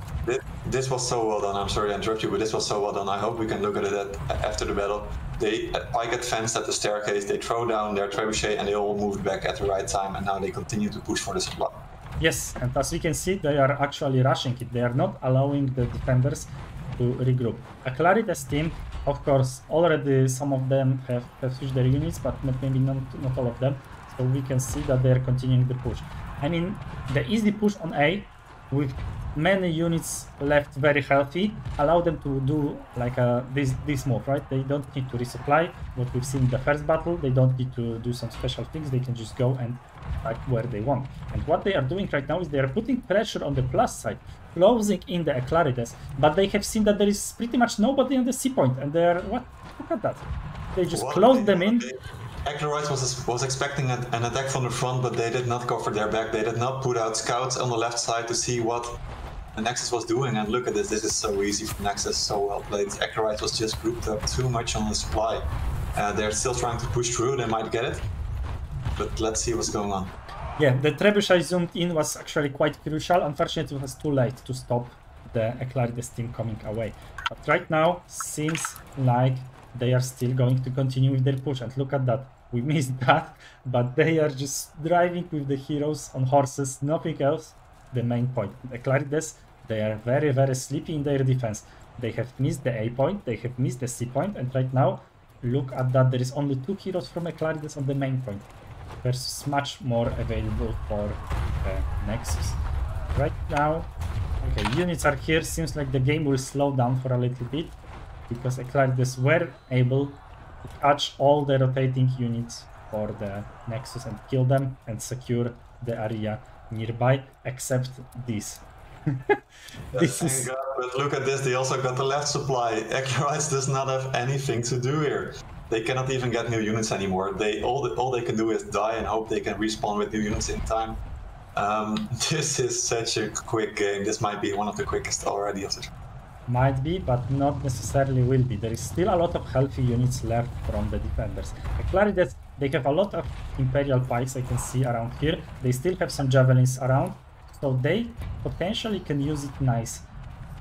This, was so well done. I'm sorry to interrupt you, but this was so well done. I hope we can look at it at, after the battle. They I get fenced at the staircase, they throw down their trebuchet, and they all moved back at the right time, and now they continue to push for the supply. Yes, and as we can see, they are actually rushing it. They are not allowing the defenders to regroup. Eclairides team, of course, already some of them have, have switched their units, but maybe not, not all of them so we can see that they're continuing the push. I mean, the easy push on A with many units left very healthy allow them to do like a, uh, this this move right? They don't need to resupply what we've seen in the first battle. They don't need to do some special things. They can just go and fight where they want. And what they are doing right now is they are putting pressure on the plus side closing in the Eclairides. But they have seen that there is pretty much nobody on the C point and they are what? Look at that. They just what close them in Eclairides was, was expecting an, an, attack from the front, but they did not cover their back. They did not put out scouts on the left side to see what Nexus was doing. And look at this, this is so easy for Nexus, so well played. Eclairides was just grouped up too much on the supply. Uh, they're still trying to push through, they might get it. But let's see what's going on. Yeah, the trebuchet zoomed in was actually quite crucial. Unfortunately, it was too late to stop the Eclairides team coming away. But right now, seems like they are still going to continue with their push. And look at that. We missed that, but they are just driving with the heroes on horses, nothing else. The main point. The Clarides, they are very, very sleepy in their defense. They have missed the A point, they have missed the C point, and right now, look at that. There is only two heroes from Eclairides on the main point versus much more available for the Nexus. Right now, okay, units are here. Seems like the game will slow down for a little bit because Eclairides were able to catch all the rotating units for the Nexus and kill them and secure the area nearby, except this. this is... God, but look at this, they also got the left supply. Eclairides does not have anything to do here. They cannot even get new units anymore. They all, the, all they can do is die and hope they can respawn with new units in time. Um, this is such a quick game. This might be one of the quickest already of the might be, but not necessarily will be. There is still a lot of healthy units left from the defenders. Clarides, they have a lot of Imperial Pikes I can see around here. They still have some Javelins around, so they potentially can use it nice.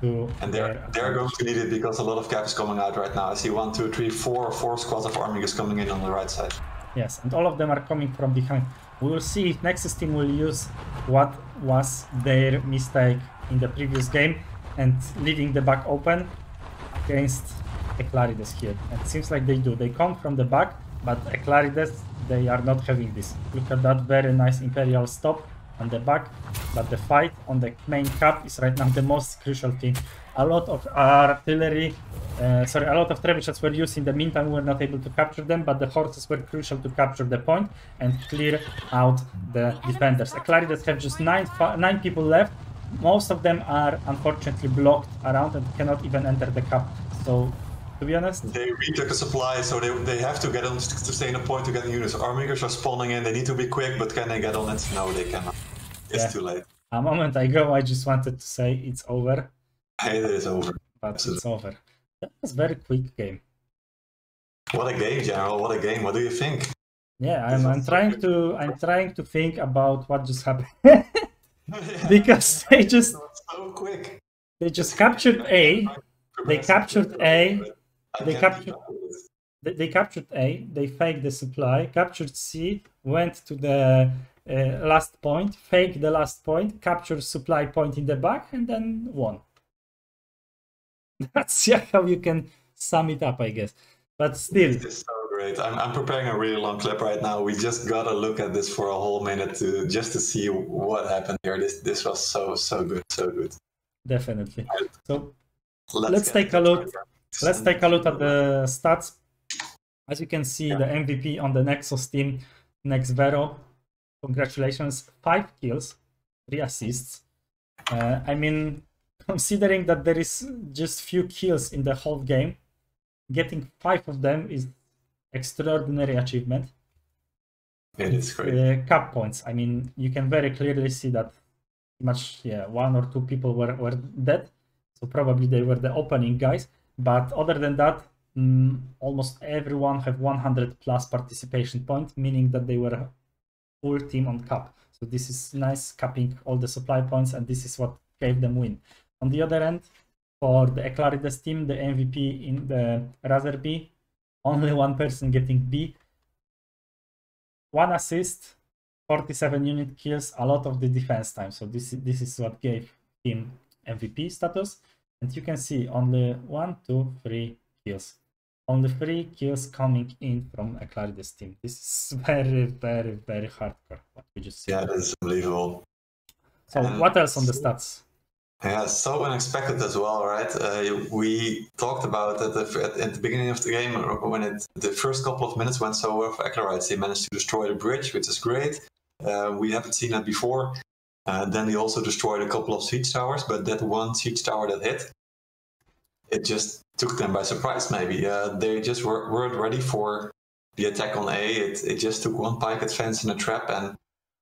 to And they're they're going to need it because a lot of cap is coming out right now. I see one, two, three, four, four squads of Armigers coming in on the right side. Yes, and all of them are coming from behind. We will see if Nexus team will use what was their mistake in the previous game and leaving the back open against Eclairides here. And it seems like they do. They come from the back, but Eclairides, they are not having this. Look at that very nice Imperial stop on the back, but the fight on the main cap is right now the most crucial thing. A lot of artillery, uh, sorry, a lot of trebuchets were used in the meantime, we were not able to capture them, but the horses were crucial to capture the point and clear out the defenders. Eclairides have just nine, nine people left, most of them are unfortunately blocked around and cannot even enter the cup. So, to be honest, They retook a supply, so they, they have to get on to stay in a point to get the units. Armigers are spawning in. They need to be quick, but can they get on it? No, they cannot. It's Yeah. too late. a moment ago I just wanted to say it's over, It is over. but it's over. That was very quick game. What a game, General! What a game! What do you think? Yeah, I'm, I'm trying to I'm trying to think about what just happened because they just so quick. they just captured A, They captured A. they captured- keep up with it. they, captured A, they faked the supply, captured C, went to the uh, last point, Fake the last point, captured supply point in the back, and then won. That's yeah, how you can sum it up, I guess. But still, This is so great. I'm, I'm preparing a really long clip right now. We just gotta look at this for a whole minute to just to see what happened here. This this was so so good, so good. definitely. So Let's, Let's take a look. Let's take a look at the stats. As you can see, Yeah. the MVP on the Nexus team, Next Vero. Congratulations, five kills, three assists. Uh, I mean, considering that there is just few kills in the whole game, getting five of them is extraordinary achievement. It is great. Uh, cap points. I mean, you can very clearly see that much, yeah, one or two people were, were dead. So probably they were the opening guys. But other than that, mm, almost everyone have 100 plus participation point, meaning that they were full team on cap. So this is nice capping all the supply points, and this is what gave them win. On the other end, for the Eclairides team, the MVP in the Razer B, only one person getting B, one assist, 47 unit kills, a lot of the defense time. So this this is what gave him MVP status. And you can see only one, two, three kills. Only three kills coming in from Eclairides team. This is very, very, very hardcore. What we just see. Yeah, that is unbelievable. So and what else on the stats? Yeah, so unexpected as well, right? Uh, we talked about it at the, beginning of the game uh, when it the first couple of minutes went so well for Eclairides. They managed to destroy the bridge, which is great. Uh, we haven't seen that before. Uh, then they also destroyed a couple of siege towers, but that one siege tower that hit, it just took them by surprise. Maybe uh, they just were, weren't ready for the attack on A. It, it just took one pike advance in a trap, and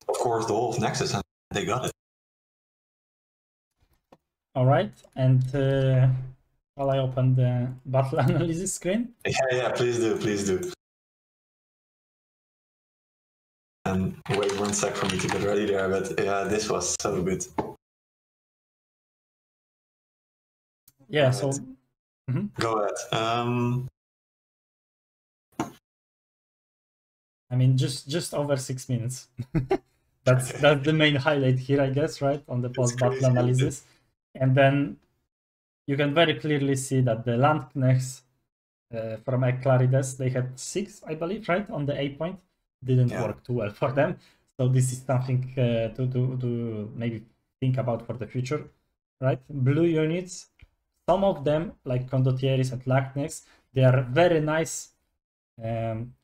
of course the whole of Nexus, and they got it. All right. And uh, while I open the battle analysis screen, Yeah, yeah, please do, please do. And wait one sec for me to get ready there, but yeah, this was so good. yeah. So Alright. Go ahead. Um, I mean, just just over six minutes. that's that's the main highlight here, I guess, right? On the post battle analysis, and then you can very clearly see that the Landsknechts uh, from Eclairides they had six, I believe, right on the A point. Didn't Yeah. work too well for them, so this is something uh, to to to maybe think about for the future, right? Blue units, some of them like Condottieris and Landsknechts, they are very nice. Um,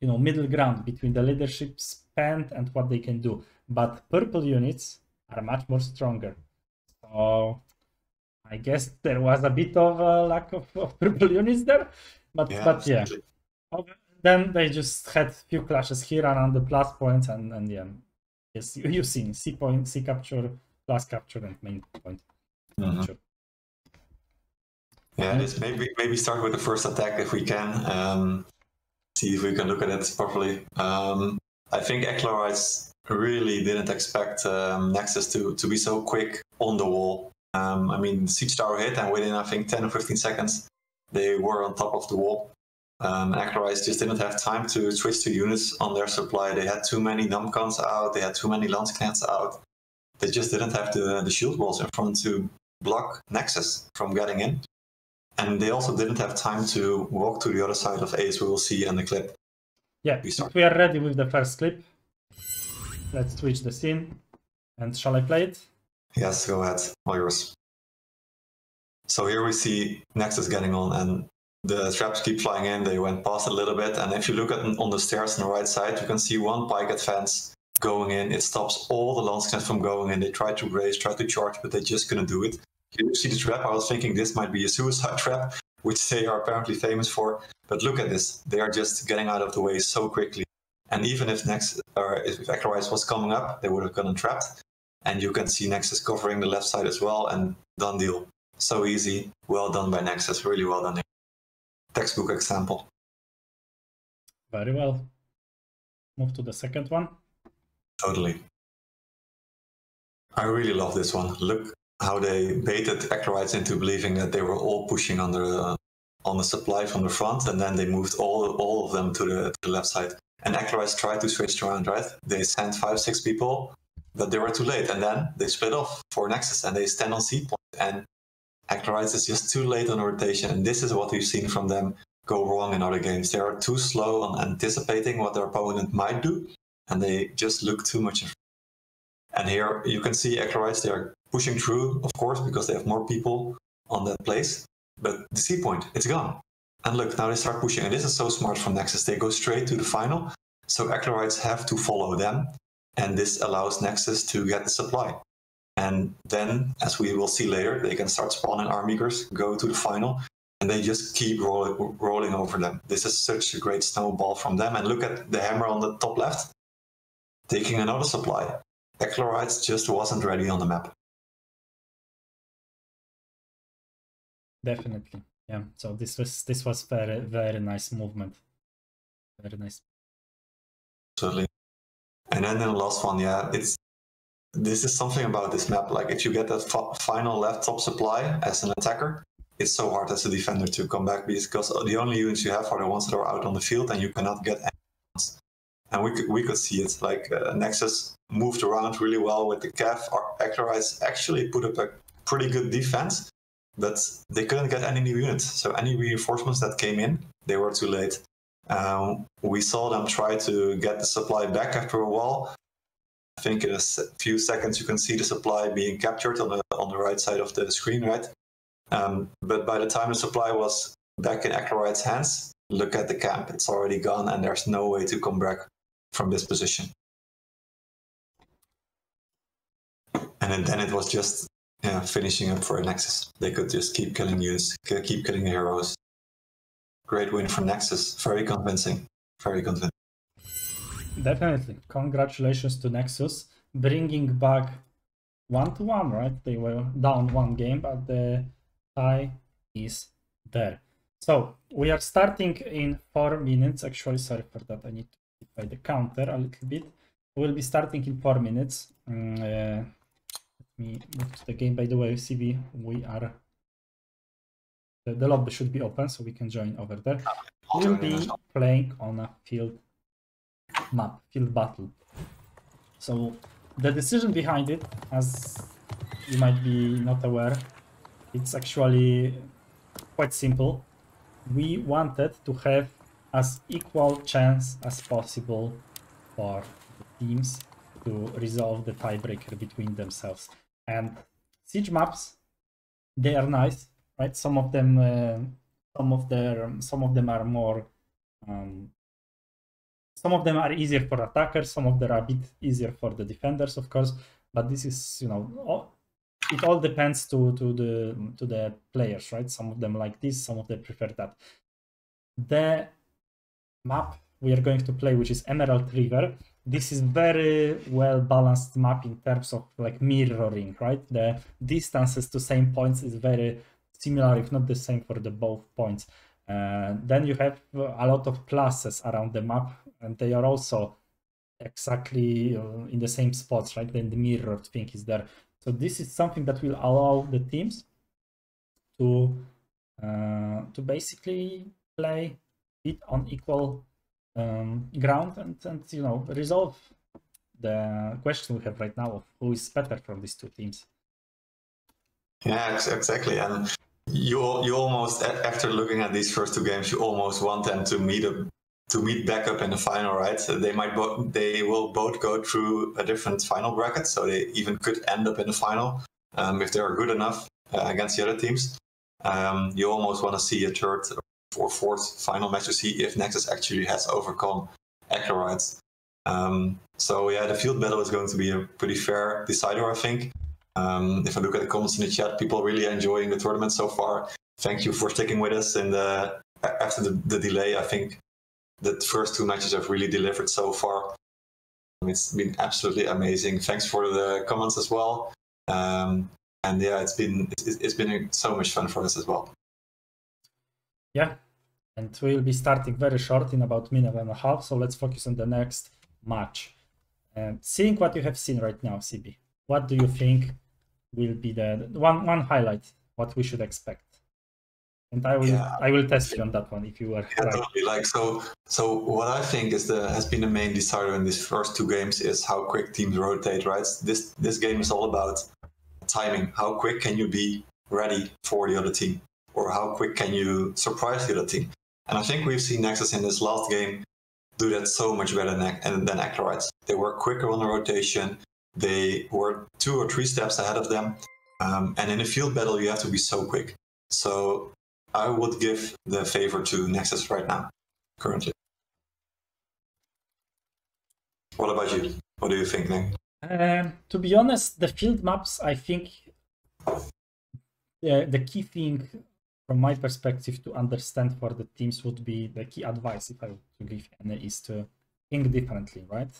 you know middle ground between the leadership spend and what they can do but purple units are much more stronger so i guess there was a bit of a lack of, of purple units there but yeah, but yeah absolutely. then they just had few clashes here around the plus points and and yeah yes you, you've seen c point c capture plus capture and main point Mhm. Yeah, this maybe maybe start with the first attack if we can. Um, see if we can look at it properly. Um, I think Eclairides really didn't expect um, Nexus to to be so quick on the wall. Um, I mean, Siege Tower hit, and within I think 10 or 15 seconds, they were on top of the wall. Um, just didn't have time to switch to units on their supply. They had too many Namkhans out, they had too many Landsknechts out. They just didn't have the, the shield walls in front to block Nexus from getting in. And they also didn't have time to walk to the other side of A, as we will see in the clip. Yeah, We we are ready with the first clip. Let's switch the scene. And shall I play it? Yes, go ahead. All yours. So here we see Nexus getting on, and the traps keep flying in. They went past a little bit, and if you look at on the stairs on the right side, you can see one pike advance going in. It stops all the Landsknechts from going in. They try to raise, try to charge, but they just couldn't do it. You see the trap. I was thinking this might be a suicide trap, which they are apparently famous for. But look at this. They are just getting out of the way so quickly. And even if Next or if Eclairides was coming up, they would have gotten trapped. And you can see Nexus covering the left side as well, and done deal. So easy. Well done by Nexus. Really well done. Textbook example. Very well. Move to the second one. Totally. I really love this one. Look how they baited Eclairides into believing that they were all pushing on the on the supply from the front, and then they moved all all of them to the, to the left side. And Eclairides tried to switch around, right? They sent five, six people, but they were too late, and then they split off for Nexus, and they stand on C point. And Eclairides is just too late on rotation, and this is what we've seen from them go wrong in other games. They are too slow on anticipating what their opponent might do, and they just look too much. And here you can see Eclairides, they are pushing through, of course, because they have more people on that place. But the C point, it's gone. And look, now they start pushing. And this is so smart from Nexus. They go straight to the final. So Eclairides have to follow them. And this allows Nexus to get the supply. And then, as we will see later, they can start spawning Armigers, go to the final, and they just keep rolling, rolling over them. This is such a great snowball from them. And look at the hammer on the top left, taking another supply. Eclairides just wasn't ready on the map. Definitely. Yeah. So this was this was very very nice movement. Very nice. Totally. And then the last one, yeah, it's this is something about this map. Like if you get that final left top supply as an attacker, it's so hard as a defender to come back because the only units you have are the ones that are out on the field, and you cannot get. Any. And we could, we could see it. Like uh, Nexus moved around really well with the Cav. Our actually put up a pretty good defense, but they couldn't get any new units. So any reinforcements that came in, they were too late. Um, we saw them try to get the supply back after a while. I think in a few seconds you can see the supply being captured on the on the right side of the screen, right? Um, but by the time the supply was back in Eclairide's hands, look at the camp; it's already gone, and there's no way to come back from this position. And then it was just yeah, finishing up for Nexus. They could just keep killing units, keep killing heroes. Great win for Nexus. Very convincing. Very convincing. Definitely. Congratulations to Nexus bringing back one to one. Right? They were down one game, but the tie is there. So we are starting in four minutes. Actually, sorry for that. I need to modify the counter a little bit. We'll be starting in four minutes. Mm, uh, me move to the game. By the way, CB, we are. The, the lobby should be open, so we can join over there. Ah, we'll be playing on a field map, field battle. So the decision behind it, as you might be not aware, it's actually quite simple. We wanted to have as equal chance as possible for the teams to resolve the tiebreaker between themselves. And siege maps, they are nice, right? Some of them, uh, some of their, some of them are more. Um, some of them are easier for attackers, some of them are a bit easier for the defenders, of course. But this is, you know, all, it all depends to to the to the players, right? Some of them like this, some of them prefer that. The map we are going to play, which is Emerald River, this is very well balanced map in terms of like mirroring, right? The distances to same points is very similar, if not the same for the both points. Uh, then you have a lot of classes around the map, and they are also exactly uh, in the same spots, right? Then the mirrored thing is there. So this is something that will allow the teams to uh, to basically play it on equal um, ground and, and you know resolve the question we have right now of who is better from these two teams. Yeah, exactly. And you you almost after looking at these first two games, you almost want them to meet up to meet back up in the final, right? So they might both they will both go through a different final bracket, so they even could end up in the final um, if they are good enough uh, against the other teams. Um, you almost want to see a third or fourth final match to see if Nexus actually has overcome Eclairides. Um, so yeah, the field battle is going to be a pretty fair decider, I think. Um, if I look at the comments in the chat, people really enjoying the tournament so far. Thank you for sticking with us And the after the, the delay. I think the first two matches have really delivered so far. It's been absolutely amazing. Thanks for the comments as well. Um, and yeah, it's been it's, it's been so much fun for us as well. Yeah, and we'll be starting very short in about minute and a half. So let's focus on the next match. Um, seeing what you have seen right now, CB, what do you think will be the one one highlight? What we should expect? And I will yeah. I will test you on that one if you are yeah, right. Totally. Like so so what I think is the has been the main decider in these first two games is how quick teams rotate, right? This this game is all about timing. How quick can you be ready for the other team? Or how quick can you surprise the other team? And I think we've seen Nexus in this last game do that so much better than, than Eclairides. They were quicker on the rotation. They were two or three steps ahead of them. Um, and in a field battle, you have to be so quick. So I would give the favor to Nexus right now, currently. What about you? What do you think, Nick? Um, to be honest, the field maps, I think the, the key thing from my perspective to understand for the teams would be the key advice if I were to give any is to think differently, right?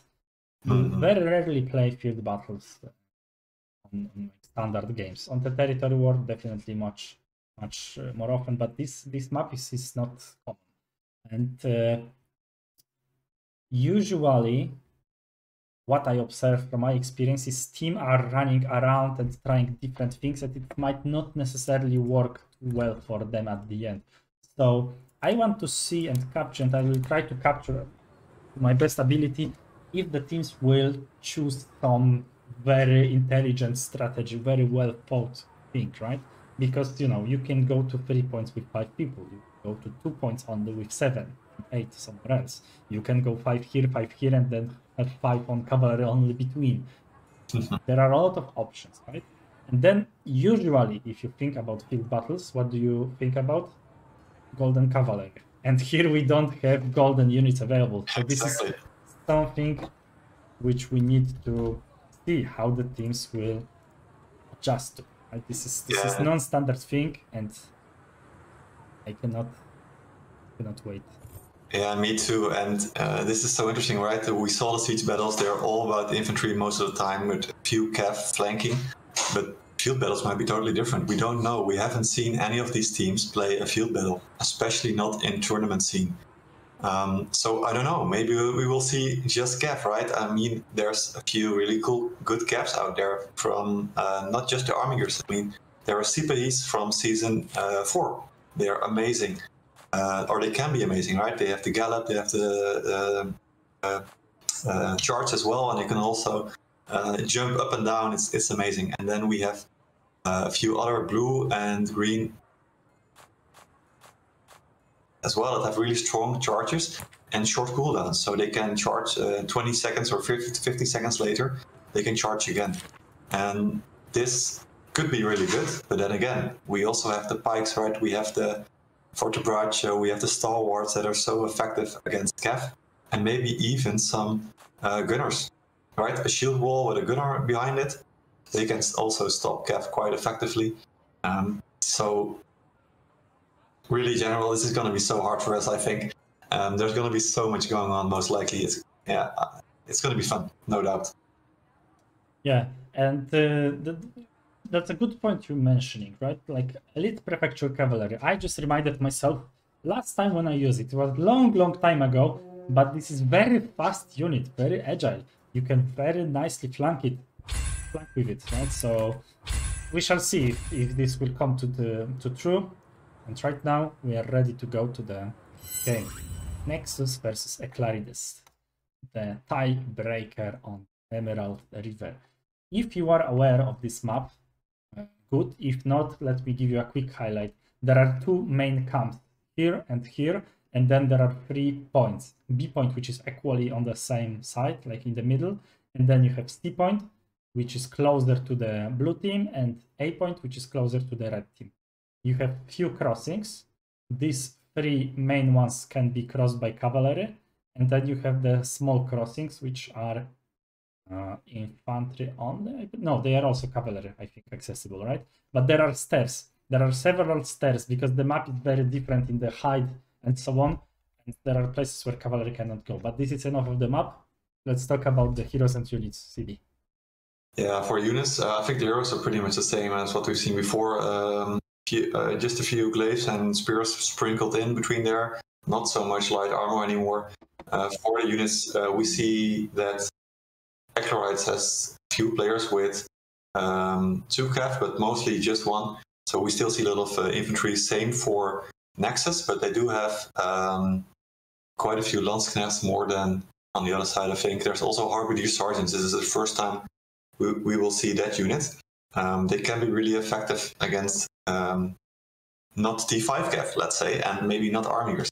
Mm-hmm. Very rarely play field battles on, on, standard games. On the territory war, definitely much much uh, more often, but this this map is, is not common. And uh, usually what I observe from my experience is team are running around and trying different things and it might not necessarily work well for them at the end. So I want to see and capture and I will try to capture my best ability if the teams will choose some very intelligent strategy, very well thought thing, right? Because you know you can go to three points with five people, you go to two points on the with seven, eight somewhere else. You can go five here, five here, and then have five on cavalry only between. there are a lot of options, right? And then usually, if you think about field battles, what do you think about? Golden cavalry. And here we don't have golden units available. So this exactly. is something which we need to see how the teams will adjust to. Right? This is this yeah. is non-standard thing, and I cannot cannot wait. Yeah, me too. And uh, this is so interesting, right? We saw the siege battles; they're all about infantry most of the time, with a few cav flanking. But field battles might be totally different. We don't know. We haven't seen any of these teams play a field battle, especially not in tournament scene. Um, so I don't know. Maybe we will see just cav, right? I mean, there's a few really cool, good cavs out there from uh, not just the Armigers. I mean, there are Sipahis from season uh, four. They are amazing uh, or they can be amazing, right? They have the gallop, they have the uh, uh, charge as well, and they can also uh, jump up and down. It's it's amazing. And then we have a few other blue and green as well that have really strong charges and short cooldowns, so they can charge uh, 20 seconds or 50, 50 seconds later. They can charge again, and this could be really good. But then again, we also have the pikes, right? We have the Fortebraccio we have the stalwarts that are so effective against Cav, and maybe even some uh, gunners, right? A shield wall with a gunner behind it, they can also stop Cav quite effectively. Um, so, really, general, this is going to be so hard for us. I think um, there's going to be so much going on. Most likely, it's yeah, uh, it's going to be fun, no doubt. Yeah, and uh, the that's a good point you're mentioning, right? Like Elite Prefecture Cavalry. I just reminded myself last time when I used it, it was long, long time ago, but this is very fast unit, very agile. You can very nicely flank it flank with it, right? So we shall see if, if this will come to the to true. And right now we are ready to go to the game. Nexus versus Eclairides, the tiebreaker on Emerald River. If you are aware of this map, uh, good. If not, let me give you a quick highlight. There are two main camps here and here, and then there are three points. B point, which is equally on the same side, like in the middle, and then you have C point, which is closer to the blue team, and A point, which is closer to the red team. You have few crossings. These three main ones can be crossed by cavalry, and then you have the small crossings, which are uh, infantry only. No, they are also cavalry, I think, accessible, right? But there are stairs. There are several stairs because the map is very different in the height and so on. And there are places where cavalry cannot go. But this is enough of the map. Let's talk about the heroes and units, CB. Yeah, for units, uh, I think the heroes are pretty much the same as what we've seen before. Um, uh, just a few glaives and spears sprinkled in between there. Not so much light armor anymore. Uh, for the units, uh, we see that Eclairides has few players with um, two cav, but mostly just one. So we still see a lot of uh, infantry. Same for Nexus, but they do have um, quite a few Landsknechts more than on the other side. I think there's also Halberdier Sergeants. This is the first time we, we will see that unit. Um, they can be really effective against um, not T5 cav, let's say, and maybe not Armigers.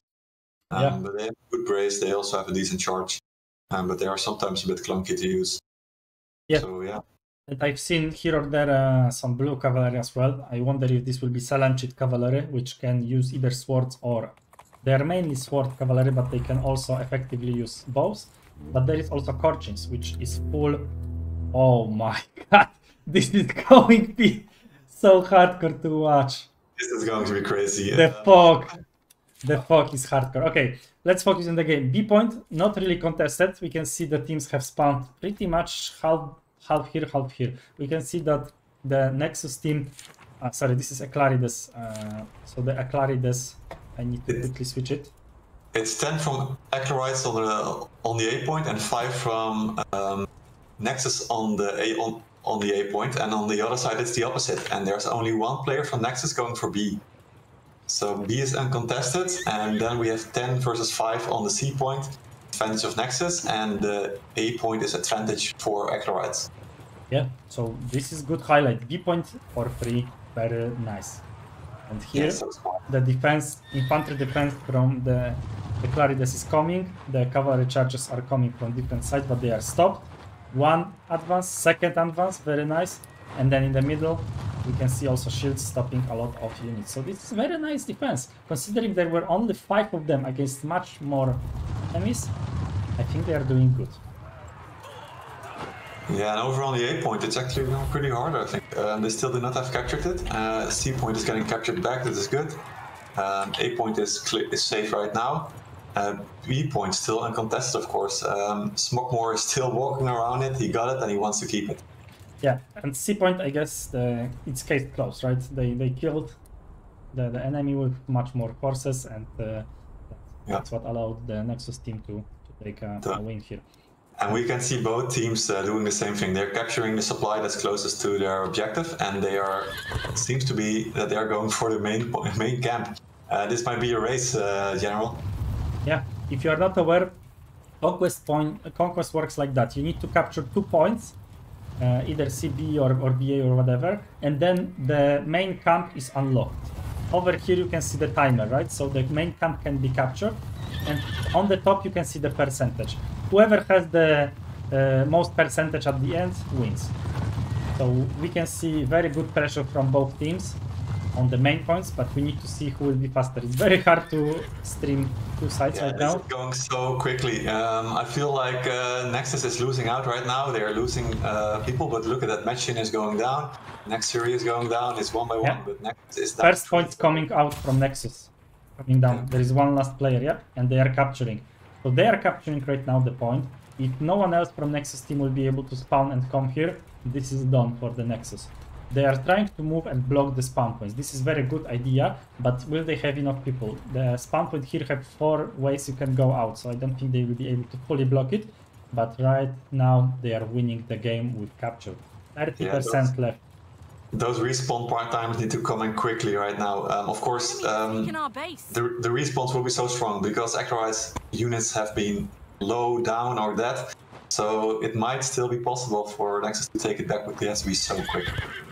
Um, Yeah. But they have good brace. They also have a decent charge, um, but they are sometimes a bit clunky to use. Yeah. So yeah. And I've seen here or there uh, some blue cavalry as well. I wonder if this will be Salanchit cavalry, which can use either swords or they are mainly sword cavalry, but they can also effectively use bows. But there is also Korchins, which is full. Oh my god, this is going to be so hardcore to watch. This is going to be crazy. The fog. The fog is hardcore. Okay, let's focus on the game. B point, not really contested. We can see the teams have spawned pretty much half, half here, half here. We can see that the Nexus team, uh, sorry, this is Eclairides. Uh, so the Eclairides, I need to quickly switch it. It's ten from Eclairides on the on the A point and five from um, Nexus on the A on, on the A point, and on the other side it's the opposite. And there's only one player from Nexus going for B. So B is uncontested, and then we have ten versus five on the C point, advantage of Nexus, and the A point is advantage for Eclairides. Yeah, so this is good highlight. B point for free, very nice. And here, Yeah, so the defense, infantry defense from the, the Clarides is coming. The cavalry charges are coming from different sides, but they are stopped. One advance, second advance, very nice. And then in the middle, we can see also shields stopping a lot of units. So this is very nice defense. Considering there were only five of them against much more enemies, I think they are doing good. Yeah, and over on the A point, it's actually going pretty hard, I think. Um, they still do not have captured it. Uh, C point is getting captured back, that is good. Um, A point is, is safe right now. Uh, B point still uncontested, of course. Um, Smogmore is still walking around it. He got it and he wants to keep it. Yeah, and C point, I guess the, it's case closed, right? They they killed the, the enemy with much more forces, and uh, that's what allowed the Nexus team to, to take a, a win here. And we can see both teams uh, doing the same thing. They're capturing the supply that's closest to their objective, and they are. It seems to be that they are going for the main main camp. Uh, this might be a race, uh, General. Yeah, if you are not aware, conquest point conquest works like that. You need to capture two points, uh, either CB or, or BA or whatever, and then the main camp is unlocked. Over here you can see the timer, right? So the main camp can be captured, and on the top you can see the percentage. Whoever has the uh, most percentage at the end wins. So we can see very good pressure from both teams on the main points, but we need to see who will be faster. It's very hard to stream two sides Yeah, right this now. is going so quickly. Um, I feel like uh, Nexus is losing out right now. They are losing uh, people, but look at that. Matchin is going down. Next series is going down. It's one by Yeah. one, but Nexus is down. First points coming out from Nexus. Coming down. There is one last player, yeah? And they are capturing. So they are capturing right now the point. If no one else from Nexus team will be able to spawn and come here, this is done for the Nexus. They are trying to move and block the spawn points. This is very good idea, but will they have enough people? The spawn point here have four ways you can go out, so I don't think they will be able to fully block it. But right now they are winning the game with capture. 30% left. Those respawn part times need to come in quickly right now. Um, of course, um, Taking our base. the, the respawns will be so strong because Eclairides units have been low, down, or dead. So it might still be possible for Nexus to take it back, has to be so quick.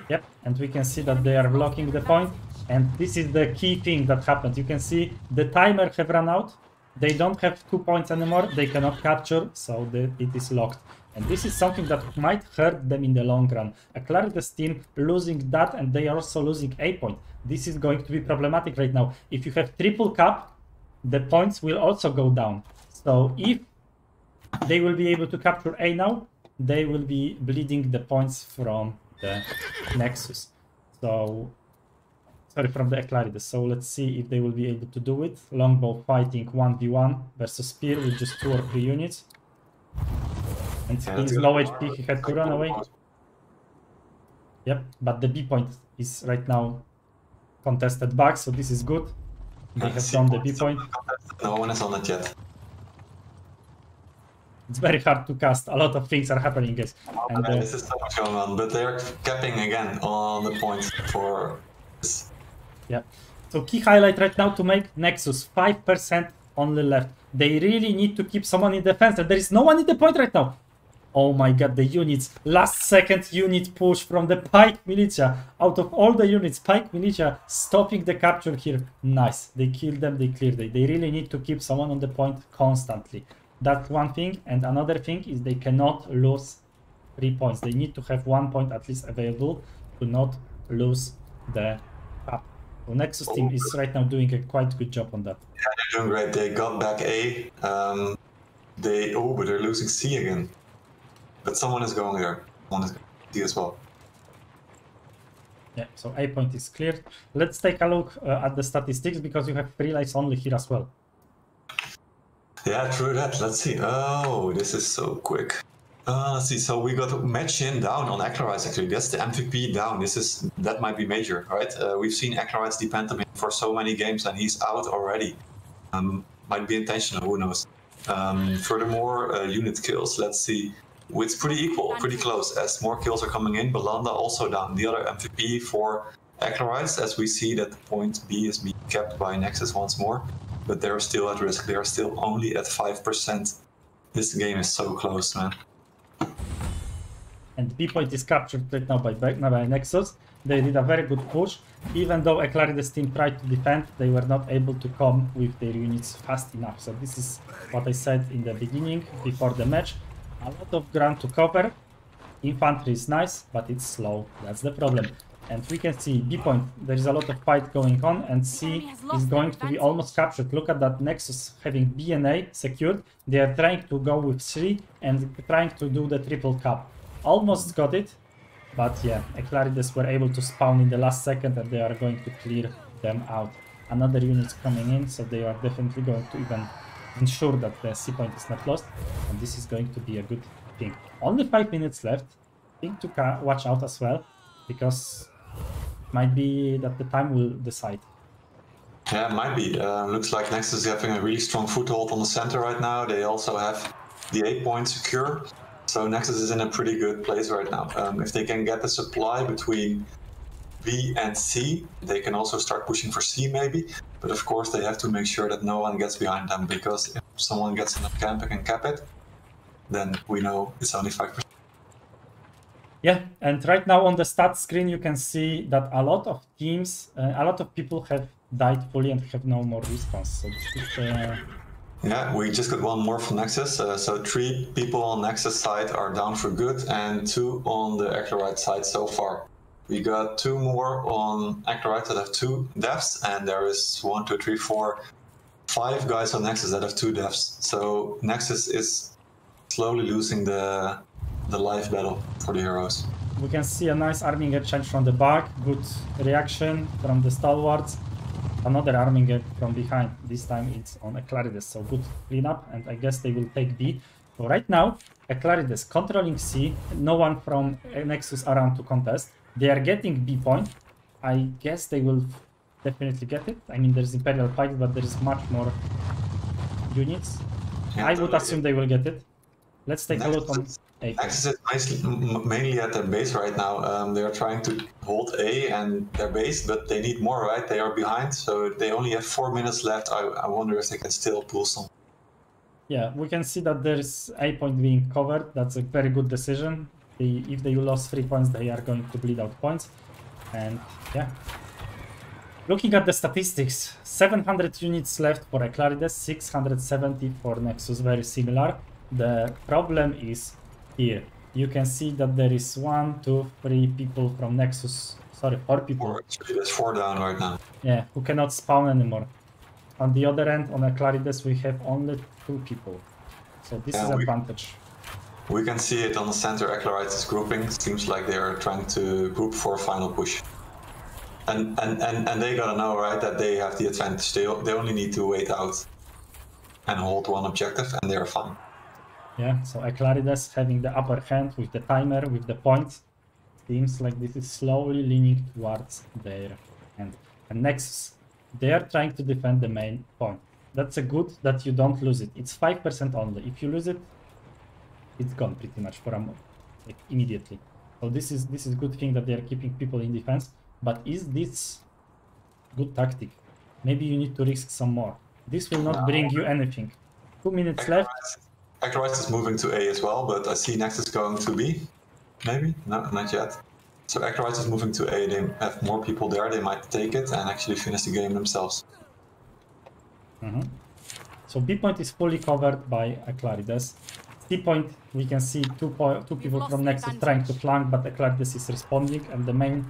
Yep, and we can see that they are blocking the point. And this is the key thing that happened. You can see the timer have run out. They don't have two points anymore. They cannot capture, so the, it is locked. And this is something that might hurt them in the long run. Eclairides team losing that and they are also losing a point. This is going to be problematic right now. If you have triple cap, the points will also go down. So if they will be able to capture A now, they will be bleeding the points from the Nexus. So, sorry, from the Eclairides. So let's see if they will be able to do it. Longbow fighting 1v1 versus Spear with just two or three units. And Yeah, he's low. HP, he had to run away. Yep, but the B point is right now contested back, so this is good. They have done the B point. No one is on it yet. It's very hard to cast. A lot of things are happening, guys. And Uh, this is so much going on, but they're capping again on the points for this. Yeah. So key highlight right now to make Nexus 5% only left. They really need to keep someone in defense. And there is no one in the point right now. Oh my god, the units. Last second unit push from the Pike Militia. Out of all the units, Pike Militia stopping the capture here. Nice. They killed them, they cleared it. They really need to keep someone on the point constantly. That's one thing. And another thing is they cannot lose three points. They need to have one point at least available to not lose the cup. So Nexus team is right now doing a quite good job on that. Yeah, they're doing great. They got back A. Um, they oh, but they're losing C again. But someone is going there. Someone is going C as well. Yeah, so A point is cleared. Let's take a look uh, at the statistics because you have three lives only here as well. Yeah, true that. Let's see. Oh, this is so quick. Uh, let's see. So we got Machin down on Eclairides actually. That's the MVP down. This is that might be major, right? Uh, we've seen Eclairides depend on him for so many games, and he's out already. Um, might be intentional. Who knows? Um, furthermore, uh, unit kills. Let's see. It's pretty equal, pretty close. As more kills are coming in, Belanda also down. The other MVP for Aclarites, as we see that point B is being kept by Nexus once more but they're still at risk. They are still only at 5%. This game is so close, man. And B point is captured right now by, by Nexus. They did a very good push. Even though Eclairides team tried to defend, they were not able to come with their units fast enough. So this is what I said in the beginning, before the match. A lot of ground to cover. Infantry is nice, but it's slow. That's the problem. And we can see B point, there is a lot of fight going on, and C is going to be almost captured. Look at that Nexus having B and A secured. They are trying to go with 3 and trying to do the triple cap. Almost got it, but yeah, Eclairides were able to spawn in the last second and they are going to clear them out. Another unit's coming in, so they are definitely going to even ensure that the C point is not lost, and this is going to be a good thing. Only 5 minutes left. Thing to watch out as well, because might be that the time will decide. Yeah, might be. Uh, looks like Nexus is having a really strong foothold on the center right now. They also have the eight point secure. So Nexus is in a pretty good place right now. Um, if they can get the supply between B and C, they can also start pushing for C maybe. But of course, they have to make sure that no one gets behind them because if someone gets in a camp and can cap it, then we know it's only 5%. Yeah, and right now on the stats screen you can see that a lot of teams, uh, a lot of people have died fully and have no more response. So is, uh, Yeah, we just got one more from Nexus. Uh, so three people on Nexus side are down for good, and two on the Eclairide side so far. We got two more on Eclairide that have two deaths, and there is one, two, three, four, five guys on Nexus that have two deaths. So Nexus is slowly losing the the life battle for the heroes. we can see a nice arming exchange from the back, good reaction from the stalwarts. Another arming from behind. This time it's on Eclairides, so good cleanup, and I guess they will take B. So right now, Eclairides controlling C, no one from Nexus around to contest. They are getting B point. I guess they will definitely get it. I mean, there's Imperial Pikes, but there is much more units. Yeah, I would assume they will get it. Let's take a look on A point. Nexus is nicely, mainly at their base right now. Um, they are trying to hold A and their base, but they need more, right? They are behind, so they only have four minutes left. I, I wonder if they can still pull some. Yeah, we can see that there's A point being covered. That's a very good decision. They, if they lost three points, they are going to bleed out points. And yeah. Looking at the statistics, 700 units left for Eclairides, 670 for Nexus, very similar. The problem is here. You can see that there is one, two, three people from Nexus, sorry, four people, actually, there's four down right now. yeah, who cannot spawn anymore. On the other end, on Eclairides, we have only two people. So this Yeah, is we- advantage. We can see it on the center. Eclairides is grouping. Seems like they are trying to group for a final push. And and, and, and they gotta know, right, that they have the advantage. They, they only need to wait out and hold one objective, and they are fine. Yeah, so Eclairides having the upper hand with the timer, with the points. Seems like this is slowly leaning towards their hand. And Nexus, they are trying to defend the main point. That's a good that you don't lose it. It's 5% only. If you lose it, it's gone pretty much for a month, like immediately. So this is this is good thing that they are keeping people in defense. But is this good tactic? Maybe you need to risk some more. This will not bring you anything. Two minutes left. Eclairides is moving to A as well, but I see Nexus going to B. Maybe? No, not yet. So Eclairides is moving to A. They have more people there. They might take it and actually finish the game themselves. Mm-hmm. So B point is fully covered by Eclairides. C point, we can see two po- two people from the Nexus trying to flank, but Eclairides is responding, and the main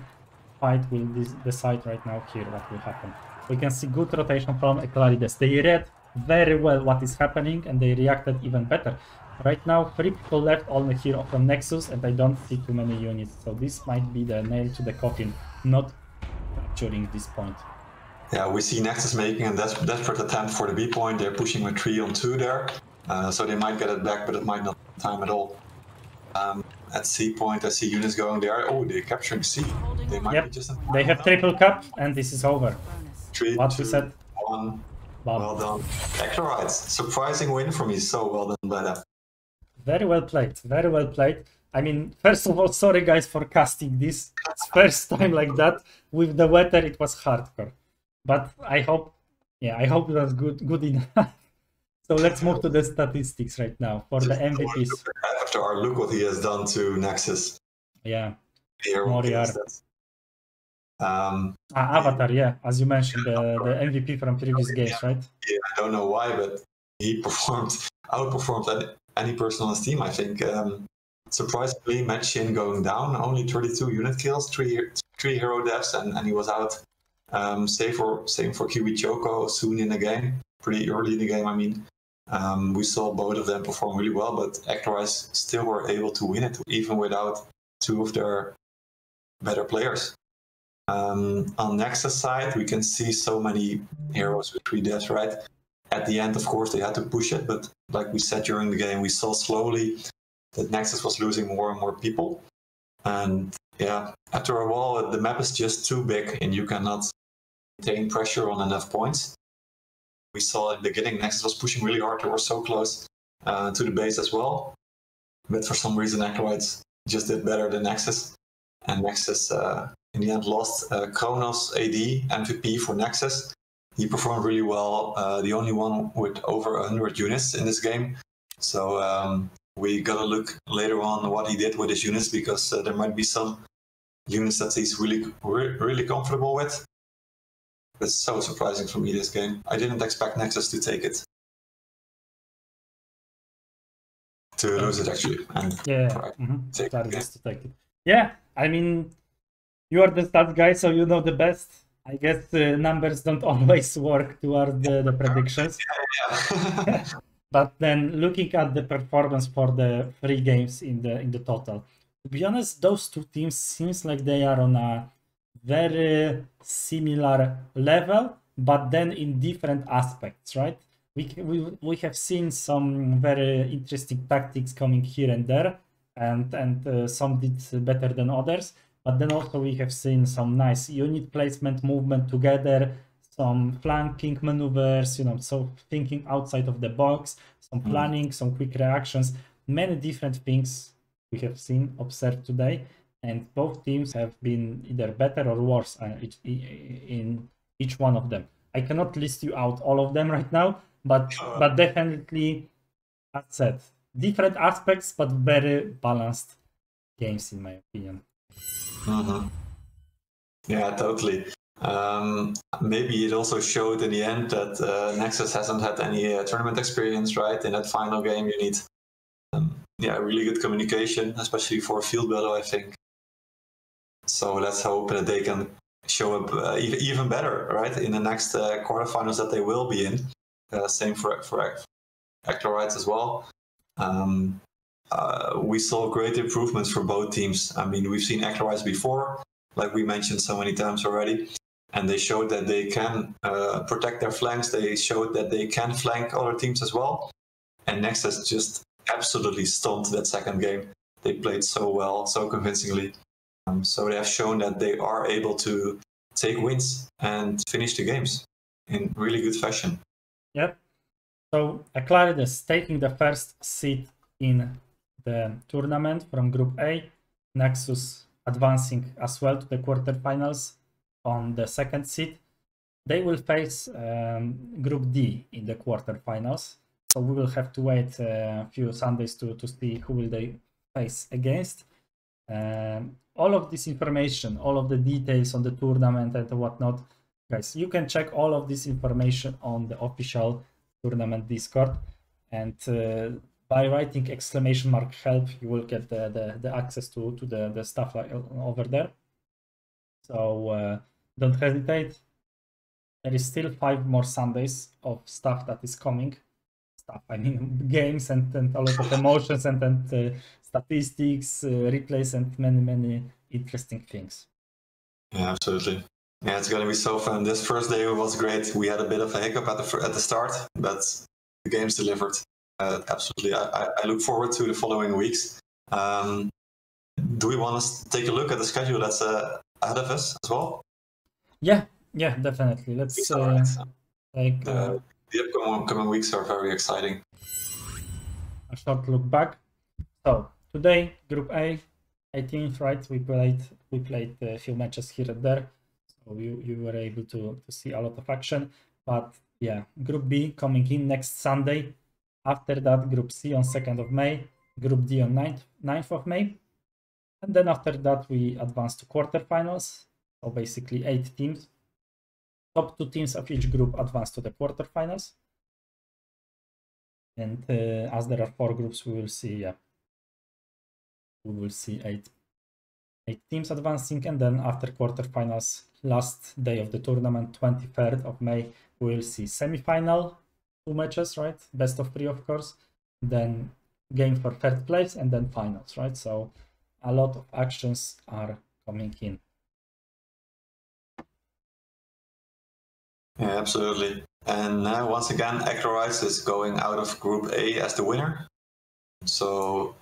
fight will decide right now here what will happen. We can see good rotation from Eclairides. They read very well what is happening, and they reacted even better. Right now, three people left only here from Nexus, and I don't see too many units. So this might be the nail to the coffin, not capturing this point. Yeah, we see Nexus making a des- desperate attempt for the B point. They're pushing with three on two there, uh, so they might get it back, but it might not time at all. Um, at C point, I see units going there. Oh, they're capturing C. They might Yep, be just. They have triple cap, and this is over. three, What we two, said. one. Bob. Well done. Eclairides, surprising win for me. So well done by them. Very well played. Very well played. I mean, first of all, sorry guys for casting this. It's first time like that. With the weather, it was hardcore. But I hope, yeah, I hope it was good, good enough. so let's move to the statistics right now for the MVPs. After our look what he has done to Nexus. Yeah, Here, Moriar. What is that? Um, ah, Avatar. Yeah, as you mentioned, the, the MVP from previous games, right? yeah, I don't know why, but he performed, outperformed any, person on his team. I think. Um, surprisingly, Matt Shin going down, only 32 unit kills, three three hero deaths, and, and he was out. Um, same for same for Kiwi Choco soon in the game, pretty early in the game. I mean, um, we saw both of them perform really well, but Eclairides still were able to win it even without two of their better players. Um, on Nexus side, we can see so many heroes with three deaths, right? At the end, of course, they had to push it, but like we said during the game, we saw slowly that Nexus was losing more and more people. And yeah, after a while, the map is just too big and you cannot maintain pressure on enough points. We saw in the beginning, Nexus was pushing really hard. They were so close uh, to the base as well. But for some reason, Eclairides just did better than Nexus. And Nexus, uh, in the end, lost uh, Kronos AD MVP for Nexus. He performed really well, uh, the only one with over 100 units in this game. So um, we gotta look later on what he did with his units because uh, there might be some units that he's really, re- really comfortable with. It's so surprising for me this game. I didn't expect Nexus to take it. To lose it actually. And Yeah, mhm. Take- to take it. Yeah, I mean, you are the stats guy, so you know the best. I guess uh, numbers don't always work toward the, the predictions. yeah. But then looking at the performance for the three games in the in the total, to be honest, those two teams seems like they are on a very similar level, but then in different aspects, right? We we we have seen some very interesting tactics coming here and there, and and uh, some did better than others. But then also we have seen some nice unit placement, movement together, some flanking maneuvers, you know, so thinking outside of the box, some planning, some quick reactions. many different things we have seen observed today, and both teams have been either better or worse uh, in each one of them. I cannot list you out all of them right now, but but definitely, as said, different aspects but very balanced games in my opinion. Mm-hmm. Yeah, totally. Um, maybe it also showed in the end that uh, Nexus hasn't had any uh, tournament experience, right? In that final game, you need um, yeah really good communication, especially for a field battle, I think. So let's hope that they can show up uh, even better, right, in the next uh, quarterfinals that they will be in. Uh, same for for Eclairides as well. Um, uh, we saw great improvements for both teams. I mean, we've seen Eclairides before, like we mentioned so many times already, and they showed that they can uh, protect their flanks. They showed that they can flank other teams as well. And Nexus just absolutely stomped that second game. They played so well, so convincingly. Um, so they have shown that they are able to take wins and finish the games in really good fashion. Yep. So Eclairides taking the first seat in the tournament from Group A. Nexus advancing as well to the quarterfinals on the second seat. They will face um, Group D in the quarterfinals. So we will have to wait a few Sundays to, to see who will they face against. Um, all of this information, all of the details on the tournament and whatnot, guys, you can check all of this information on the official tournament Discord. And uh, by writing exclamation mark help, you will get the, the, the access to, to the, the stuff over there. So uh, don't hesitate. There is still five more Sundays of stuff that is coming. Stuff, I mean, games and, and a lot of emotions and, and uh, statistics, uh, replays, and many, many interesting things. Yeah, absolutely. Yeah, it's going to be so fun. This first day was great. We had a bit of a hiccup at the at the start, but the game's delivered. Uh, absolutely. I, I look forward to the following weeks. Um, do we want to take a look at the schedule that's uh, ahead of us as well? Yeah, yeah, definitely. Let's uh, take uh, the upcoming, upcoming weeks are very exciting. A short look back. So today, Group A, 18th, right? We played we played a few matches here and there, so you you were able to to see a lot of action. But yeah, Group B coming in next Sunday. After that, Group C on 2nd of May, Group D on 9th, 9th of May, and then after that we advance to quarterfinals. So basically eight teams. Top two teams of each group advance to the quarterfinals. And uh, as there are four groups, we will see yeah, we will see eight eight teams advancing, and then after quarterfinals, last day of the tournament, 23rd of May, we will see semifinal, two matches, right? Best of three, of course. Then game for third place, and then finals, right? So a lot of actions are coming in. Yeah, absolutely. And uh, once again, Eclairides is going out of Group A as the winner. So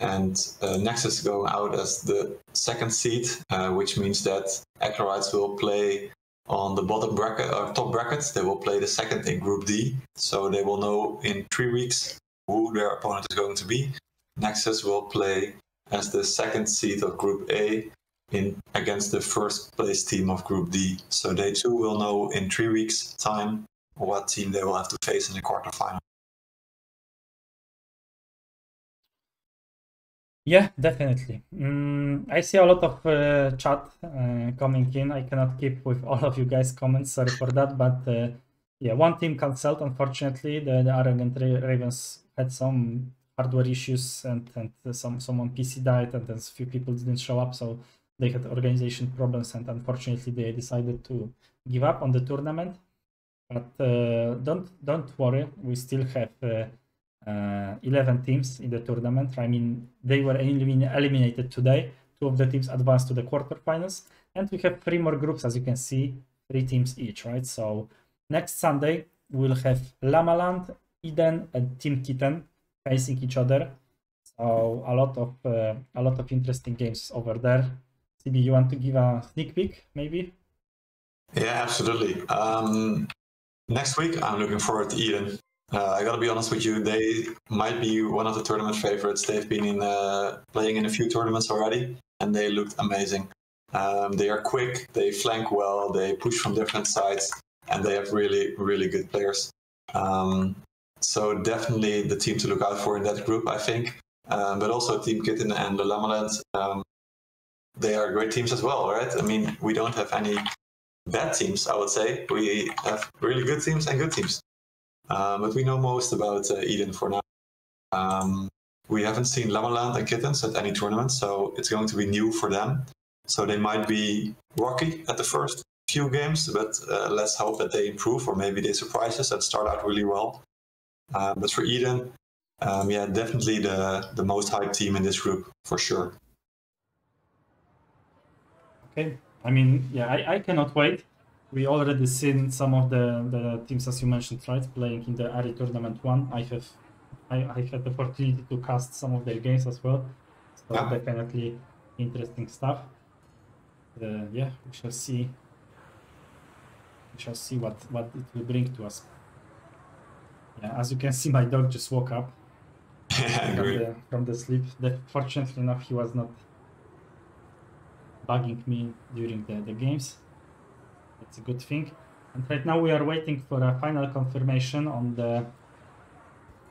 and uh, Nexus going out as the second seed, uh, which means that Eclairides will play on the bottom bracket or top brackets. They will play the second in Group D, so they will know in three weeks who their opponent is going to be. Nexus will play as the second seed of Group A in against the first place team of Group D. So they too will know in three weeks' time what team they will have to face in the quarterfinal. Yeah, definitely. Mm, I see a lot of uh, chat uh, coming in. I cannot keep with all of you guys' comments. Sorry for that, but uh, yeah, one team cancelled. Unfortunately, the, the Arrogant Ravens had some hardware issues, and and some someone PC died, and then a few people didn't show up, so they had organization problems, and unfortunately, they decided to give up on the tournament. But uh, don't don't worry, we still have uh, uh, 11 teams in the tournament. I mean, they were eliminated today. Two of the teams advanced to the quarterfinals, and we have three more groups, as you can see, three teams each, right? So next Sunday we'll have Lamaland, Eden, and Team Kitten facing each other. So a lot of uh, a lot of interesting games over there. CB, you want to give a sneak peek, maybe? Yeah, absolutely. Um, next week, I'm looking forward to Eden. Uh, I gotta be honest with you, they might be one of the tournament favorites. They've been in uh, playing in a few tournaments already, and they looked amazing. Um, they are quick, they flank well, they push from different sides, and they have really, really good players. Um, so definitely the team to look out for in that group, I think. Um, but also Team Kitten and the Lamaland, um, they are great teams as well, right? I mean, we don't have any bad teams, I would say. We have really good teams and good teams. Um, but we know most about uh, Eden for now. Um, we haven't seen Lamaland and Kittens at any tournament, so it's going to be new for them. So they might be rocky at the first few games, but uh, let's hope that they improve or maybe they surprise us and start out really well. Uh, but for Eden, um, yeah, definitely the, the most hyped team in this group for sure. Okay, I mean, yeah, I, I cannot wait. We already seen some of the, the teams as you mentioned, right, playing in the Aritournament one. I have I, I had the opportunity to cast some of their games as well. So Yeah. definitely interesting stuff. Uh, yeah, we shall see. We shall see what what it will bring to us. Yeah, as you can see, my dog just woke up from the, from the sleep. That fortunately enough, he was not bugging me during the, the games. That's a good thing. And right now we are waiting for a final confirmation on the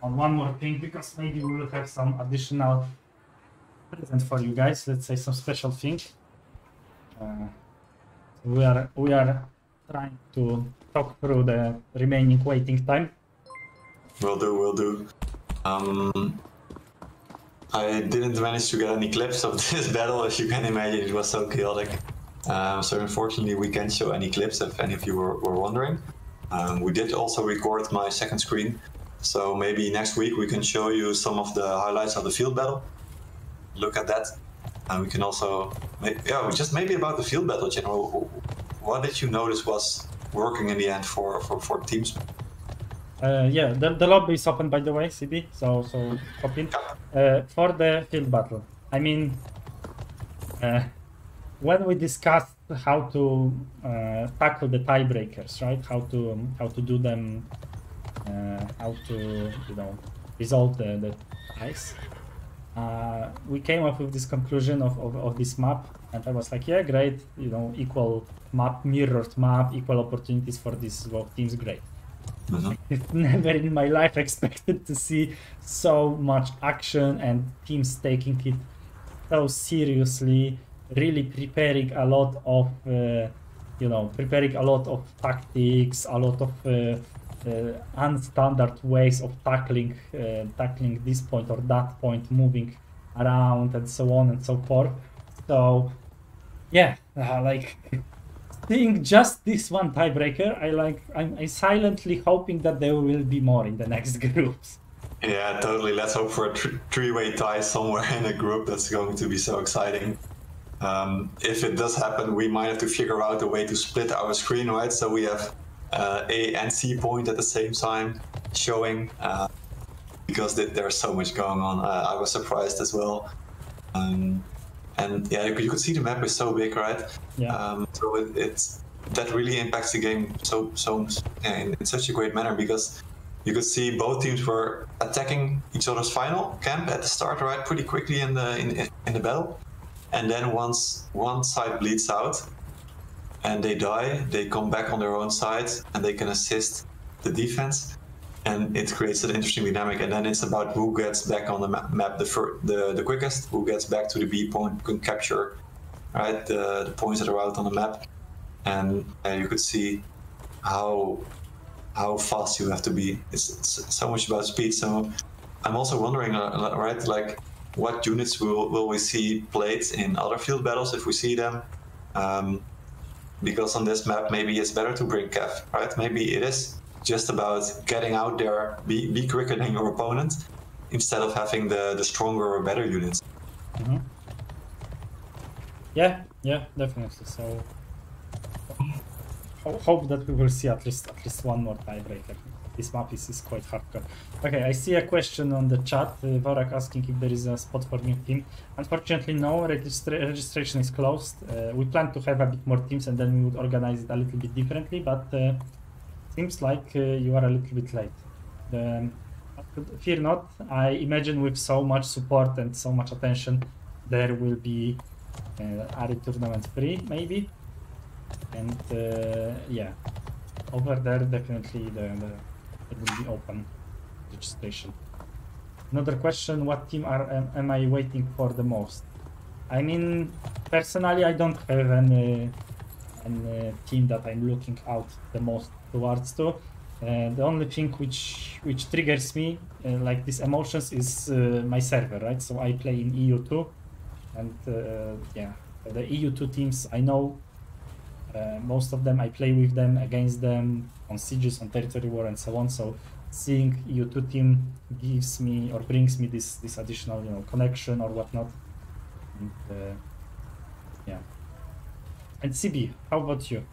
on one more thing because maybe we will have some additional present for you guys. Let's say some special thing. Uh, we are we are trying to talk through the remaining waiting time. Will do, will do. Um, I didn't manage to get any clips of this battle, as you can imagine, it was so chaotic. Um, so unfortunately, we can't show any clips if any of you were, were wondering. Um, we did also record my second screen, so maybe next week we can show you some of the highlights of the field battle. Look at that, and we can also, ma- yeah, just maybe about the field battle, general. What did you notice was working in the end for for, for teams? Uh, yeah, the, the lobby is open by the way, CB. So so hop in. Uh, for the field battle. I mean, uh, when we discussed how to uh, tackle the tiebreakers, right? How to um, how to do them, uh, how to you know resolve the, the ties. Uh, we came up with this conclusion of, of, of this map, and I was like, yeah, great, you know, equal map, mirrored map, equal opportunities for these both teams, great. Mhm. I've never in my life expected to see so much action and teams taking it so seriously, really preparing a lot of, uh, you know, preparing a lot of tactics, a lot of uh, uh, unstandard ways of tackling, uh, tackling this point or that point, moving around and so on and so forth. So, yeah, uh, like seeing just this one tiebreaker, I like. I'm, I'm silently hoping that there will be more in the next groups. Yeah, totally. Let's hope for a three-way tie somewhere in a group. That's going to be so exciting. Um, if it does happen, we might have to figure out a way to split our screen, right? So we have uh, A and C point at the same time showing, uh, because th- there's so much going on. Uh, I was surprised as well. Um, and yeah, you could, you could see the map is so big, right? Yeah. Um, so it, it's that really impacts the game so so yeah, in, in such a great manner because you could see both teams were attacking each other's final camp at the start, right, pretty quickly in the in, in the battle, and then once one side bleeds out and they die, they come back on their own side and they can assist the defense, and it creates an interesting dynamic. And then it's about who gets back on the map the fir- the the quickest, who gets back to the B point, can capture right the, the points that are out on the map, and uh, you could see how how fast you have to be. It's, it's so much about speed. So I'm also wondering, uh, right, like what units will will we see played in other field battles if we see them? Um, because on this map, maybe it's better to bring Cav, right? Maybe it is just about getting out there, be be quicker than your opponent, instead of having the the stronger or better units. Yeah, yeah, definitely. So ho- hope that we will see at least at least one more tiebreaker. This map is, is quite hardcore. Okay, I see a question on the chat. Uh, Vorak asking if there is a spot for new team. Unfortunately, no. Registra- registration is closed. Uh, we plan to have a bit more teams and then we would organize it a little bit differently. But uh, seems like uh, you are a little bit late. Um, fear not. I imagine with so much support and so much attention, there will be uh, Aritournament free maybe, and uh, yeah, over there definitely the, the it will be open registration. Another question: What team are am, am I waiting for the most? I mean, personally, I don't have any any team that I'm looking out the most towards to. Uh, the only thing which which triggers me uh, like these emotions is uh, my server, right? So I play in EU2, and uh, yeah, the EU2 teams I know uh, most of them. I play with them, against them on sieges, on territory war, and so on. So seeing EU2 team gives me or brings me this this additional you know connection or whatnot. And, uh, yeah. And CB, how about you?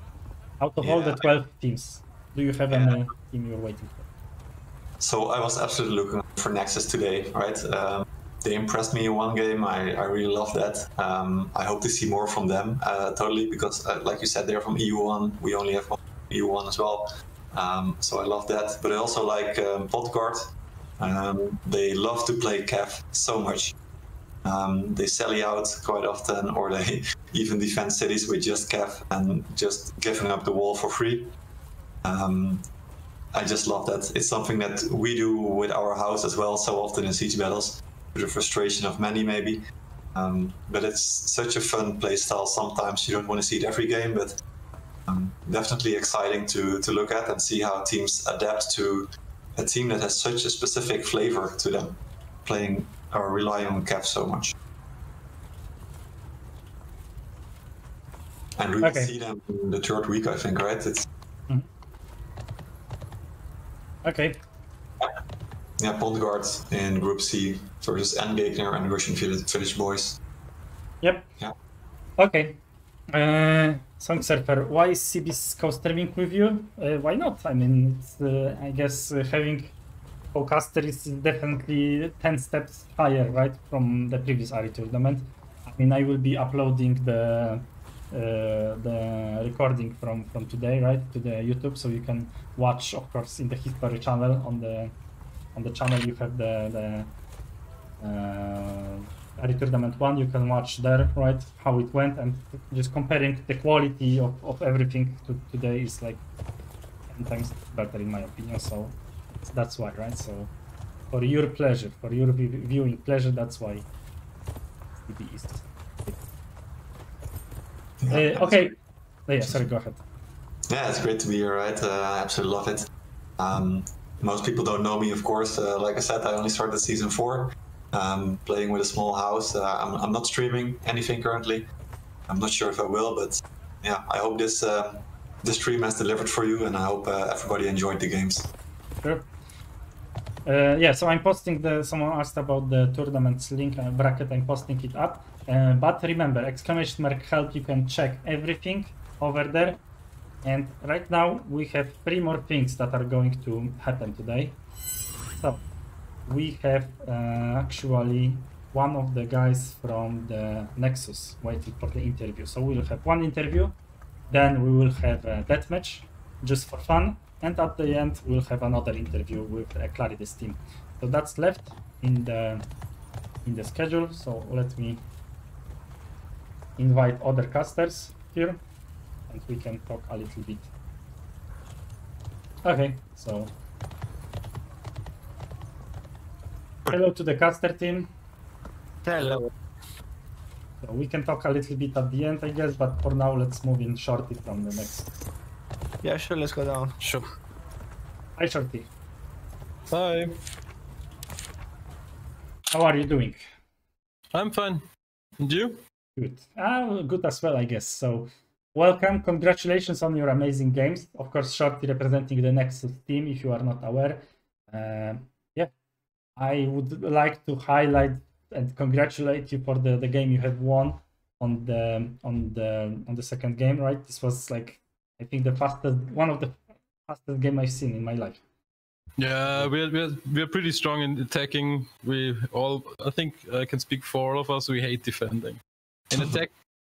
Out of all the Yeah. 12 teams, do you have Yeah. any team you're waiting for? So I was absolutely looking for Nexus today, right? Um, they impressed me in one game. I, I really love that. Um, I hope to see more from them, uh, totally, because uh, like you said, they're from EU1. We only have one EU1 as well. Um, so I love that. But I also like um, Potguard. Um, they love to play Cav so much. Um, they sally out quite often, or they even defend cities with just Cav and just giving up the wall for free. Um, I just love that. It's something that we do with our house as well, so often in siege battles, to the frustration of many maybe. Um, but it's such a fun playstyle. Sometimes you don't want to see it every game, but um, definitely exciting to, to look at and see how teams adapt to a team that has such a specific flavor to them, playing or relying on Cav so much. And we Okay. see them in the third week, I think, right? It's Okay, Yeah, Pontguard in Group C versus Engegner and Russian Village Boys. yep. Yeah. Okay. Uh, Song Surfer, why is CB's co-streaming with you? Uh, why not? I mean, uh, I guess uh, having co-caster is definitely 10 steps higher, right, from the previous Aritournament. I mean, I will be uploading the uh, the recording from from today, right, to the YouTube, so you can watch, of course, in the history channel on the on the channel you have the the Aritournament one. You can watch there, right, how it went, and just comparing the quality of, of everything to today is like ten times better in my opinion. So that's why, right? So for your pleasure, for your viewing pleasure, that's why it is. is. Uh, okay. Oh, yeah, sorry, go ahead. Yeah, it's great to be here, right? Uh, I absolutely love it. Um, most people don't know me, of course. Uh, like I said, I only started season four, um, playing with a small house. Uh, I'm, I'm not streaming anything currently. I'm not sure if I will, but yeah, I hope this uh, this stream has delivered for you, and I hope uh, everybody enjoyed the games. Sure. Uh, yeah, so I'm posting the. Someone asked about the tournament's link uh, bracket. I'm posting it up. Uh, but remember, exclamation mark help. You can check everything over there. And right now we have three more things that are going to happen today. So we have uh, actually one of the guys from the Nexus waiting for the interview. So we'll have one interview, then we will have a deathmatch just for fun, and at the end we'll have another interview with uh, Clarides team. So that's left in the in the schedule. So let me invite other casters here, and we can talk a little bit. Okay, so hello to the caster team. Hello. So we can talk a little bit at the end, I guess, but for now let's move in Shorty from the next. Yeah, sure, let's go down. Sure. Hi Shorty, Hi, how are you doing? I'm fine. And you? Good. Ah, good as well, I guess. So, welcome. Congratulations on your amazing games. Of course, Shorty representing the Nexus team, if you are not aware. Uh, yeah, I would like to highlight and congratulate you for the, the game you had won on the on the on the second game. Right, this was like I think the fastest one of the fastest game I've seen in my life. Yeah, we're, we're we're pretty strong in attacking. We all, I think, I can speak for all of us. We hate defending. In attack,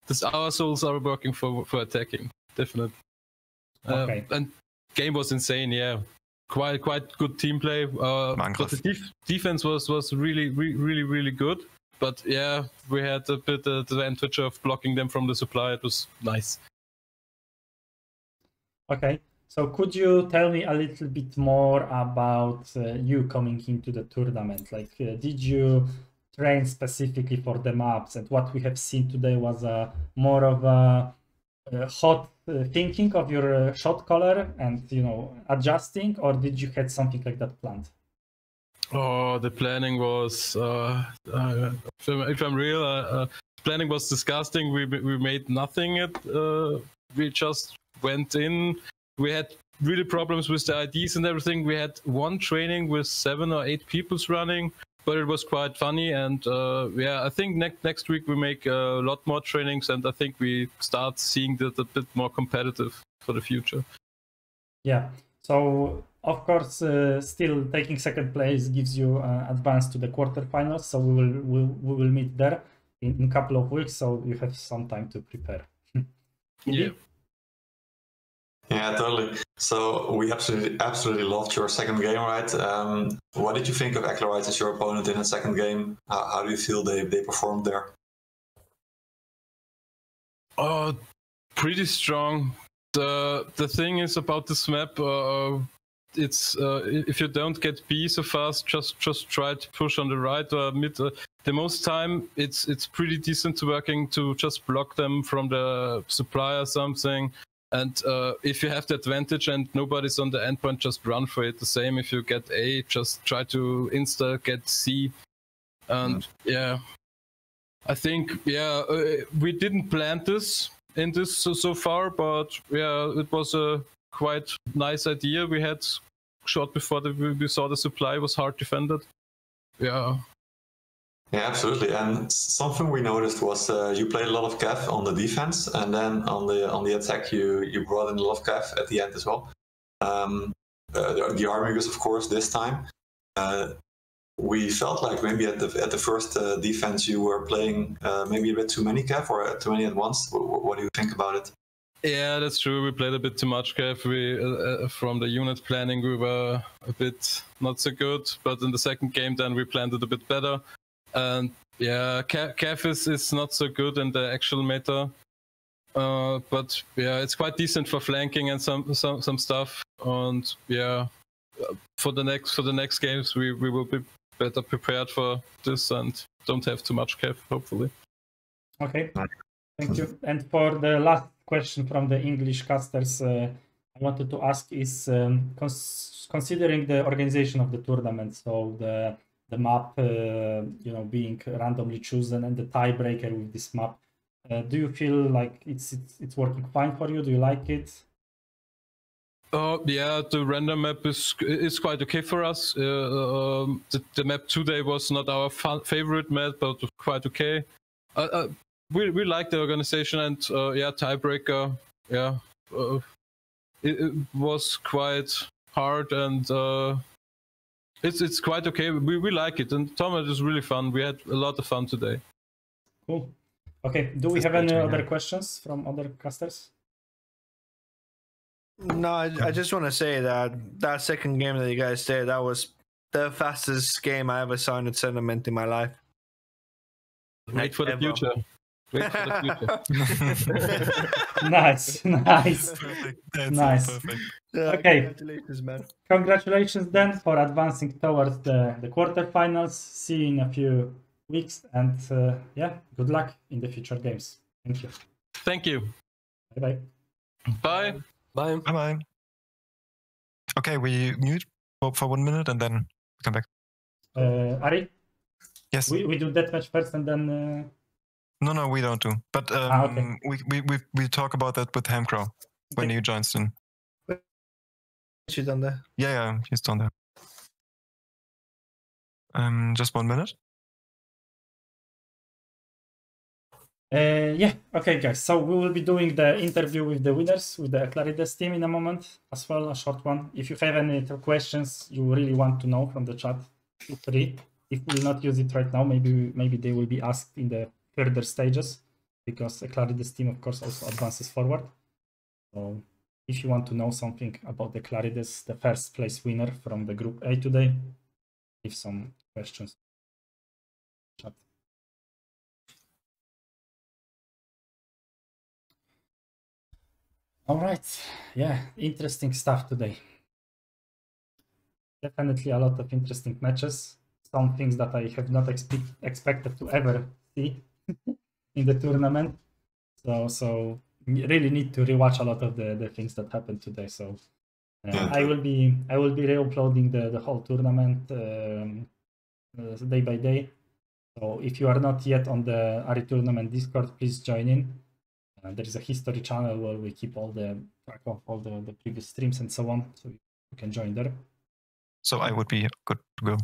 this our souls are working for for attacking. Definitely. Uh, Okay. and game was insane. Yeah, quite quite good team play. Uh, but the def- defense was was really re- really really good. But yeah, we had a bit uh, the advantage of blocking them from the supply. It was nice. Okay. So could you tell me a little bit more about uh, you coming into the tournament? Like, uh, did you train specifically for the maps? And what we have seen today was a more of a, uh hot uh, thinking of your uh, shotcaller and you know adjusting, or did you had something like that planned? Oh, the planning was, uh, uh, if, I'm, if I'm real, uh, planning was disgusting. We we made nothing. It we just went in. We had really problems with the IDs and everything. We had one training with seven or eight people's running, but it was quite funny. And uh, yeah, I think next next week we make a lot more trainings, and I think we start seeing that a bit more competitive for the future. Yeah. So of course, uh, still taking second place gives you uh, advance to the quarterfinals. So we will we, we will meet there in a couple of weeks. So you have some time to prepare. Yeah. Yeah, totally. So we absolutely absolutely loved your second game, right? Um, what did you think of Eclairide as your opponent in the second game? How, how do you feel they, they performed there? Oh, pretty strong. The the thing is about this map, uh, it's uh, if you don't get B so fast, just just try to push on the right or mid. Uh, the most time, it's it's pretty decent working to just block them from the supply or something. And uh, if you have the advantage and nobody's on the endpoint, just run for it. The same if you get A, just try to insta get C. And yeah, I think yeah uh, we didn't plan this in this so, so far, but yeah, it was a quite nice idea we had short before the, we we saw the supply was hard defended. Yeah, Yeah, absolutely. And something we noticed was uh, you played a lot of Cav on the defense, and then on the on the attack you you brought in a lot of Cav at the end as well. Um, uh, the, the Armigers, of course, this time. Uh, we felt like maybe at the at the first uh, defense you were playing uh, maybe a bit too many Cav or too many at once. What, what do you think about it? yeah, that's true. We played a bit too much, Cav. We uh, uh, from the unit planning we were a bit not so good, but in the second game then we planned it a bit better. And yeah, Cav Cav is, is not so good in the actual meta. Uh, but yeah, it's quite decent for flanking and some some some stuff. And yeah, uh, for the next for the next games, we, we will be better prepared for this and don't have too much Cav, hopefully. Okay, thank you. And for the last question from the English casters, uh, I wanted to ask is um, cons- considering the organization of the tournament, so the the map, uh, you know, being randomly chosen and the tiebreaker with this map, uh, do you feel like it's, it's it's working fine for you? Do you like it? Uh, yeah, the random map is is quite okay for us. Uh, um, the, the map today was not our fa- favorite map, but quite okay. Uh, uh, we we like the organization and uh, yeah, tiebreaker. Yeah, it, it was quite hard and it's it's quite okay. We we like it and Thomas is really fun. We had a lot of fun today. Cool. Okay. Do we have any mention, other questions from other casters? No, I, I just want to say that that second game that you guys did, that was the fastest game I ever saw in a tournament in my life. Wait for the ever. future. Wait for the future. nice, nice. Perfect. That's Nice. perfect. Yeah, Okay. Congratulations, man. Congratulations then for advancing towards the, the quarterfinals. See you in a few weeks and uh, yeah, good luck in the future games. Thank you. Thank you. Bye bye. Bye. Bye. Bye bye. Okay, we mute for, for one minute and then come back. Uh, Ari, Yes. we, we do that match first and then. Uh, no, no, we don't do. But um, Ah, okay. we, we we we talk about that with Hamcrow when Okay. he joins soon. She done that. Yeah, yeah, he's done that. Um, just one minute. Uh, yeah, okay, guys. So we will be doing the interview with the winners, with the Clarides team in a moment as well, a short one. If you have any questions you really want to know from the chat, feel free. If we will not use it right now, maybe maybe they will be asked in the further stages because the Clarides team, of course, also advances forward. So if you want to know something about the Clarides, the first place winner from the Group A today, leave some questions. Chat. All right, yeah, interesting stuff today. Definitely a lot of interesting matches. Some things that I have not expect, expected to ever see in the tournament. So, so really need to rewatch a lot of the, the things that happened today. So, uh, Yeah. I will be I will be re-uploading the the whole tournament um, uh, day by day. So if you are not yet on the Aritournament Discord, please join in. Uh, there is a history channel where we keep all the track of all the, the previous streams and so on. So you can join there. So I would be good to go.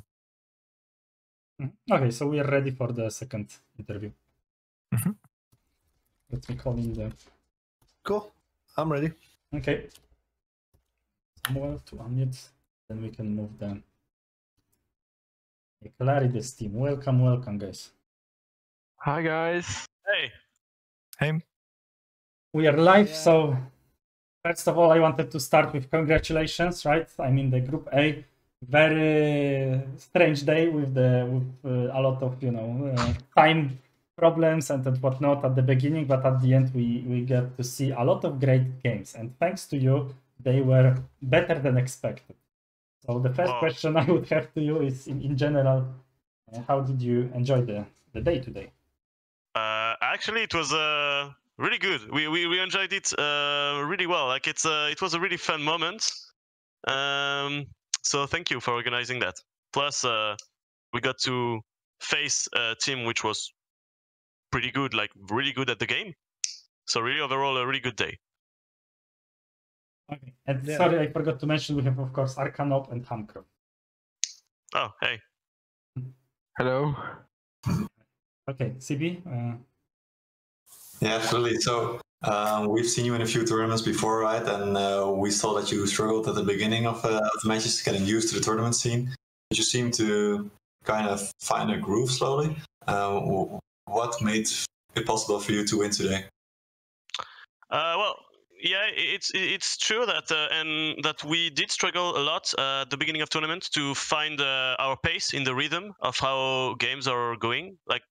Mhm. Okay, so we are ready for the second interview. Mhm. Let me call in the Cool. I'm ready. okay. Samuel to unmute, then we can move the the Clarides team. Welcome, welcome, guys. Hi guys. Hey, Hey, We are live, so first of all, I wanted to start with congratulations, right? I'm in the Group A. Very strange day with the with uh, a lot of you know uh, time problems and and whatnot at the beginning, but at the end we we get to see a lot of great games, and thanks to you, they were better than expected. So the first Wow. question I would have to you is, in, in general, uh, how did you enjoy the the day today? uh, actually, it was uh, really good. We, we, we enjoyed it uh, really well. Like it's uh, it was a really fun moment. Um, so thank you for organizing that. Plus, uh, we got to face a team which was pretty good, like really good at the game. So really, overall, a really good day. Okay. And Yeah. sorry, I forgot to mention we have of course Arcanop and Hamcrow. Oh, hey. Hello. Okay, CB. Uh, Yeah, absolutely. So um, we've seen you in a few tournaments before, right? And uh, we saw that you struggled at the beginning of, uh, of the matches, getting used to the tournament scene. But you seem to kind of find a groove slowly. Uh, w- what made it possible for you to win today? Uh, well, yeah, it's it's true that uh, and that we did struggle a lot uh, at the beginning of tournament to find uh, our pace in the rhythm of how games are going. Like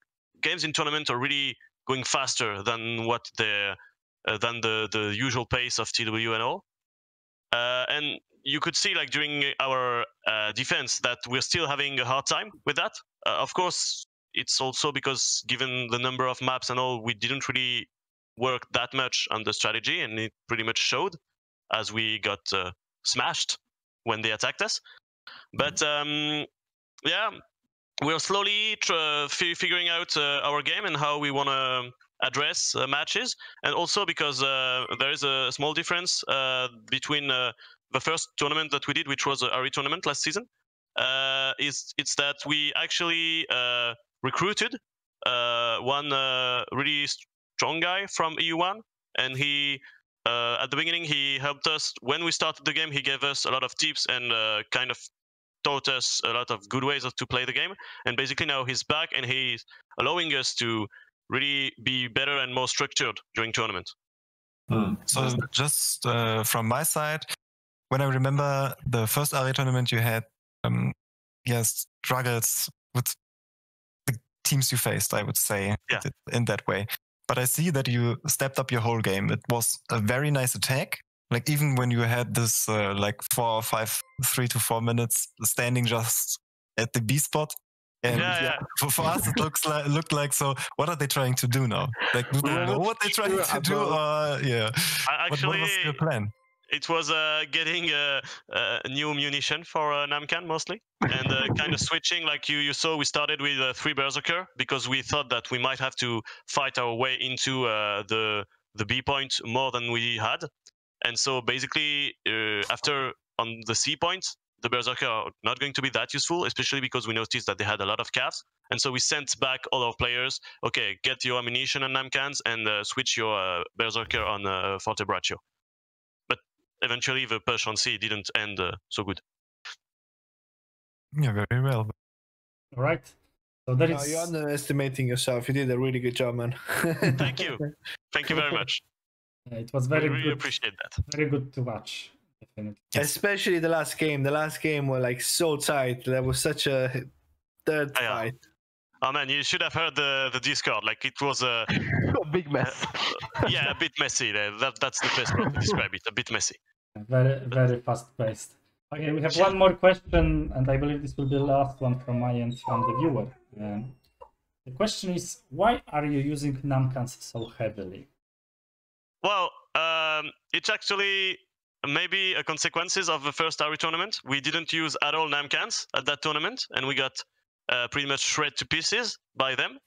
games in tournament are really going faster than what the uh, than the the usual pace of TW and all. Uh, and you could see like during our uh, defense that we're still having a hard time with that. Of course, it's also because given the number of maps and all, we didn't really work that much on the strategy, and it pretty much showed as we got uh, smashed when they attacked us. But um, yeah, we're slowly tr- fi- figuring out uh, our game and how we want to address uh, matches, and also because uh, there is a small difference uh, between uh, the first tournament that we did, which was a Aritournament last season. Uh, is it's that we actually uh, recruited uh, one uh, really strong guy from EU1, and he uh, at the beginning he helped us when we started the game. He gave us a lot of tips and uh, kind of taught us a lot of good ways of to play the game. And basically now he's back and he's allowing us to really be better and more structured during tournament. Hmm. So just uh, from my side, when I remember the first Aritournament, you had um, yes struggles with teams you faced. I would say Yeah. in that way. But I see that you stepped up your whole game. It was a very nice attack. Like even when you had this uh, like four or five, three to four minutes standing just at the B spot. And Yeah, yeah. For, for us, it looks like looked like so. What are they trying to do now? Like, do they know what they're trying to do? Or yeah, I what, what was your plan? It was uh, getting uh, uh, new munition for uh, Namkhan mostly, and uh, kind of switching. Like you, you saw, we started with uh, three berserker because we thought that we might have to fight our way into uh, the the B point more than we had, and so basically uh, after on the C point, the berserker are not going to be that useful, especially because we noticed that they had a lot of cavs, and so we sent back all our players. Okay, get your ammunition on Namkhans and uh, switch your uh, berserker on uh, Fortebraccio eventually the push on C didn't end uh, so good. Yeah, very well. all right. So there No, is you're underestimating yourself. You did a really good job, man. Thank you. Thank you very much. Uh, it was very we really good. appreciate that. Very good to watch. Definitely. Especially the last game. The last game were like so tight. There was such a third yeah. fight. Oh man, you should have heard the the Discord. Like it was a a big mess. yeah, a bit messy. Uh, That that's the best way to describe it. A bit messy. Very, very fast paced. Okay, we have one more question, and I believe this will be the last one from my end from the viewer. Um, the question is, why are you using Namkhans so heavily? Well, um, it's actually maybe a consequences of the first Aritournament. We didn't use at all Namkhans at that tournament, and we got uh, pretty much shred to pieces by them.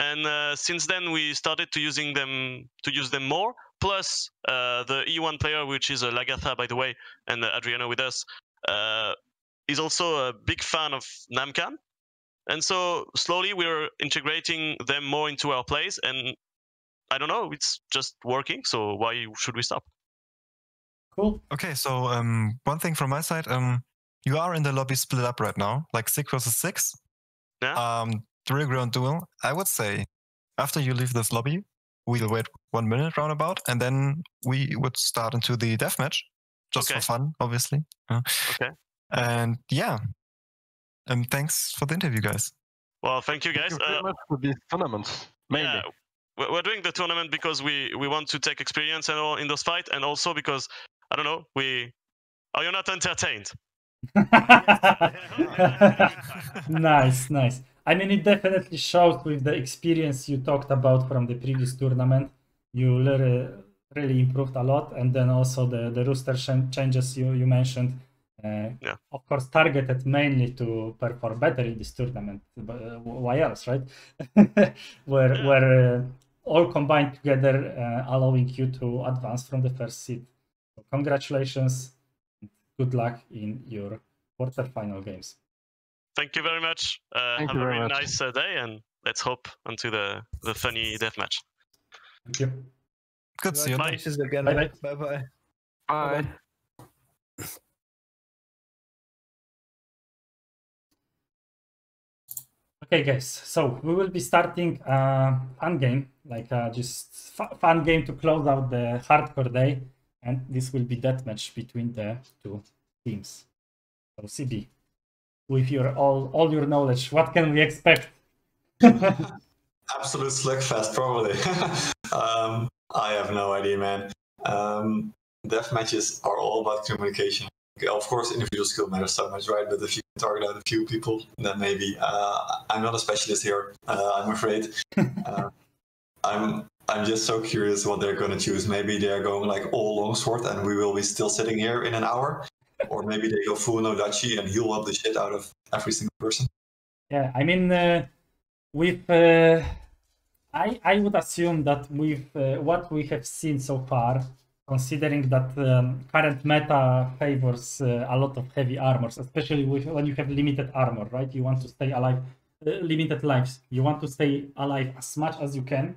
And uh, since then, we started to using them to use them more. Plus, uh, the E1 player, which is uh, Lagatha, by the way, and uh, Adriano with us, uh, is also a big fan of Namkhan. And so slowly we're integrating them more into our plays, and I don't know, it's just working. So why should we stop? Cool. Okay, so um, one thing from my side, um, you are in the lobby split up right now, like six versus six. Yeah. Um, three ground duel. I would say after you leave this lobby, we'll wait one minute roundabout, and then we would start into the deathmatch, just Okay. for fun, obviously. Okay. And yeah, um, thanks for the interview, guys. Well, thank you guys. Thank you very Uh, much for these tournaments. Mainly. yeah, we're we're doing the tournament because we we want to take experience and all in those fights, and also because I don't know, we are you not entertained? nice, nice. I mean, it definitely shows with the experience you talked about from the previous tournament. You really, really improved a lot, and then also the the rooster ch- changes you you mentioned. Uh, Yeah. Of course, targeted mainly to perform better in this tournament. But uh, why else, right? where Yeah. where uh, all combined together, uh, allowing you to advance from the first seed. So congratulations. Good luck in your quarterfinal games. Thank you very much. Uh, Thank have you a very really much. nice uh, day, and let's hope onto the the funny death match. Thank you. Good, see you. Congratulations again. Bye-bye. Bye bye. Bye. Okay, guys. So we will be starting a fun game, like uh, just fun game to close out the hardcore day, and this will be deathmatch between the two teams. So CB, with your all all your knowledge, what can we expect? Absolute slugfest, probably. um, I have no idea, man. Um, death matches are all about communication. Of course, individual skill matters so much, right? But if you target out a few people, then maybe. Uh, I'm not a specialist here. Uh, I'm afraid. uh, I'm. I'm just so curious what they're going to choose. Maybe they're going like all longsword, and we will be still sitting here in an hour, or maybe they go full Nodachi and heal up the shit out of every single person. Yeah, I mean, uh, with uh, I I would assume that with uh, what we have seen so far, considering that um, current meta favors uh, a lot of heavy armors, especially with, when you have limited armor, right? You want to stay alive, uh, limited lives. You want to stay alive as much as you can.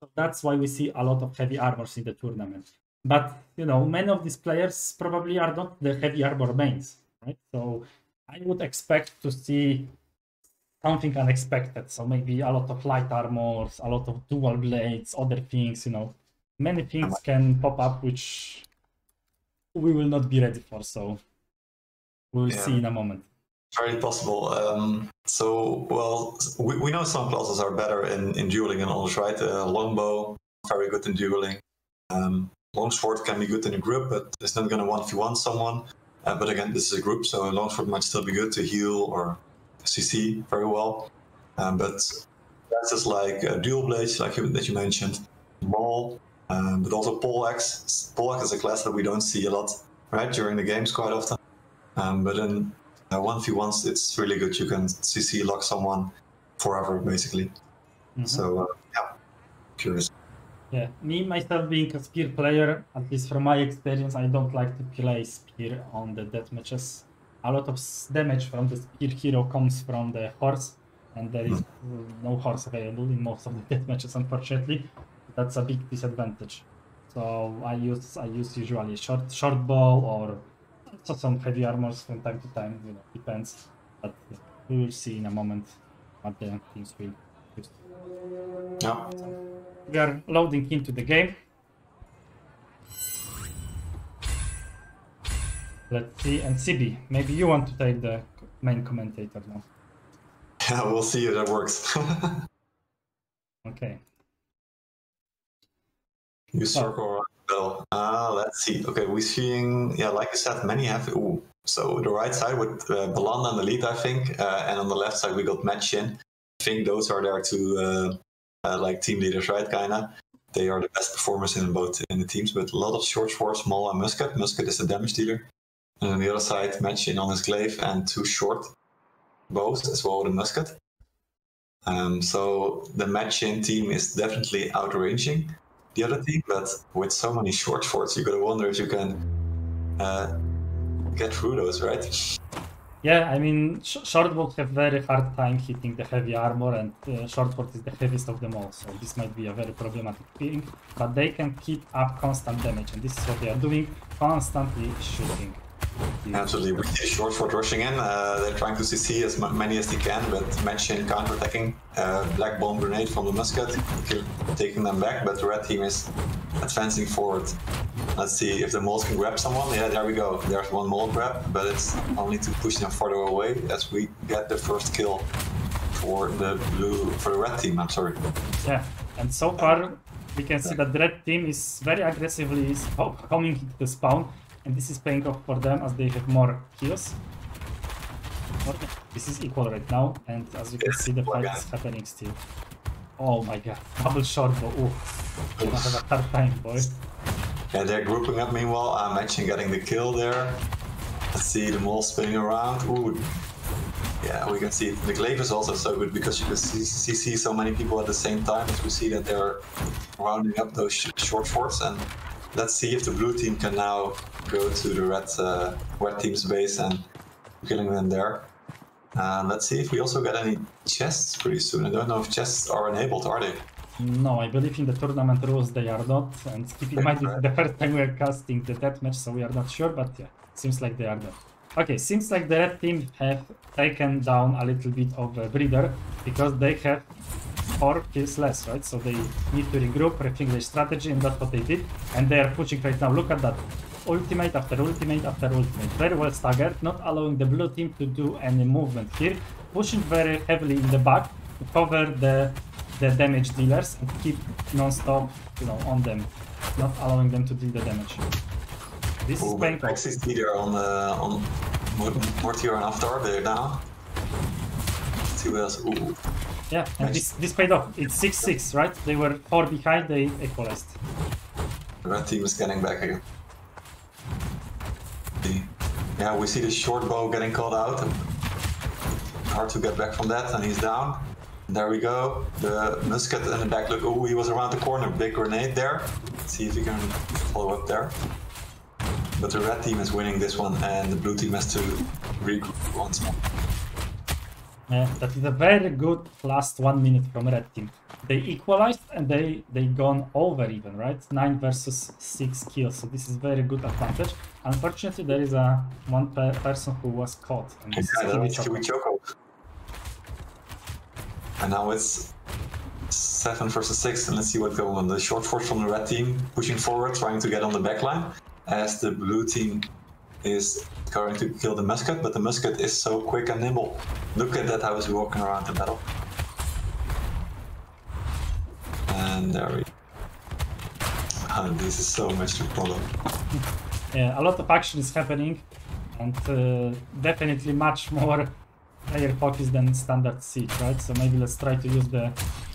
So that's why we see a lot of heavy armors in the tournament. But you know, many of these players probably are not the heavy armor mains, right? So I would expect to see something unexpected. So maybe a lot of light armors, a lot of dual blades, other things, you know. Many things can pop up which we will not be ready for, so we'll Yeah. see in a moment. Very possible. Um, so, well, we, we know some classes are better in, in dueling and others, right? Uh, longbow, very good in dueling. Um, longsword can be good in a group, but it's not going to 1v1 someone. Uh, but again, this is a group, so longsword might still be good to heal or CC very well. Um, but classes like uh, dual blades, like you, that you mentioned, maul, um, but also poleaxe. Poleaxe is a class that we don't see a lot, right, during the games quite often. Um, but in uh, one v ones, it's really good. You can CC lock someone forever, basically. Mhm. So uh, yeah, curious. Yeah, me myself being a spear player, at least from my experience, I don't like to play spear on the death matches. A lot of damage from the spear hero comes from the horse, and there is uh, no horse available in most of the death matches, unfortunately. That's a big disadvantage. So I use I use usually short short bow or some heavy armors from time to time. You know, depends. But we will see in a moment what the teams will use Yeah we are loading into the game. Let's see, and CB, maybe you want to take the main commentator now. Yeah, we'll see if that works. okay. You circle around the bell. Ah, let's see. Okay, we're seeing, yeah, like I said, many have, ooh, so the right side with uh, and Elite, I think, uh, and on the left side we got Matchin. I think those are there to uh, uh, like team leaders, right? Kinda. They are the best performers in both in the teams, but a lot of short swords, small and musket. Musket is the damage dealer. And on the other side, Matchin on his glaive and two short bows as well with a musket. Um, so the Matchin team is definitely outranging the other team, but with so many short swords, you gotta wonder if you can uh, get through those, right? Yeah, I mean, sh- shortbow have very hard time hitting the heavy armor, and uh, short sword is the heaviest of them all. So this might be a very problematic thing, but they can keep up constant damage, and this is what they are doing: constantly shooting. Absolutely. We see short sword rushing in. Uh, they're trying to CC as many as they can, but Matchin counterattacking. Uh, black bomb grenade from the musket, taking them back, but the red team is advancing forward. Let's see if the moles can grab someone. Yeah, there we go. There's one mole grab, but it's only to push them further away as we get the first kill for the blue for the red team. I'm sorry. Yeah, and so far we can see that the red team is very aggressively coming into the spawn, and this is paying off for them as they have more kills. This is equal right now, and as you can see, the fight is happening still. Oh my god, double short bow. Oof. You're gonna have a hard time, boy. Yeah, they're grouping up meanwhile. I'm actually getting the kill there. Let's see the mole spinning around. Ooh. Yeah, we can see the glaive is also so good because you can see, see, see so many people at the same time. As we see that they're rounding up those sh- short swords And let's see if the blue team can now go to the red, uh, red team's base and killing them there. And let's see if we also get any chests pretty soon. I don't know if chests are enabled, are they? No, I believe in the tournament rules they are not, and keep in mind it's the first time we are casting the deathmatch, so we are not sure, but yeah, seems like they are not. Okay, seems like the red team have taken down a little bit of a breeder, because they have four kills less, right? So they need to regroup, rethink their strategy, and that's what they did, and they are pushing right now. Look at that. Ultimate after ultimate after ultimate. Very well staggered, not allowing the blue team to do any movement here. Pushing very heavily in the back to cover the the damage dealers and keep non-stop, you know, on them, not allowing them to deal the damage. This is off. Maxi leader on uh, on Mortier and Avatar. They're down. Let's see what else. Ooh. Yeah, and this this paid off. It's six six, right? They were four behind. They equalized. The red team is getting back again. Yeah, we see the short bow getting called out. Hard to get back from that, and he's down. There we go. The musket in the back. Look, oh, he was around the corner. Big grenade there. Let's see if he can follow up there. But the red team is winning this one, and the blue team has to regroup once more. Yeah, that is a very good last one minute from red team. They equalized and they they gone over even, right? Nine versus six kills. So this is very good advantage. Unfortunately, there is a one per person who was caught. And this Yeah, is that was Kiwichoko. Kiwichoko. And now it's seven versus six, and let's see what's going on. The short swords from the red team pushing forward, trying to get on the back line, as the blue team is going to kill the musket, but the musket is so quick and nimble. Look at that, how he's walking around the battle. And there we Ah, this is so much to follow. Yeah, a lot of action is happening, and uh, definitely much more player focus than standard siege, right? So maybe let's try to use the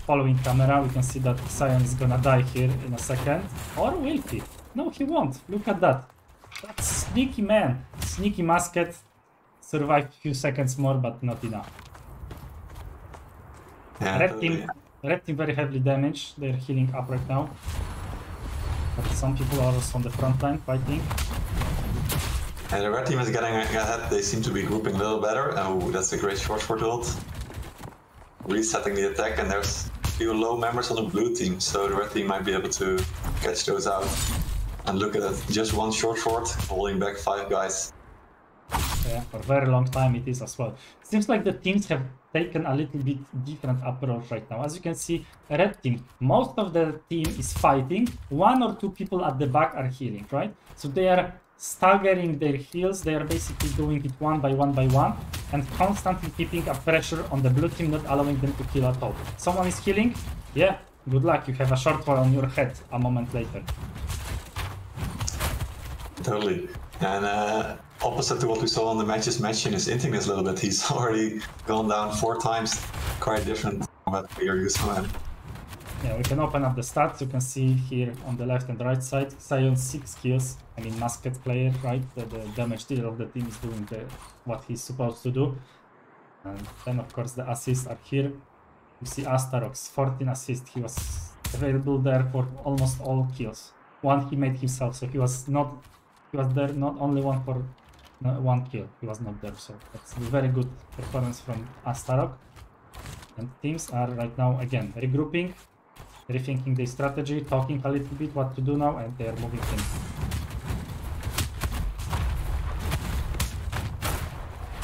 following camera. We can see that Sion is gonna die here in a second, or will he? No, he won't. Look at that. That's sneaky man, sneaky musket. Survived a few seconds more, but not enough. Yeah, Red totally. team, red team very heavily damaged. They're healing up right now. But some people are also on the front line fighting. And the red team is getting ahead. They seem to be grouping a little better. Oh, that's a great short sword ult. Resetting the attack, and there's a few low members on the blue team, so the red team might be able to catch those out. And look at that, just one short short, holding back five guys. Yeah, for a very long time it is as well. Seems like the teams have taken a little bit different approach right now. As you can see, red team, most of the team is fighting. One or two people at the back are healing, right? So they are staggering their heals. They are basically doing it one by one by one and constantly keeping up pressure on the blue team, not allowing them to kill at all. Someone is healing? Yeah, good luck. You have a short wall on your head a moment later. Totally. And uh, opposite to what we saw on the matches matching is Intimus a little bit. He's already gone down four times. Quite different from what we are used to. Yeah, we can open up the stats. You can see here on the left and right side, Sion 6 kills. I mean, musket player, right? The, the damage dealer of the team is doing the, what he's supposed to do. And then, of course, the assists are here. You see Astarox, 14 assists. He was available there for almost all kills. One he made himself, so he was not, he was there not only one for no, one kill. He was not there, so that's a very good performance from Astarok. And teams are right now again regrouping, rethinking their strategy, talking a little bit what to do now, and they are moving things.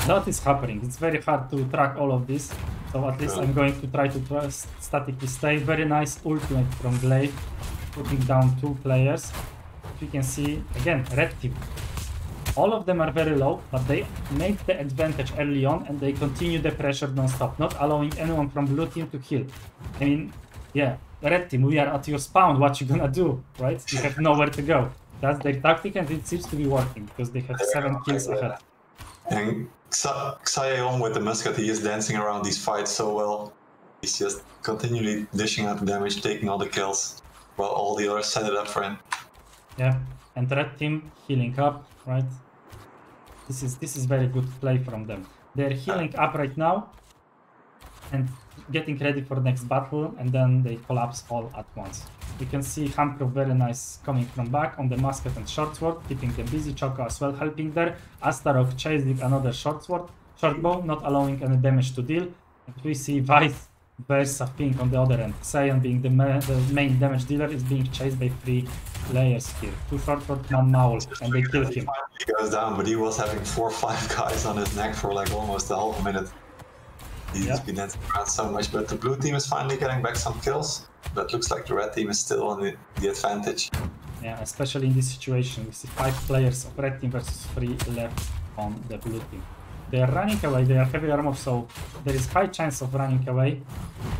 Lot is happening. It's very hard to track all of this, so at least I'm going to try to statically stay. Very nice ultimate from Glaive, putting down two players. You can see again, red team. All of them are very low, but they made the advantage early on and they continue the pressure non-stop, not allowing anyone from blue team to kill. I mean, yeah, red team, we are at your spawn, what you gonna do, right? You have nowhere to go. That's their tactic and it seems to be working because they have seven kills ahead. And Xa- Xaeon with the musket, he is dancing around these fights so well. He's just continually dishing out damage, taking all the kills, while all the others set it up for him. Yeah, and red team healing up, right? This is this is very good play from them. They're healing up right now and getting ready for next battle, and then they collapse all at once. You can see Hamkrov very nice coming from back on the musket and short sword, keeping them busy. Choco as well helping there. Astarok chasing another short sword, short bow, not allowing any damage to deal. And we see Vice versus Pink on the other end. Sion being the, ma the main damage dealer is being chased by three players here. Two short for one maul, and they kill him. He goes down, but he was having four or five guys on his neck for like almost a half a minute. He's Yeah. been dancing around so much, but the blue team is finally getting back some kills. But looks like the red team is still on the, the advantage. Yeah, especially in this situation, we see five players of red team versus three left on the blue team. They are running away, they are heavy armor, so there is high chance of running away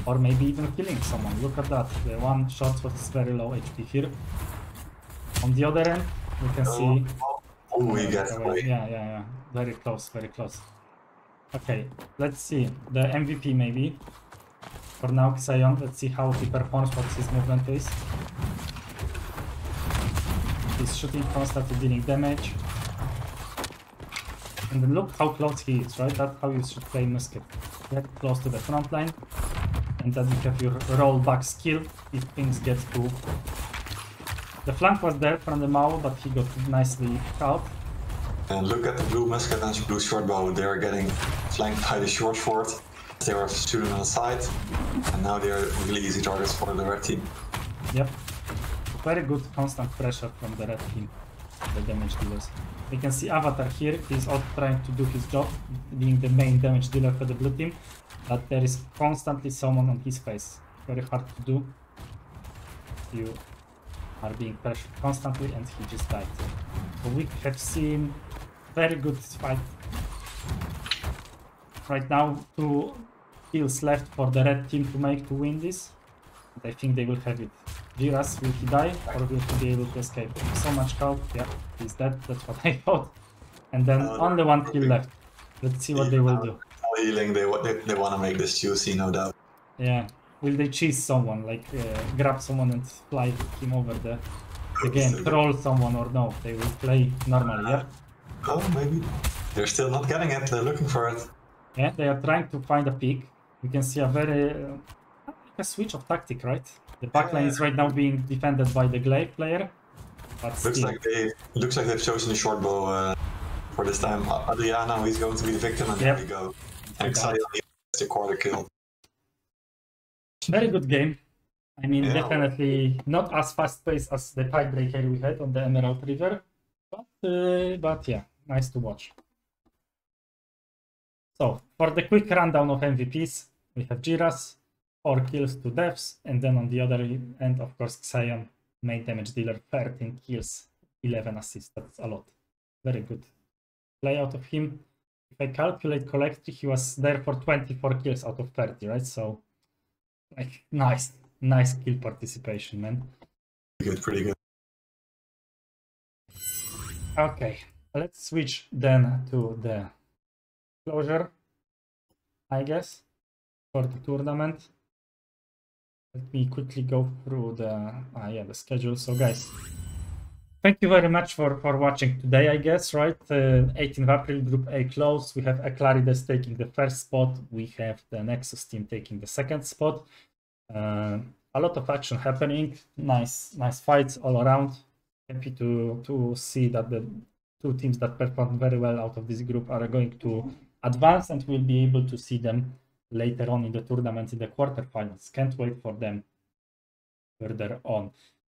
or maybe even killing someone. Look at that, the one shot was very low HP here. On the other end, we can oh, see... Oh, oh we gets away. Yeah, yeah, yeah, very close, very close. Okay, let's see, the MVP maybe. For now, Xion, let's see how he performs, what his movement is. He's shooting constantly dealing damage. And then look how close he is, right? That's how you should play musket. Get close to the front line. And then you have your rollback skill if things get too... The flank was there from the maul, but he got nicely out. And look at the blue musket and blue short bow. They are getting flanked by the short sword. They were shooting on the side, and now they are really easy targets for the red team. Yep. Very good constant pressure from the red team, the damage dealers. We can see Avatar here, he's also trying to do his job, being the main damage dealer for the blue team, but there is constantly someone on his face. Very hard to do. You are being pressured constantly and he just died. So we have seen very good fight. Right now, two kills left for the red team to make to win this. And I think they will have it. Jiras, will he die or will he be able to escape? So much health, yeah, he's dead, that's what I thought. And then Uh, only one kill left. Let's see what they will do. Healing, they, they, they want to make this juicy, no doubt. Yeah, will they cheese someone, like uh, grab someone and fly him over the, the game, troll someone or no? They will play normally, yeah? Oh, maybe. They're still not getting it, they're looking for it. Yeah, they are trying to find a peak. You can see a very uh, a switch of tactic, right? The backline is right now being defended by the Glaive player, but Looks still, like they looks like they've chosen the short bow uh, for this time. A- Adriano, he's going to be the victim, and Yep. there we go. And the quarter kill. very good game. I mean, Yeah. definitely not as fast paced as the tiebreaker we had on the Emerald River, but uh, but yeah, nice to watch. So for the quick rundown of MVPs, we have Jiras, four kills, two deaths, and then on the other end, of course, Xion, main damage dealer, 13 kills, 11 assists. That's a lot. very good play out of him. If I calculate correctly, he was there for 24 kills out of 30, right? So, like, nice, nice kill participation, man. Pretty good, pretty good. Okay, let's switch then to the closure, I guess, for the tournament. Let me quickly go through the ah, yeah the schedule. So guys, thank you very much for for watching today. I guess right, uh, 18th April, Group A close We have Eclairides taking the first spot. We have the Nexus team taking the second spot. Uh, a lot of action happening. Nice, nice fights all around. Happy to to see that the two teams that performed very well out of this group are going to advance, and we'll be able to see them later on in the tournament in the quarterfinals. Can't wait for them further on.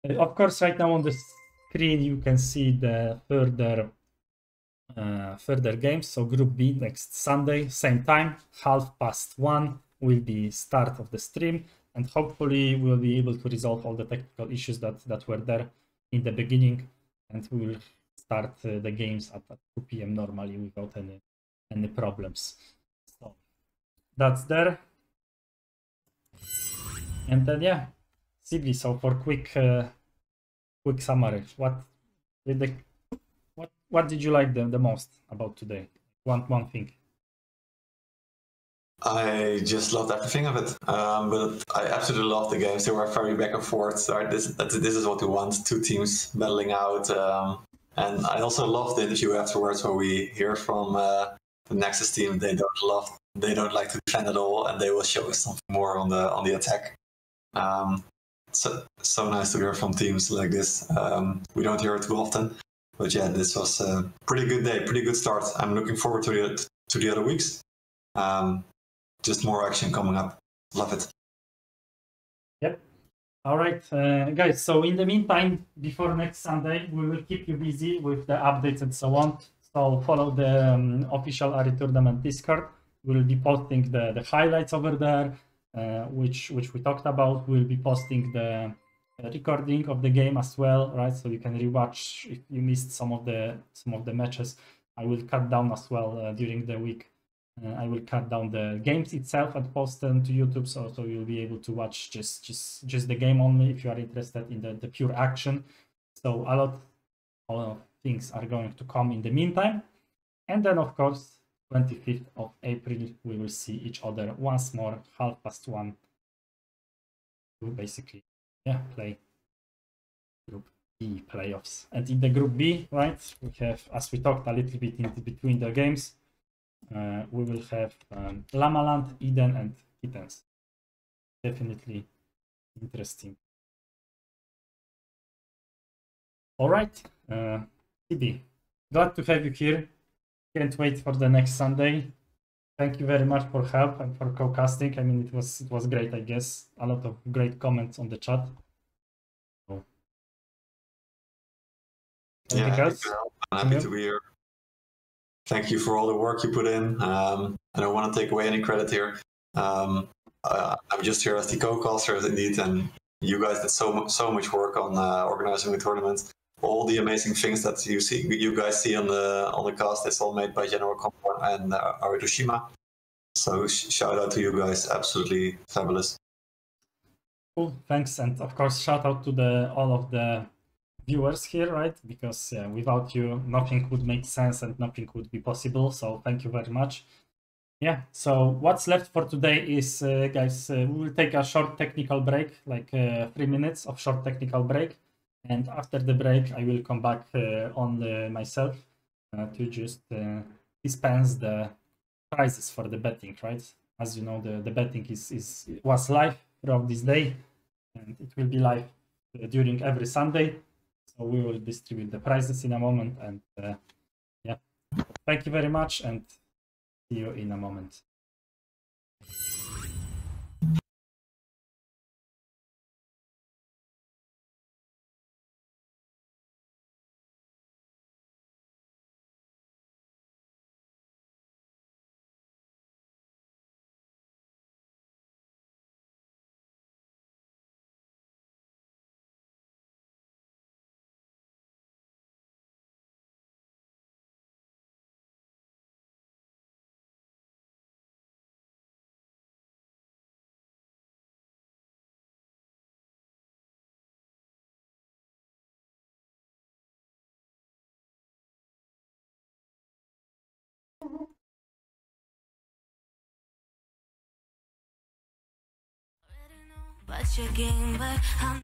Uh, of course, right now on the screen you can see the further uh, further games. So Group B next Sunday, same time, half past one will be start of the stream, and hopefully we'll be able to resolve all the technical issues that that were there in the beginning, and we will start uh, the games at, at 2 p.m. normally without any any problems. That's there. And then yeah, Sibi. So for quick uh, quick summary, what did the what what did you like the, the most about today? One one thing. I just loved everything of it. Um, but I absolutely loved the games. They were very back and forth. Right? This this is what we want: two teams battling out. Um, and I also loved the interview afterwards, where we hear from uh, the Nexus team. They don't love, they don't like to defend at all, and they will show us something more on the on the attack. Um, so so nice to hear from teams like this. Um, we don't hear it too often, but yeah, this was a pretty good day, pretty good start. I'm looking forward to the to the other weeks. Um, just more action coming up. Love it. Yep. All right, uh, guys. So in the meantime, before next Sunday, we will keep you busy with the updates and so on. So follow the um, official Aritournament Discord. We'll be posting the, the highlights over there, uh, which which we talked about. We'll be posting the recording of the game as well, right? So you can rewatch if you missed some of the some of the matches. I will cut down as well uh, during the week. Uh, I will cut down the games itself and post them to YouTube, so so you'll be able to watch just just just the game only if you are interested in the, the pure action. So a lot of things are going to come in the meantime, and then of course 25th of April we will see each other once more half past one to basically yeah play group B playoffs. And in the group B, right, we have as we talked a little bit in between the games uh, we will have um, Lamaland, Eden, and Kittens. Definitely interesting. All right, uh, TB, glad to have you here. Can't wait for the next Sunday. Thank you very much for help and for co-casting. I mean, it was it was great. I guess a lot of great comments on the chat. So. Anything yeah, else? I'm happy to be here. Thank you for all the work you put in. Um, I don't want to take away any credit here. Um, uh, I'm just here as the co-caster, indeed, and you guys did so much, so much work on uh, organizing the tournament. All the amazing things that you see, you guys see on the on the cast, it's all made by Generalcombo and uh, Aritoshima. So sh- shout out to you guys, absolutely fabulous. Cool, thanks, and of course, shout out to the all of the viewers here, right? Because yeah, without you, nothing would make sense and nothing would be possible. So thank you very much. Yeah. So what's left for today is, uh, guys, uh, we will take a short technical break, like uh, three minutes of short technical break, and after the break, I will come back uh, on myself uh, to just uh, dispense the prizes for the betting, right? As you know, the the betting is is was live throughout this day, and it will be live during every Sunday. So we will distribute the prizes in a moment. And uh, yeah, thank you very much and see you in a moment. Watch your game, but I'm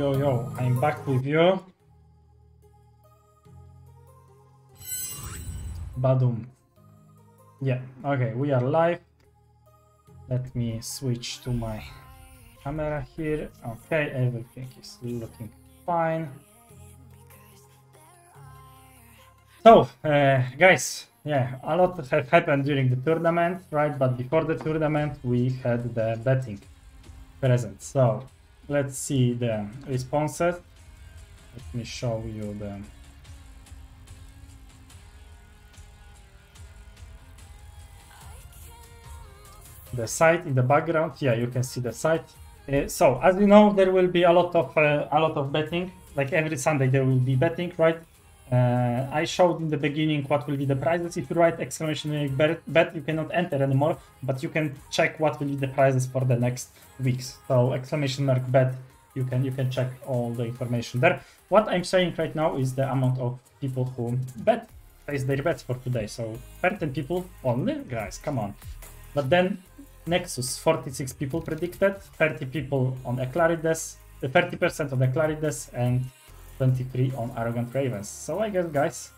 Yo, yo, I'm back with you. Badum. Yeah, okay, we are live. Let me switch to my camera here. Okay, everything is looking fine. So, uh, guys, yeah, a lot have happened during the tournament, right? But before the tournament, we had the betting present. So, let's see the responses. Let me show you the the site in the background. Yeah, you can see the site. Uh, so as you know, there will be a lot of uh, a lot of betting. Like every Sunday, there will be betting, right? Uh, I showed in the beginning what will be the prizes. If you write exclamation mark bet, you cannot enter anymore, but you can check what will be the prizes for the next weeks. So exclamation mark bet, you can you can check all the information there. What I'm saying right now is the amount of people who bet place their bets for today. So 13 people only, guys, come on. But then Nexus, 46 people predicted, 30 people on Eclairides, 30% on Eclairides, and 23 on Arrogant Ravens. So I guess, guys,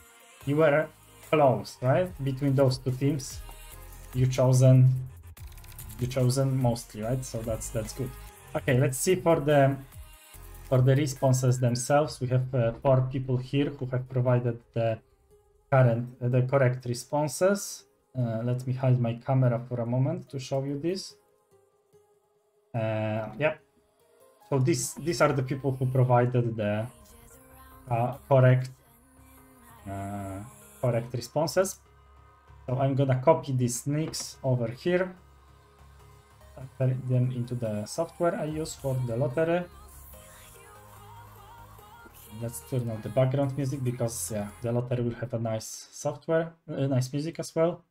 you were close, right? Between those two teams, you chosen, you chosen mostly, right? So that's that's good. Okay, let's see for the for the responses themselves. We have uh, four people here who have provided the current uh, the correct responses. Uh, let me hide my camera for a moment to show you this. Uh, yeah. So these these are the people who provided the uh, correct uh, correct responses. So I'm gonna copy these nicks over here, transfer them into the software I use for the lottery. Let's turn on the background music because yeah, the lottery will have a nice software, uh, nice music as well.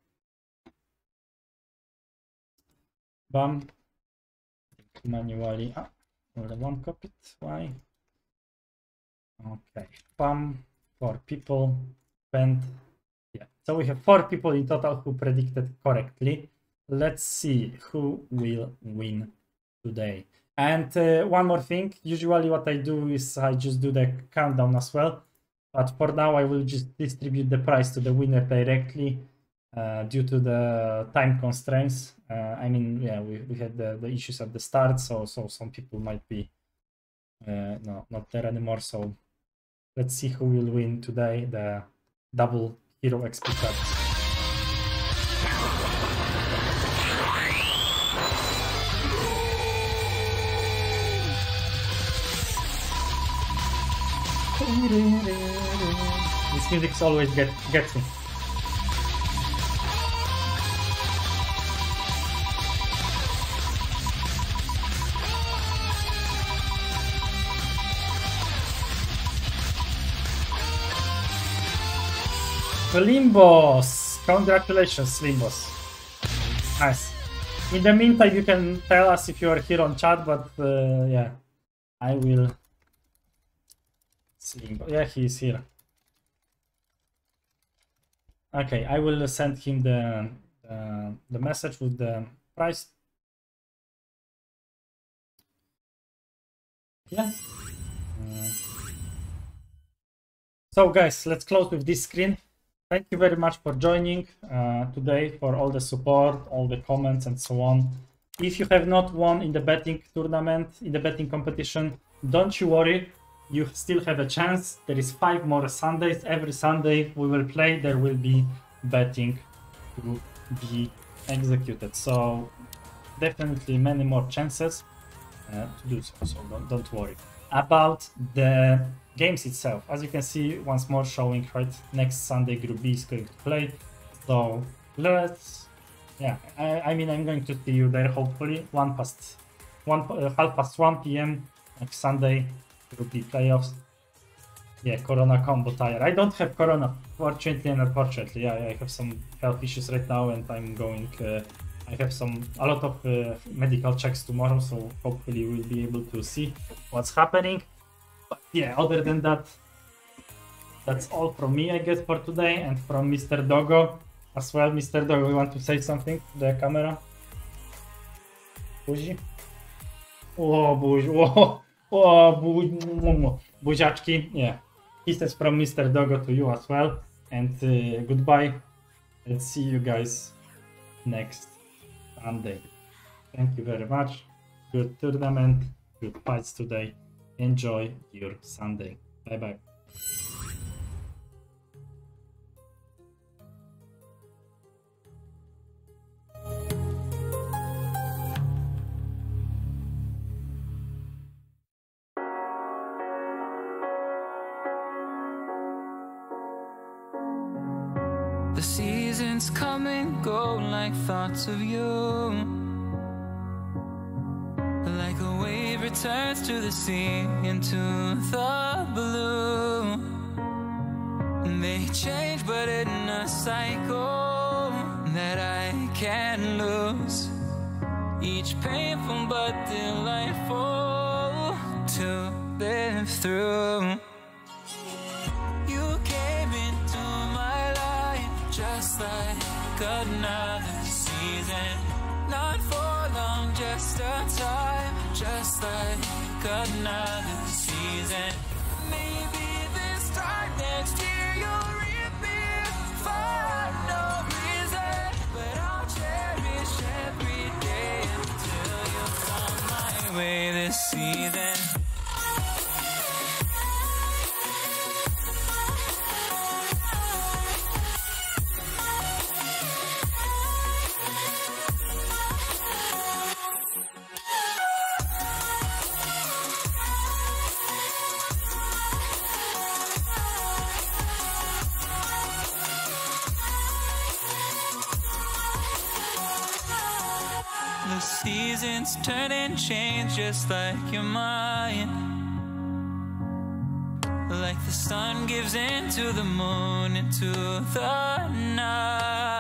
Bam. Manually. Ah, only one copied. Why? Okay. Bam. for people. Spent. Yeah. So we have four people in total who predicted correctly. Let's see who will win today. And uh, one more thing. Usually, what I do is I just do the countdown as well. But for now, I will just distribute the prize to the winner directly uh, due to the time constraints. Uh, I mean, yeah, we, we had the, the issues at the start, so so some people might be uh, no not there anymore. So let's see who will win today the double hero XP cards. This music always get, gets me. Limbos! Congratulations, Limbos. Nice. In the meantime, you can tell us if you are here on chat, but uh, yeah, I will. Limbo. Yeah, he is here. Okay, I will send him the uh, the message with the price. Yeah. Uh, so guys, let's close with this screen. Thank you very much for joining uh, today, for all the support, all the comments and so on. If you have not won in the betting tournament, in the betting competition, don't you worry. You still have a chance. There is five more Sundays. Every Sunday we will play. There will be betting to be executed. So definitely many more chances uh, to do so. So don't, don't worry about the games itself. As you can see, once more showing right next Sunday Group B is going to play. So let's, yeah, I, I mean I'm going to see you there hopefully one past one uh, half past one p.m. next Sunday Group B playoffs. Yeah, Corona combo tire. I don't have Corona, fortunately and unfortunately. Yeah, I have some health issues right now, and I'm going. Uh, I have some a lot of uh, medical checks tomorrow, so hopefully we'll be able to see what's happening. But yeah, other than that, that's all from me, I guess, for today, and from Mr. Dogo as well. Mr. Dogo, you want to say something to the camera? Buzi? Oh, buzi, o, o, bu, buziaczki, yeah. Kisses from Mr. Dogo to you as well, and uh, goodbye. Let's see you guys next Sunday. Thank you very much. Good tournament, good fights today. Enjoy your Sunday. Bye bye. The seasons come and go like thoughts of you. Returns to the sea into the blue. They change, but in a cycle that I can't lose. Each painful but delightful to live through. Way just like your mind. Like the sun gives into the moon, into the night.